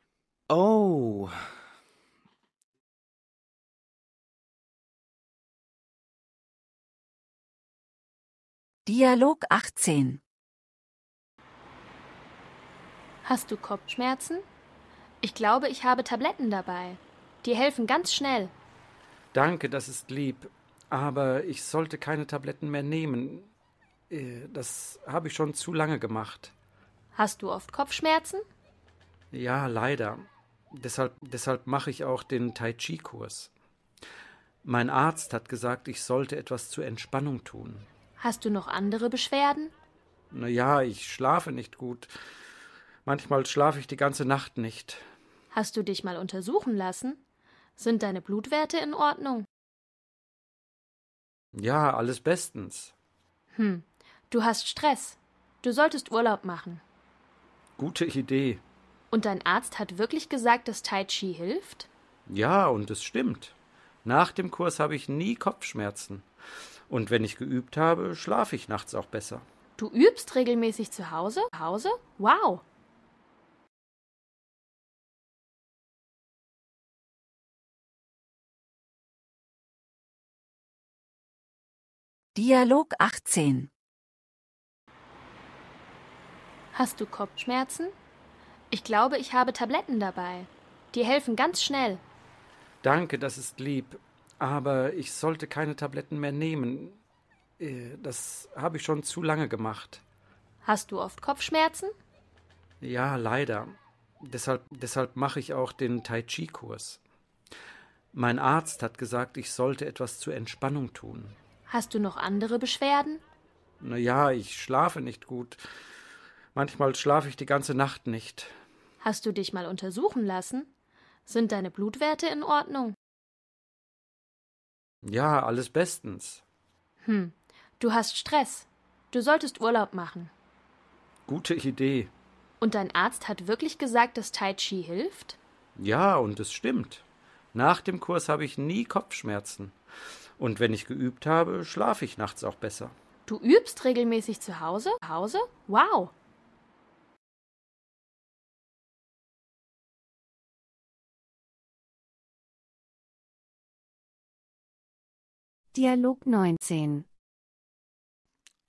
Oh. Dialog 18. Hast du Kopfschmerzen? Ich glaube, ich habe Tabletten dabei. Die helfen ganz schnell. Danke, das ist lieb. Aber ich sollte keine Tabletten mehr nehmen. Äh, Das habe ich schon zu lange gemacht. Hast du oft Kopfschmerzen? Ja, leider. Deshalb, deshalb mache ich auch den Tai Chi-Kurs. Mein Arzt hat gesagt, ich sollte etwas zur Entspannung tun. Hast du noch andere Beschwerden? Na ja, ich schlafe nicht gut. Manchmal schlafe ich die ganze Nacht nicht. Hast du dich mal untersuchen lassen? Sind deine Blutwerte in Ordnung? Ja, alles bestens. Hm, du hast Stress. Du solltest Urlaub machen. Gute Idee. Und dein Arzt hat wirklich gesagt, dass Tai Chi hilft? Ja, und es stimmt. Nach dem Kurs habe ich nie Kopfschmerzen. Und wenn ich geübt habe, schlafe ich nachts auch besser. Du übst regelmäßig zu Hause? Hause? Wow. Dialog 18. Hast du Kopfschmerzen? Ich glaube, ich habe Tabletten dabei. Die helfen ganz schnell. Danke, das ist lieb. Aber ich sollte keine Tabletten mehr nehmen. Äh, Das habe ich schon zu lange gemacht. Hast du oft Kopfschmerzen? Ja, leider. Deshalb, deshalb mache ich auch den Tai Chi-Kurs. Mein Arzt hat gesagt, ich sollte etwas zur Entspannung tun. Hast du noch andere Beschwerden? Na ja, ich schlafe nicht gut. Manchmal schlafe ich die ganze Nacht nicht. Hast du dich mal untersuchen lassen? Sind deine Blutwerte in Ordnung? Ja, alles bestens. Hm, du hast Stress. Du solltest Urlaub machen. Gute Idee. Und dein Arzt hat wirklich gesagt, dass Tai Chi hilft? Ja, und es stimmt. Nach dem Kurs habe ich nie Kopfschmerzen. Und wenn ich geübt habe, schlafe ich nachts auch besser. Du übst regelmäßig zu Hause? Hause? Wow. Dialog 19.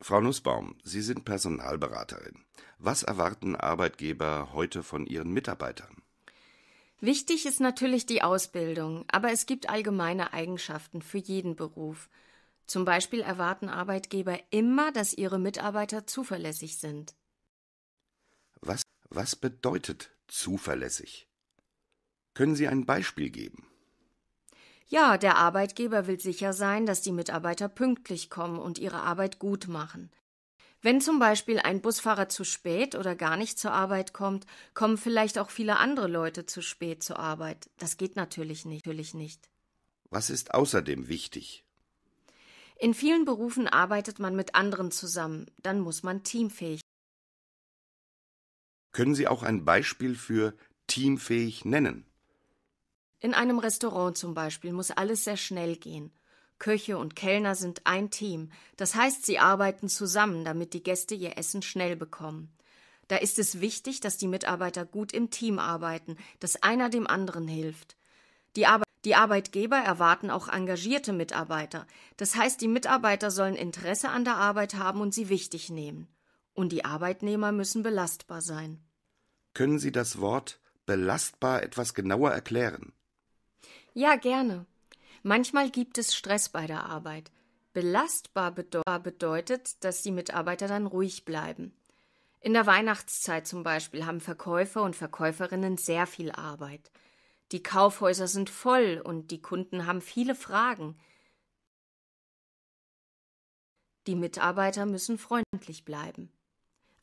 Frau Nussbaum, Sie sind Personalberaterin. Was erwarten Arbeitgeber heute von ihren Mitarbeitern? Wichtig ist natürlich die Ausbildung, aber es gibt allgemeine Eigenschaften für jeden Beruf. Zum Beispiel erwarten Arbeitgeber immer, dass ihre Mitarbeiter zuverlässig sind. Was, was bedeutet zuverlässig? Können Sie ein Beispiel geben? Ja, der Arbeitgeber will sicher sein, dass die Mitarbeiter pünktlich kommen und ihre Arbeit gut machen. Wenn zum Beispiel ein Busfahrer zu spät oder gar nicht zur Arbeit kommt, kommen vielleicht auch viele andere Leute zu spät zur Arbeit. Das geht natürlich nicht. Natürlich nicht. Was ist außerdem wichtig? In vielen Berufen arbeitet man mit anderen zusammen, dann muss man teamfähig. Können Sie auch ein Beispiel für teamfähig nennen? In einem Restaurant zum Beispiel muss alles sehr schnell gehen. Köche und Kellner sind ein Team, das heißt, sie arbeiten zusammen, damit die Gäste ihr Essen schnell bekommen. Da ist es wichtig, dass die Mitarbeiter gut im Team arbeiten, dass einer dem anderen hilft. Die, Ar die Arbeitgeber erwarten auch engagierte Mitarbeiter, das heißt, die Mitarbeiter sollen Interesse an der Arbeit haben und sie wichtig nehmen. Und die Arbeitnehmer müssen belastbar sein. Können Sie das Wort belastbar etwas genauer erklären? Ja, gerne. Manchmal gibt es Stress bei der Arbeit. Belastbar bedeutet, dass die Mitarbeiter dann ruhig bleiben. In der Weihnachtszeit zum Beispiel haben Verkäufer und Verkäuferinnen sehr viel Arbeit. Die Kaufhäuser sind voll und die Kunden haben viele Fragen. Die Mitarbeiter müssen freundlich bleiben.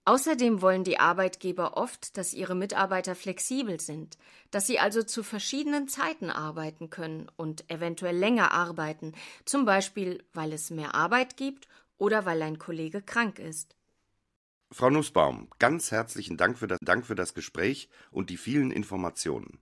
Außerdem wollen die Arbeitgeber oft, dass ihre Mitarbeiter flexibel sind, dass sie also zu verschiedenen Zeiten arbeiten können und eventuell länger arbeiten, zum Beispiel weil es mehr Arbeit gibt oder weil ein Kollege krank ist. Frau Nussbaum, ganz herzlichen Dank für das, Dank für das Gespräch und die vielen Informationen.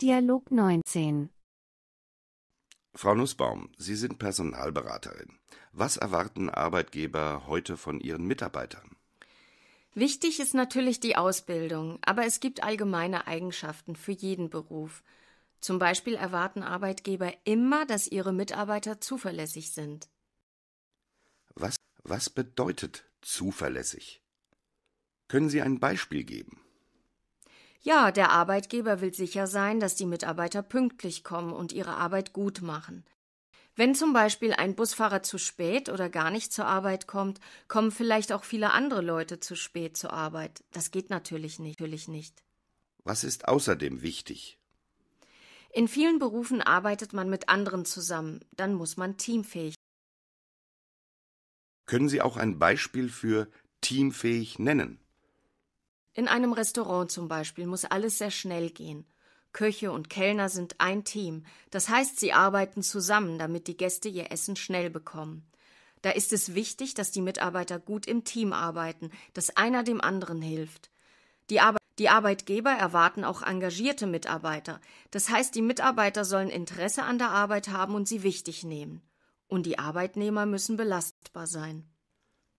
Dialog 19. Frau Nussbaum, Sie sind Personalberaterin. Was erwarten Arbeitgeber heute von ihren Mitarbeitern? Wichtig ist natürlich die Ausbildung, aber es gibt allgemeine Eigenschaften für jeden Beruf. Zum Beispiel erwarten Arbeitgeber immer, dass ihre Mitarbeiter zuverlässig sind. Was, was bedeutet zuverlässig? Können Sie ein Beispiel geben? Ja, der Arbeitgeber will sicher sein, dass die Mitarbeiter pünktlich kommen und ihre Arbeit gut machen. Wenn zum Beispiel ein Busfahrer zu spät oder gar nicht zur Arbeit kommt, kommen vielleicht auch viele andere Leute zu spät zur Arbeit. Das geht natürlich nicht. Natürlich nicht. Was ist außerdem wichtig? In vielen Berufen arbeitet man mit anderen zusammen, dann muss man teamfähig. Können Sie auch ein Beispiel für teamfähig nennen? In einem Restaurant zum Beispiel muss alles sehr schnell gehen. Köche und Kellner sind ein Team, das heißt, sie arbeiten zusammen, damit die Gäste ihr Essen schnell bekommen. Da ist es wichtig, dass die Mitarbeiter gut im Team arbeiten, dass einer dem anderen hilft. Die, Ar die Arbeitgeber erwarten auch engagierte Mitarbeiter. Das heißt, die Mitarbeiter sollen Interesse an der Arbeit haben und sie wichtig nehmen. Und die Arbeitnehmer müssen belastbar sein.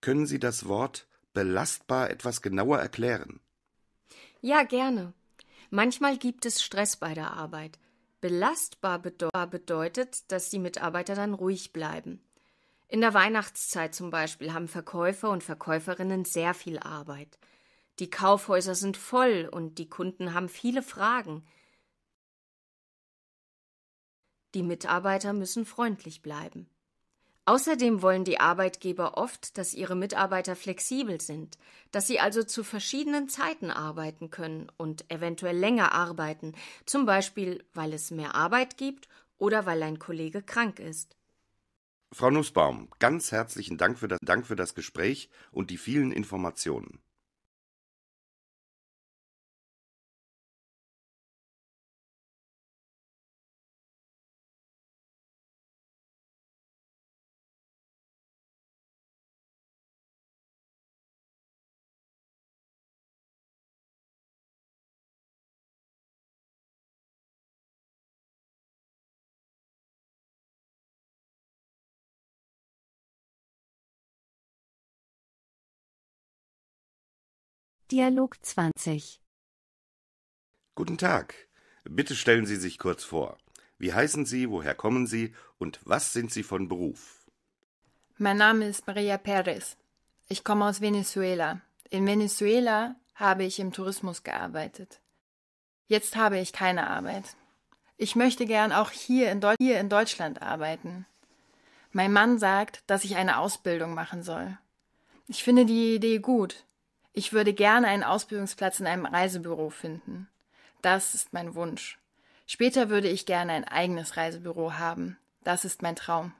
Können Sie das Wort belastbar etwas genauer erklären? Ja, gerne. Manchmal gibt es Stress bei der Arbeit. Belastbar bedeutet, dass die Mitarbeiter dann ruhig bleiben. In der Weihnachtszeit zum Beispiel haben Verkäufer und Verkäuferinnen sehr viel Arbeit. Die Kaufhäuser sind voll und die Kunden haben viele Fragen. Die Mitarbeiter müssen freundlich bleiben. Außerdem wollen die Arbeitgeber oft, dass ihre Mitarbeiter flexibel sind, dass sie also zu verschiedenen Zeiten arbeiten können und eventuell länger arbeiten, zum Beispiel weil es mehr Arbeit gibt oder weil ein Kollege krank ist. Frau Nussbaum, ganz herzlichen Dank für das, Dank für das Gespräch und die vielen Informationen. Dialog 20 Guten Tag. Bitte stellen Sie sich kurz vor. Wie heißen Sie, woher kommen Sie und was sind Sie von Beruf? Mein Name ist Maria Perez. Ich komme aus Venezuela. In Venezuela habe ich im Tourismus gearbeitet. Jetzt habe ich keine Arbeit. Ich möchte gern auch hier in, Deu hier in Deutschland arbeiten. Mein Mann sagt, dass ich eine Ausbildung machen soll. Ich finde die Idee gut. Ich würde gerne einen Ausbildungsplatz in einem Reisebüro finden. Das ist mein Wunsch. Später würde ich gerne ein eigenes Reisebüro haben. Das ist mein Traum.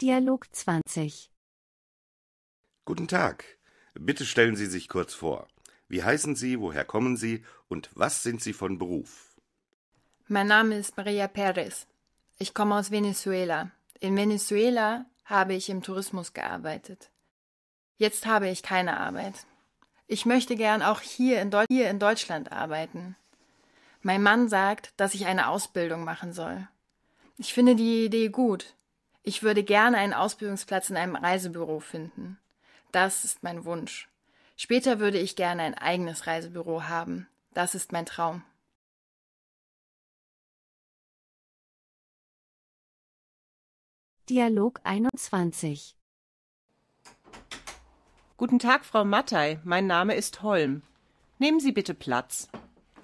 Dialog 20 Guten Tag. Bitte stellen Sie sich kurz vor. Wie heißen Sie, woher kommen Sie und was sind Sie von Beruf? Mein Name ist Maria Perez. Ich komme aus Venezuela. In Venezuela habe ich im Tourismus gearbeitet. Jetzt habe ich keine Arbeit. Ich möchte gern auch hier in, Deu hier in Deutschland arbeiten. Mein Mann sagt, dass ich eine Ausbildung machen soll. Ich finde die Idee gut. Ich würde gerne einen Ausbildungsplatz in einem Reisebüro finden. Das ist mein Wunsch. Später würde ich gerne ein eigenes Reisebüro haben. Das ist mein Traum. Dialog 21 Guten Tag, Frau Mattei. Mein Name ist Holm. Nehmen Sie bitte Platz.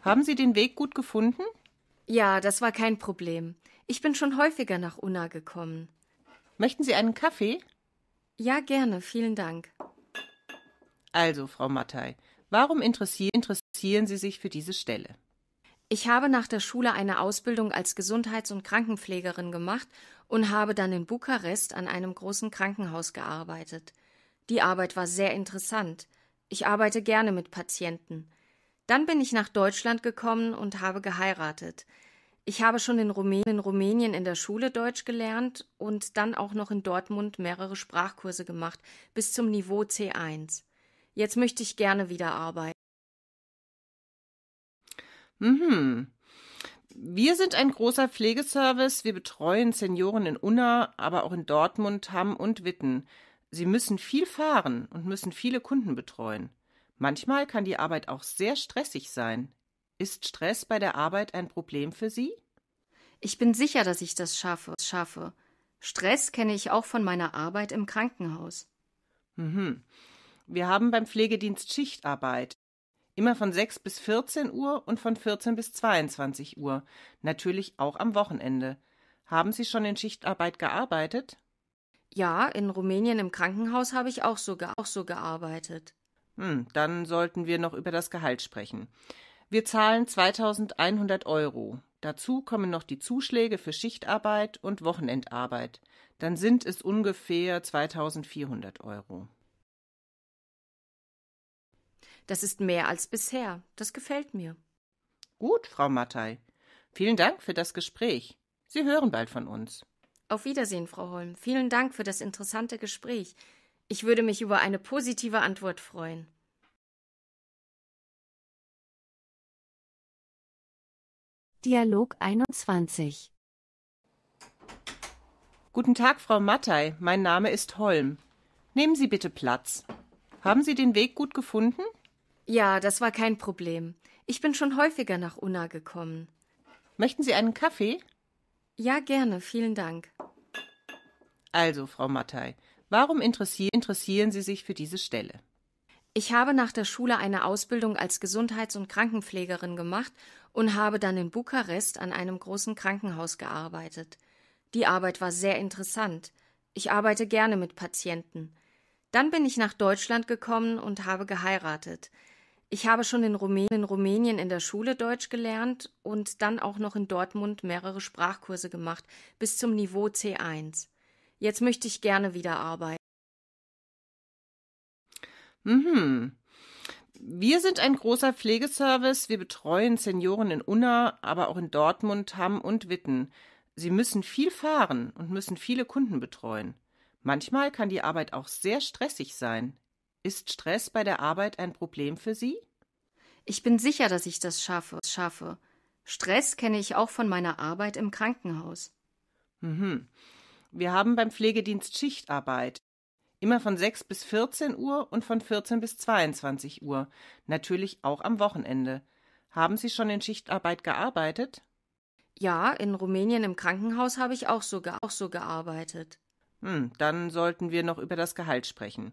Haben Sie den Weg gut gefunden? Ja, das war kein Problem. Ich bin schon häufiger nach Unna gekommen. Möchten Sie einen Kaffee? Ja, gerne. Vielen Dank. Also, Frau Mattei, warum interessieren Sie sich für diese Stelle? Ich habe nach der Schule eine Ausbildung als Gesundheits- und Krankenpflegerin gemacht und habe dann in Bukarest an einem großen Krankenhaus gearbeitet. Die Arbeit war sehr interessant. Ich arbeite gerne mit Patienten. Dann bin ich nach Deutschland gekommen und habe geheiratet. Ich habe schon in Rumänien, in der Schule Deutsch gelernt und dann auch noch in Dortmund mehrere Sprachkurse gemacht, bis zum Niveau C1. Jetzt möchte ich gerne wieder arbeiten. Mhm. Wir sind ein großer Pflegeservice. Wir betreuen Senioren in Unna, aber auch in Dortmund, Hamm und Witten. Sie müssen viel fahren und müssen viele Kunden betreuen. Manchmal kann die Arbeit auch sehr stressig sein. Ist Stress bei der Arbeit ein Problem für Sie? Ich bin sicher, dass ich das schaffe. schaffe. Stress kenne ich auch von meiner Arbeit im Krankenhaus. Mhm. Wir haben beim Pflegedienst Schichtarbeit. Immer von 6 bis 14 Uhr und von 14 bis 22 Uhr. Natürlich auch am Wochenende. Haben Sie schon in Schichtarbeit gearbeitet? Ja, in Rumänien im Krankenhaus habe ich auch so, auch so gearbeitet. Hm, dann sollten wir noch über das Gehalt sprechen. Wir zahlen 2100 Euro. Dazu kommen noch die Zuschläge für Schichtarbeit und Wochenendarbeit. Dann sind es ungefähr 2400 Euro. Das ist mehr als bisher. Das gefällt mir. Gut, Frau Mattei. Vielen Dank für das Gespräch. Sie hören bald von uns. Auf Wiedersehen, Frau Holm. Vielen Dank für das interessante Gespräch. Ich würde mich über eine positive Antwort freuen. Dialog 21 Guten Tag, Frau Mattei. Mein Name ist Holm. Nehmen Sie bitte Platz. Haben Sie den Weg gut gefunden? Ja, das war kein Problem. Ich bin schon häufiger nach Unna gekommen. Möchten Sie einen Kaffee? Ja, gerne. Vielen Dank. Also, Frau Mattei, warum interessieren Sie sich für diese Stelle? Ich habe nach der Schule eine Ausbildung als Gesundheits- und Krankenpflegerin gemacht und habe dann in Bukarest an einem großen Krankenhaus gearbeitet. Die Arbeit war sehr interessant. Ich arbeite gerne mit Patienten. Dann bin ich nach Deutschland gekommen und habe geheiratet. Ich habe schon in Rumänien, in der Schule Deutsch gelernt und dann auch noch in Dortmund mehrere Sprachkurse gemacht, bis zum Niveau C1. Jetzt möchte ich gerne wieder arbeiten. Mhm. Wir sind ein großer Pflegeservice. Wir betreuen Senioren in Unna, aber auch in Dortmund, Hamm und Witten. Sie müssen viel fahren und müssen viele Kunden betreuen. Manchmal kann die Arbeit auch sehr stressig sein. Ist Stress bei der Arbeit ein Problem für Sie? Ich bin sicher, dass ich das schaffe. schaffe. Stress kenne ich auch von meiner Arbeit im Krankenhaus. Mhm. Wir haben beim Pflegedienst Schichtarbeit. Immer von 6 bis 14 Uhr und von 14 bis 22 Uhr. Natürlich auch am Wochenende. Haben Sie schon in Schichtarbeit gearbeitet? Ja, in Rumänien im Krankenhaus habe ich auch so, auch so gearbeitet. Hm, dann sollten wir noch über das Gehalt sprechen.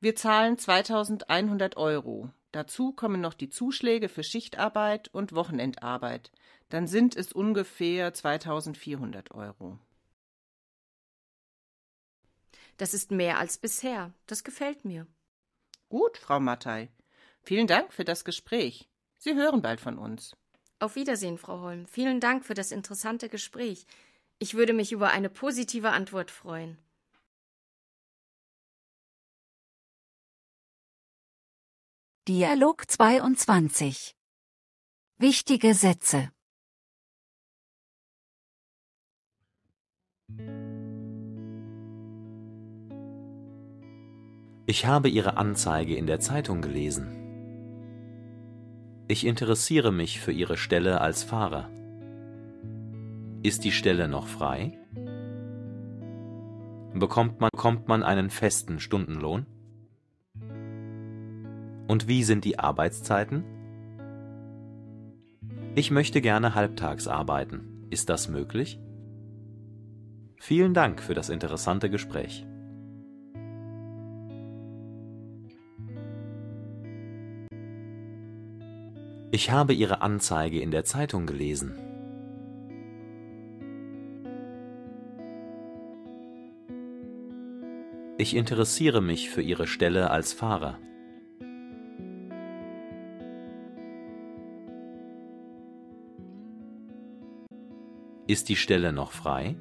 Wir zahlen 2100 Euro. Dazu kommen noch die Zuschläge für Schichtarbeit und Wochenendarbeit. Dann sind es ungefähr 2400 Euro. Das ist mehr als bisher. Das gefällt mir. Gut, Frau Mattei. Vielen Dank für das Gespräch. Sie hören bald von uns. Auf Wiedersehen, Frau Holm. Vielen Dank für das interessante Gespräch. Ich würde mich über eine positive Antwort freuen. Dialog 22 Wichtige Sätze Ich habe Ihre Anzeige in der Zeitung gelesen. Ich interessiere mich für Ihre Stelle als Fahrer. Ist die Stelle noch frei? Bekommt man, bekommt man einen festen Stundenlohn? Und wie sind die Arbeitszeiten? Ich möchte gerne halbtags arbeiten. Ist das möglich? Vielen Dank für das interessante Gespräch. Ich habe Ihre Anzeige in der Zeitung gelesen. Ich interessiere mich für Ihre Stelle als Fahrer. Ist die Stelle noch frei?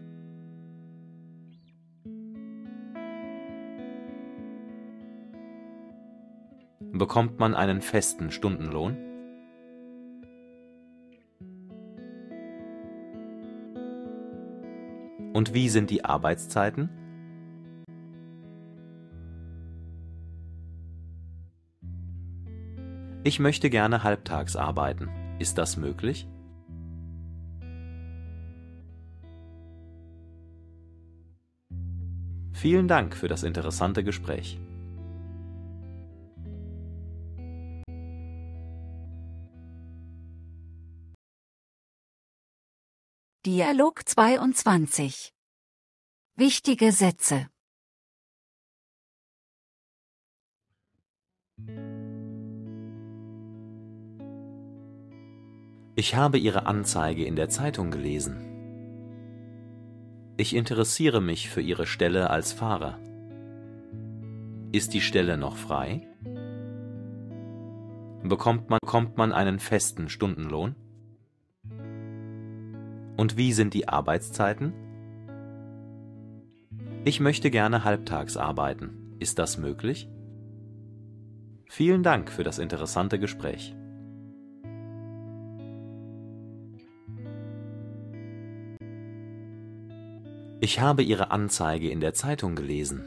Bekommt man einen festen Stundenlohn? Und wie sind die Arbeitszeiten? Ich möchte gerne halbtags arbeiten. Ist das möglich? Vielen Dank für das interessante Gespräch. Dialog 22 Wichtige Sätze Ich habe Ihre Anzeige in der Zeitung gelesen. Ich interessiere mich für Ihre Stelle als Fahrer. Ist die Stelle noch frei? Bekommt man, bekommt man einen festen Stundenlohn? Und wie sind die Arbeitszeiten? Ich möchte gerne halbtags arbeiten. Ist das möglich? Vielen Dank für das interessante Gespräch. Ich habe Ihre Anzeige in der Zeitung gelesen.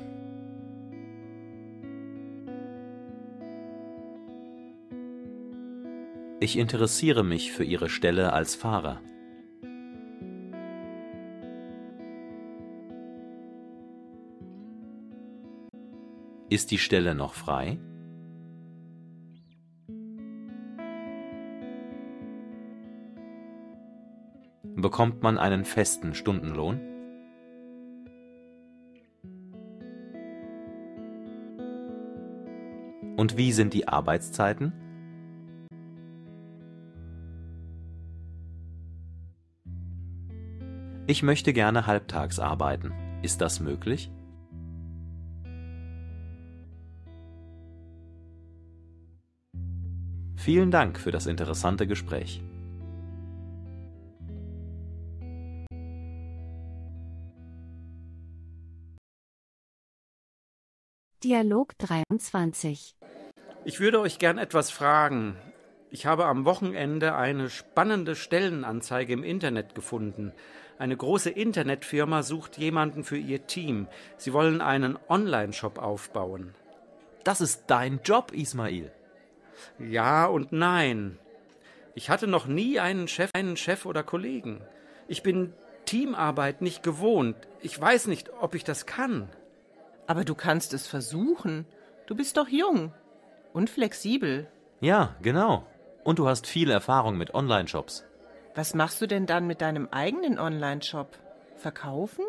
Ich interessiere mich für Ihre Stelle als Fahrer. Ist die Stelle noch frei? Bekommt man einen festen Stundenlohn? Und wie sind die Arbeitszeiten? Ich möchte gerne halbtags arbeiten. Ist das möglich? Vielen Dank für das interessante Gespräch. Dialog 23 Ich würde euch gern etwas fragen. Ich habe am Wochenende eine spannende Stellenanzeige im Internet gefunden. Eine große Internetfirma sucht jemanden für ihr Team. Sie wollen einen Online-Shop aufbauen. Das ist dein Job, Ismail. Ja und nein. Ich hatte noch nie einen Chef, einen Chef oder Kollegen. Ich bin Teamarbeit nicht gewohnt. Ich weiß nicht, ob ich das kann. Aber du kannst es versuchen. Du bist doch jung und flexibel. Ja, genau. Und du hast viel Erfahrung mit Online-Shops. Was machst du denn dann mit deinem eigenen Online-Shop? Verkaufen?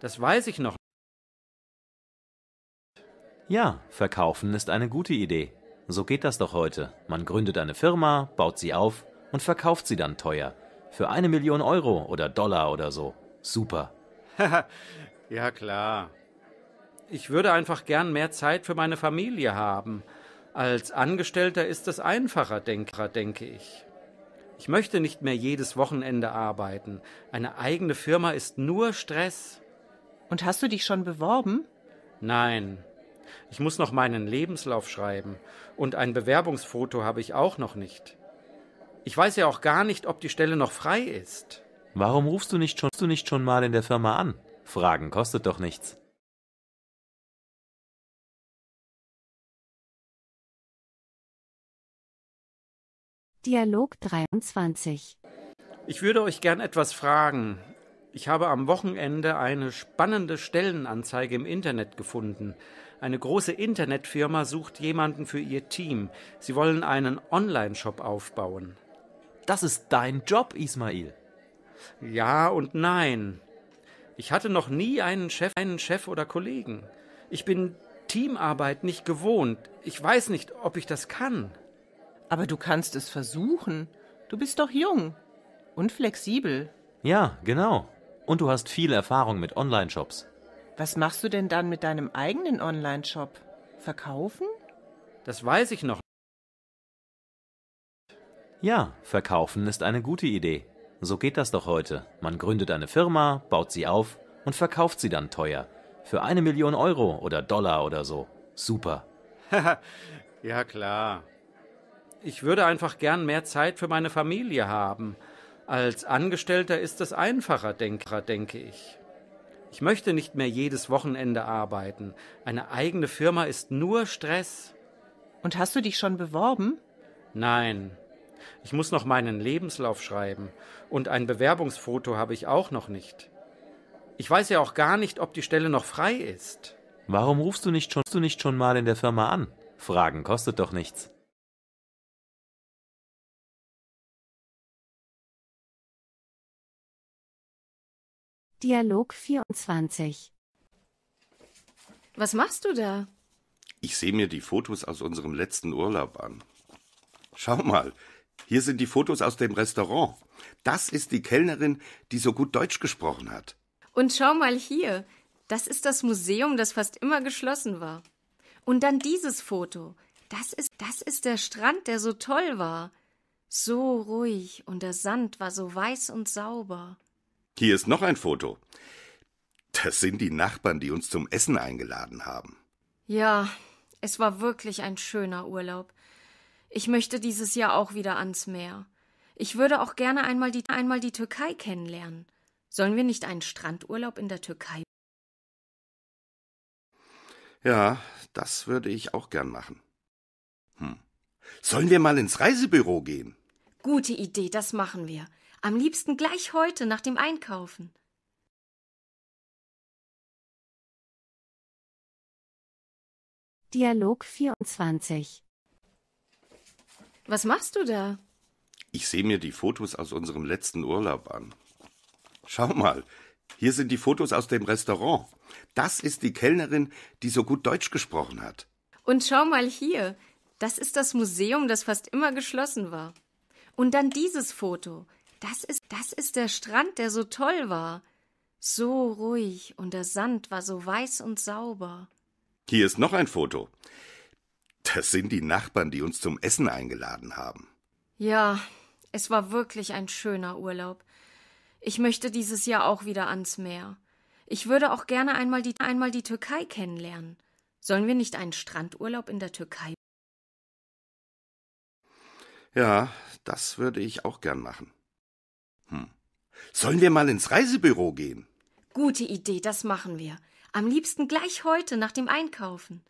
Das weiß ich noch. Ja, verkaufen ist eine gute Idee. So geht das doch heute. Man gründet eine Firma, baut sie auf und verkauft sie dann teuer. Für eine Million Euro oder Dollar oder so. Super. ja, klar. Ich würde einfach gern mehr Zeit für meine Familie haben. Als Angestellter ist es einfacher, denke, denke ich. Ich möchte nicht mehr jedes Wochenende arbeiten. Eine eigene Firma ist nur Stress. Und hast du dich schon beworben? Nein. Ich muss noch meinen Lebenslauf schreiben. Und ein Bewerbungsfoto habe ich auch noch nicht. Ich weiß ja auch gar nicht, ob die Stelle noch frei ist. Warum rufst du nicht schon, du nicht schon mal in der Firma an? Fragen kostet doch nichts. Dialog 23 Ich würde euch gern etwas fragen. Ich habe am Wochenende eine spannende Stellenanzeige im Internet gefunden. Eine große Internetfirma sucht jemanden für ihr Team. Sie wollen einen Online-Shop aufbauen. Das ist dein Job, Ismail. Ja und nein. Ich hatte noch nie einen Chef, einen Chef oder Kollegen. Ich bin Teamarbeit nicht gewohnt. Ich weiß nicht, ob ich das kann. Aber du kannst es versuchen. Du bist doch jung und flexibel. Ja, genau. Und du hast viel Erfahrung mit Online-Shops. Was machst du denn dann mit deinem eigenen Online-Shop? Verkaufen? Das weiß ich noch. Ja, verkaufen ist eine gute Idee. So geht das doch heute. Man gründet eine Firma, baut sie auf und verkauft sie dann teuer. Für eine Million Euro oder Dollar oder so. Super. ja, klar. Ich würde einfach gern mehr Zeit für meine Familie haben. Als Angestellter ist es einfacher, denke, denke ich. Ich möchte nicht mehr jedes Wochenende arbeiten. Eine eigene Firma ist nur Stress. Und hast du dich schon beworben? Nein. Ich muss noch meinen Lebenslauf schreiben. Und ein Bewerbungsfoto habe ich auch noch nicht. Ich weiß ja auch gar nicht, ob die Stelle noch frei ist. Warum rufst du nicht schon, du nicht schon mal in der Firma an? Fragen kostet doch nichts. Dialog 24 Was machst du da? Ich sehe mir die Fotos aus unserem letzten Urlaub an. Schau mal, hier sind die Fotos aus dem Restaurant. Das ist die Kellnerin, die so gut Deutsch gesprochen hat. Und schau mal hier, das ist das Museum, das fast immer geschlossen war. Und dann dieses Foto. Das ist, das ist der Strand, der so toll war. So ruhig und der Sand war so weiß und sauber. Hier ist noch ein Foto. Das sind die Nachbarn, die uns zum Essen eingeladen haben. Ja, es war wirklich ein schöner Urlaub. Ich möchte dieses Jahr auch wieder ans Meer. Ich würde auch gerne einmal die, einmal die Türkei kennenlernen. Sollen wir nicht einen Strandurlaub in der Türkei? Ja, das würde ich auch gern machen. Hm. Sollen wir mal ins Reisebüro gehen? Gute Idee, das machen wir. Am liebsten gleich heute nach dem Einkaufen. Dialog 24 Was machst du da? Ich sehe mir die Fotos aus unserem letzten Urlaub an. Schau mal, hier sind die Fotos aus dem Restaurant. Das ist die Kellnerin, die so gut Deutsch gesprochen hat. Und schau mal hier, das ist das Museum, das fast immer geschlossen war. Und dann dieses Foto. Das ist, das ist der Strand, der so toll war. So ruhig und der Sand war so weiß und sauber. Hier ist noch ein Foto. Das sind die Nachbarn, die uns zum Essen eingeladen haben. Ja, es war wirklich ein schöner Urlaub. Ich möchte dieses Jahr auch wieder ans Meer. Ich würde auch gerne einmal die, einmal die Türkei kennenlernen. Sollen wir nicht einen Strandurlaub in der Türkei? Ja, das würde ich auch gern machen. Hm. Sollen wir mal ins Reisebüro gehen? Gute Idee, das machen wir. Am liebsten gleich heute nach dem Einkaufen.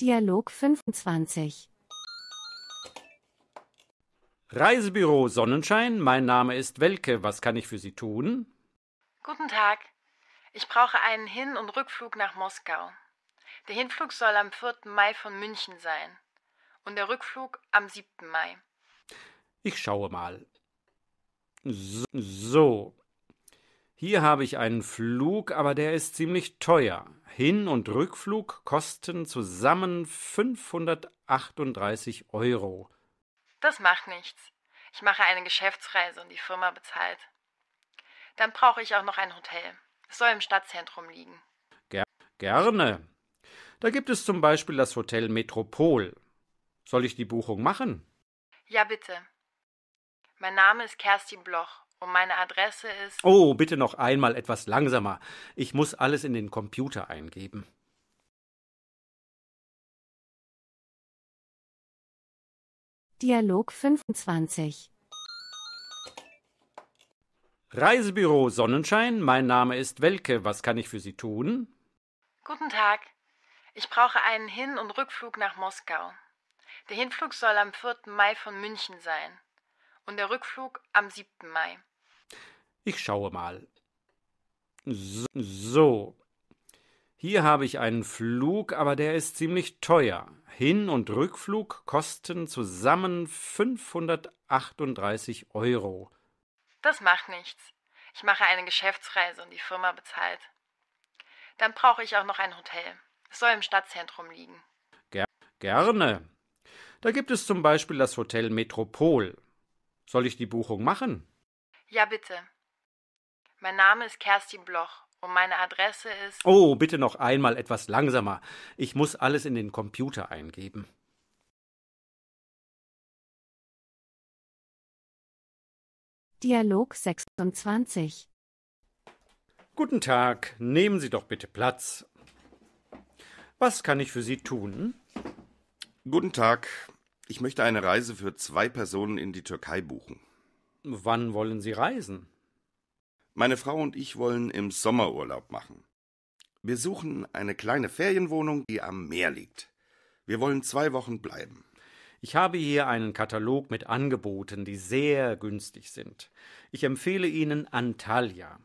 Dialog 25 Reisebüro Sonnenschein, mein Name ist Welke. Was kann ich für Sie tun? Guten Tag. Ich brauche einen Hin- und Rückflug nach Moskau. Der Hinflug soll am 4. Mai von München sein und der Rückflug am 7. Mai. Ich schaue mal. So. Hier habe ich einen Flug, aber der ist ziemlich teuer. Hin- und Rückflug kosten zusammen 538 Euro. Das macht nichts. Ich mache eine Geschäftsreise und die Firma bezahlt. Dann brauche ich auch noch ein Hotel. Es soll im Stadtzentrum liegen. Ger gerne. Da gibt es zum Beispiel das Hotel Metropol. Soll ich die Buchung machen? Ja, bitte. Mein Name ist Kerstin Bloch und meine Adresse ist. Oh, bitte noch einmal etwas langsamer. Ich muss alles in den Computer eingeben. Dialog 25 Reisebüro Sonnenschein, mein Name ist Welke. Was kann ich für Sie tun? Guten Tag. Ich brauche einen Hin- und Rückflug nach Moskau. Der Hinflug soll am 4. Mai von München sein und der Rückflug am 7. Mai. Ich schaue mal. So. Hier habe ich einen Flug, aber der ist ziemlich teuer. Hin- und Rückflug kosten zusammen 538 Euro. Das macht nichts. Ich mache eine Geschäftsreise und die Firma bezahlt. Dann brauche ich auch noch ein Hotel. Es soll im Stadtzentrum liegen. Ger gerne. Da gibt es zum Beispiel das Hotel Metropol. Soll ich die Buchung machen? Ja, bitte. Mein Name ist Kerstin Bloch und meine Adresse ist. Oh, bitte noch einmal etwas langsamer. Ich muss alles in den Computer eingeben. Dialog 26 Guten Tag, nehmen Sie doch bitte Platz. Was kann ich für Sie tun? Guten Tag. Ich möchte eine Reise für zwei Personen in die Türkei buchen. Wann wollen Sie reisen? Meine Frau und ich wollen im Sommerurlaub machen. Wir suchen eine kleine Ferienwohnung, die am Meer liegt. Wir wollen zwei Wochen bleiben. Ich habe hier einen Katalog mit Angeboten, die sehr günstig sind. Ich empfehle Ihnen Antalya.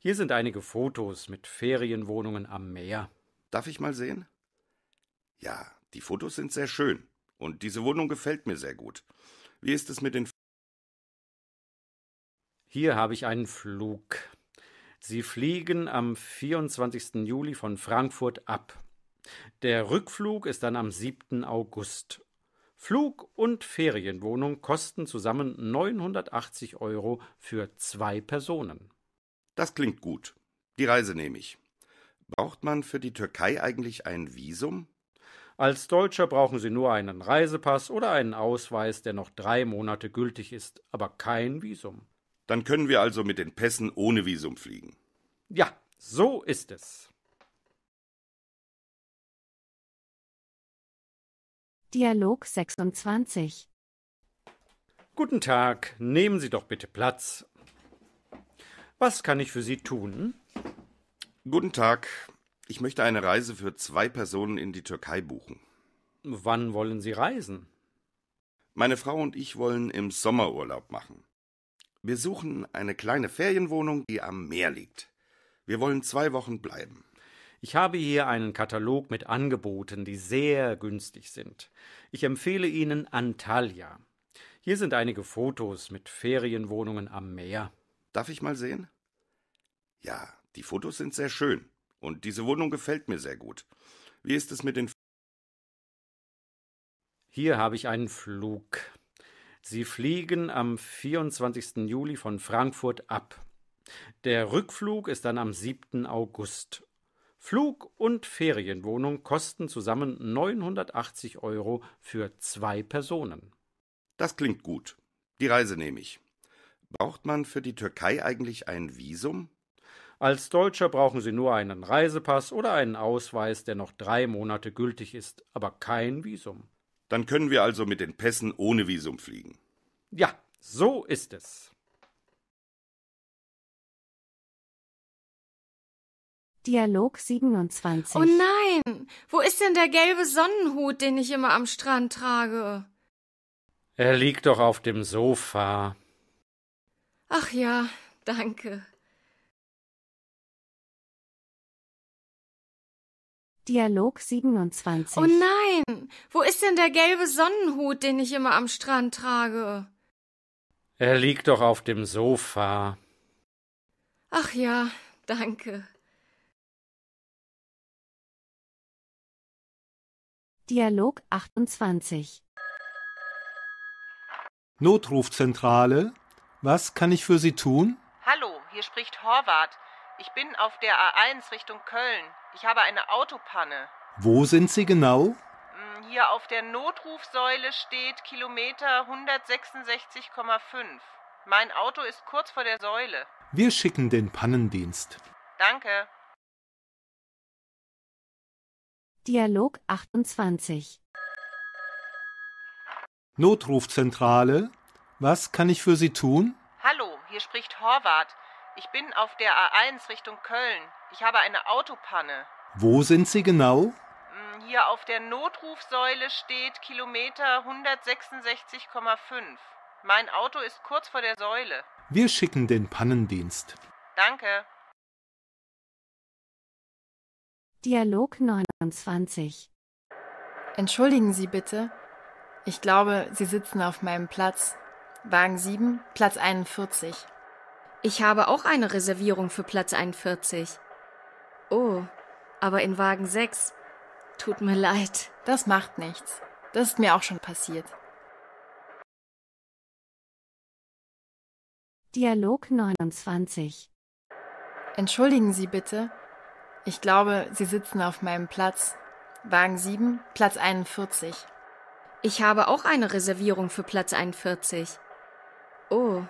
Hier sind einige Fotos mit Ferienwohnungen am Meer. Darf ich mal sehen? Ja, die Fotos sind sehr schön. Und diese Wohnung gefällt mir sehr gut. Wie ist es mit den. Hier habe ich einen Flug. Sie fliegen am 24. Juli von Frankfurt ab. Der Rückflug ist dann am 7. August. Flug und Ferienwohnung kosten zusammen 980 Euro für zwei Personen. Das klingt gut. Die Reise nehme ich. Braucht man für die Türkei eigentlich ein Visum? Als Deutscher brauchen Sie nur einen Reisepass oder einen Ausweis, der noch drei Monate gültig ist, aber kein Visum. Dann können wir also mit den Pässen ohne Visum fliegen. Ja, so ist es. Dialog 26 Guten Tag, nehmen Sie doch bitte Platz. Was kann ich für Sie tun? Guten Tag. Ich möchte eine Reise für zwei Personen in die Türkei buchen. Wann wollen Sie reisen? Meine Frau und ich wollen im Sommerurlaub machen. Wir suchen eine kleine Ferienwohnung, die am Meer liegt. Wir wollen zwei Wochen bleiben. Ich habe hier einen Katalog mit Angeboten, die sehr günstig sind. Ich empfehle Ihnen Antalya. Hier sind einige Fotos mit Ferienwohnungen am Meer. Darf ich mal sehen? Ja, die Fotos sind sehr schön. Und diese Wohnung gefällt mir sehr gut. Wie ist es mit den. Hier habe ich einen Flug. Sie fliegen am 24. Juli von Frankfurt ab. Der Rückflug ist dann am 7. August. Flug und Ferienwohnung kosten zusammen 980 Euro für zwei Personen. Das klingt gut. Die Reise nehme ich. Braucht man für die Türkei eigentlich ein Visum? Als Deutscher brauchen Sie nur einen Reisepass oder einen Ausweis, der noch drei Monate gültig ist, aber kein Visum. Dann können wir also mit den Pässen ohne Visum fliegen. Ja, so ist es. Dialog 27. Oh nein! Wo ist denn der gelbe Sonnenhut, den ich immer am Strand trage? Er liegt doch auf dem Sofa. Ach ja, danke. Dialog 27. Oh nein! Wo ist denn der gelbe Sonnenhut, den ich immer am Strand trage? Er liegt doch auf dem Sofa. Ach ja, danke. Dialog 28. Notrufzentrale. Was kann ich für Sie tun? Hallo, hier spricht Horvath. Ich bin auf der A1 Richtung Köln. Ich habe eine Autopanne. Wo sind Sie genau? Hm, Hier auf der Notrufsäule steht Kilometer 166,5. Mein Auto ist kurz vor der Säule. Wir schicken den Pannendienst. Danke. Dialog 28. Notrufzentrale. Was kann ich für Sie tun? Hallo, hier spricht Horvath. Ich bin auf der A1 Richtung Köln. Ich habe eine Autopanne. Wo sind Sie genau? Hm, Hier auf der Notrufsäule steht Kilometer 166,5. Mein Auto ist kurz vor der Säule. Wir schicken den Pannendienst. Danke. Dialog 29. Entschuldigen Sie bitte. Ich glaube, Sie sitzen auf meinem Platz. Wagen 7, Platz 41. Ich habe auch eine Reservierung für Platz 41. Oh, aber in Wagen 6. Tut mir leid. Das macht nichts. Das ist mir auch schon passiert. Dialog 29. Entschuldigen Sie bitte. Ich glaube, Sie sitzen auf meinem Platz. Wagen 7, Platz 41. Ich habe auch eine Reservierung für Platz 41. Oh,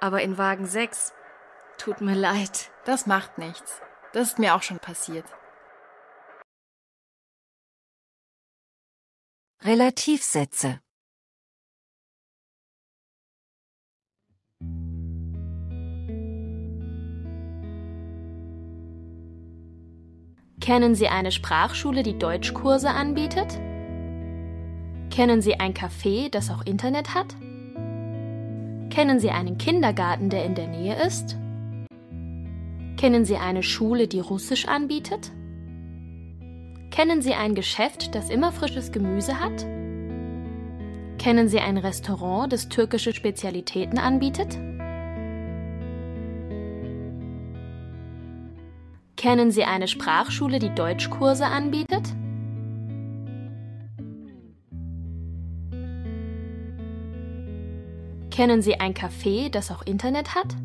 aber in Wagen 6. Tut mir leid. Das macht nichts. Das ist mir auch schon passiert. Relativsätze. Kennen Sie eine Sprachschule, die Deutschkurse anbietet? Kennen Sie ein Café, das auch Internet hat? Kennen Sie einen Kindergarten, der in der Nähe ist? Kennen Sie eine Schule, die Russisch anbietet? Kennen Sie ein Geschäft, das immer frisches Gemüse hat? Kennen Sie ein Restaurant, das türkische Spezialitäten anbietet? Kennen Sie eine Sprachschule, die Deutschkurse anbietet? Kennen Sie ein Café, das auch Internet hat?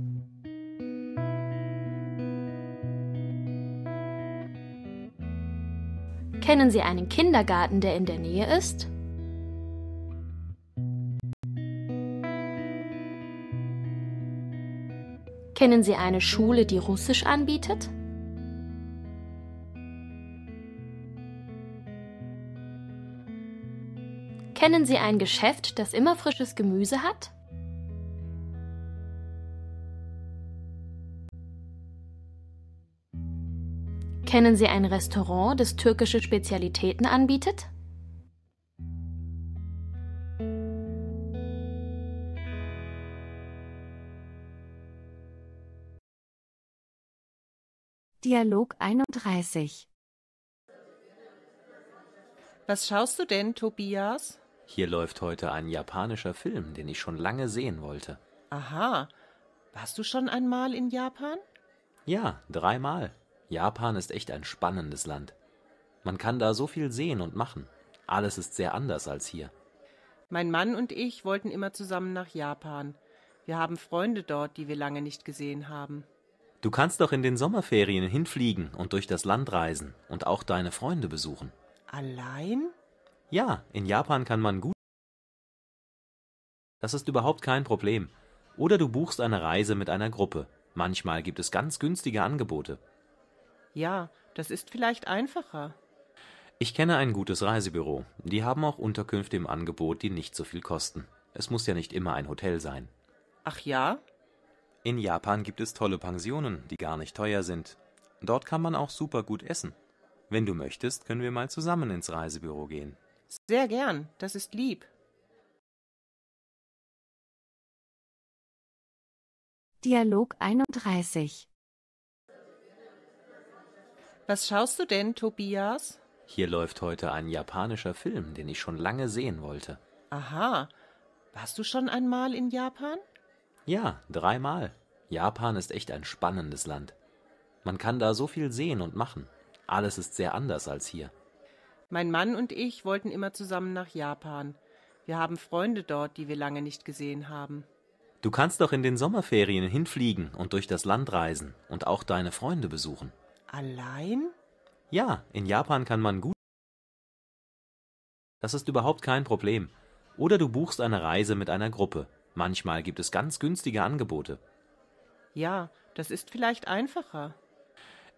Kennen Sie einen Kindergarten, der in der Nähe ist? Kennen Sie eine Schule, die Russisch anbietet? Kennen Sie ein Geschäft, das immer frisches Gemüse hat? Kennen Sie ein Restaurant, das türkische Spezialitäten anbietet? Dialog 31 Was schaust du denn, Tobias? Hier läuft heute ein japanischer Film, den ich schon lange sehen wollte. Aha. Warst du schon einmal in Japan? Ja, dreimal. Japan ist echt ein spannendes Land. Man kann da so viel sehen und machen. Alles ist sehr anders als hier. Mein Mann und ich wollten immer zusammen nach Japan. Wir haben Freunde dort, die wir lange nicht gesehen haben. Du kannst doch in den Sommerferien hinfliegen und durch das Land reisen und auch deine Freunde besuchen. Allein? Ja, in Japan kann man gut. Das ist überhaupt kein Problem. Oder du buchst eine Reise mit einer Gruppe. Manchmal gibt es ganz günstige Angebote. Ja, das ist vielleicht einfacher. Ich kenne ein gutes Reisebüro. Die haben auch Unterkünfte im Angebot, die nicht so viel kosten. Es muss ja nicht immer ein Hotel sein. Ach ja? In Japan gibt es tolle Pensionen, die gar nicht teuer sind. Dort kann man auch super gut essen. Wenn du möchtest, können wir mal zusammen ins Reisebüro gehen. Sehr gern, das ist lieb. Dialog 31 Was schaust du denn, Tobias? Hier läuft heute ein japanischer Film, den ich schon lange sehen wollte. Aha. Warst du schon einmal in Japan? Ja, dreimal. Japan ist echt ein spannendes Land. Man kann da so viel sehen und machen. Alles ist sehr anders als hier. Mein Mann und ich wollten immer zusammen nach Japan. Wir haben Freunde dort, die wir lange nicht gesehen haben. Du kannst doch in den Sommerferien hinfliegen und durch das Land reisen und auch deine Freunde besuchen. Allein? Ja, in Japan kann man gut. Das ist überhaupt kein Problem. Oder du buchst eine Reise mit einer Gruppe. Manchmal gibt es ganz günstige Angebote. Ja, das ist vielleicht einfacher.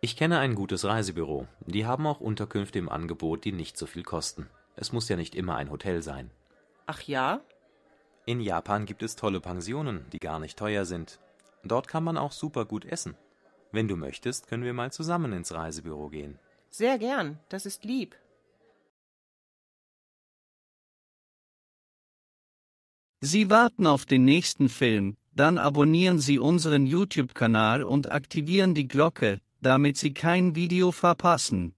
Ich kenne ein gutes Reisebüro. Die haben auch Unterkünfte im Angebot, die nicht so viel kosten. Es muss ja nicht immer ein Hotel sein. Ach ja? In Japan gibt es tolle Pensionen, die gar nicht teuer sind. Dort kann man auch super gut essen. Wenn du möchtest, können wir mal zusammen ins Reisebüro gehen. Sehr gern, das ist lieb. Sie warten auf den nächsten Film, dann abonnieren Sie unseren YouTube-Kanal und aktivieren die Glocke, damit Sie kein Video verpassen.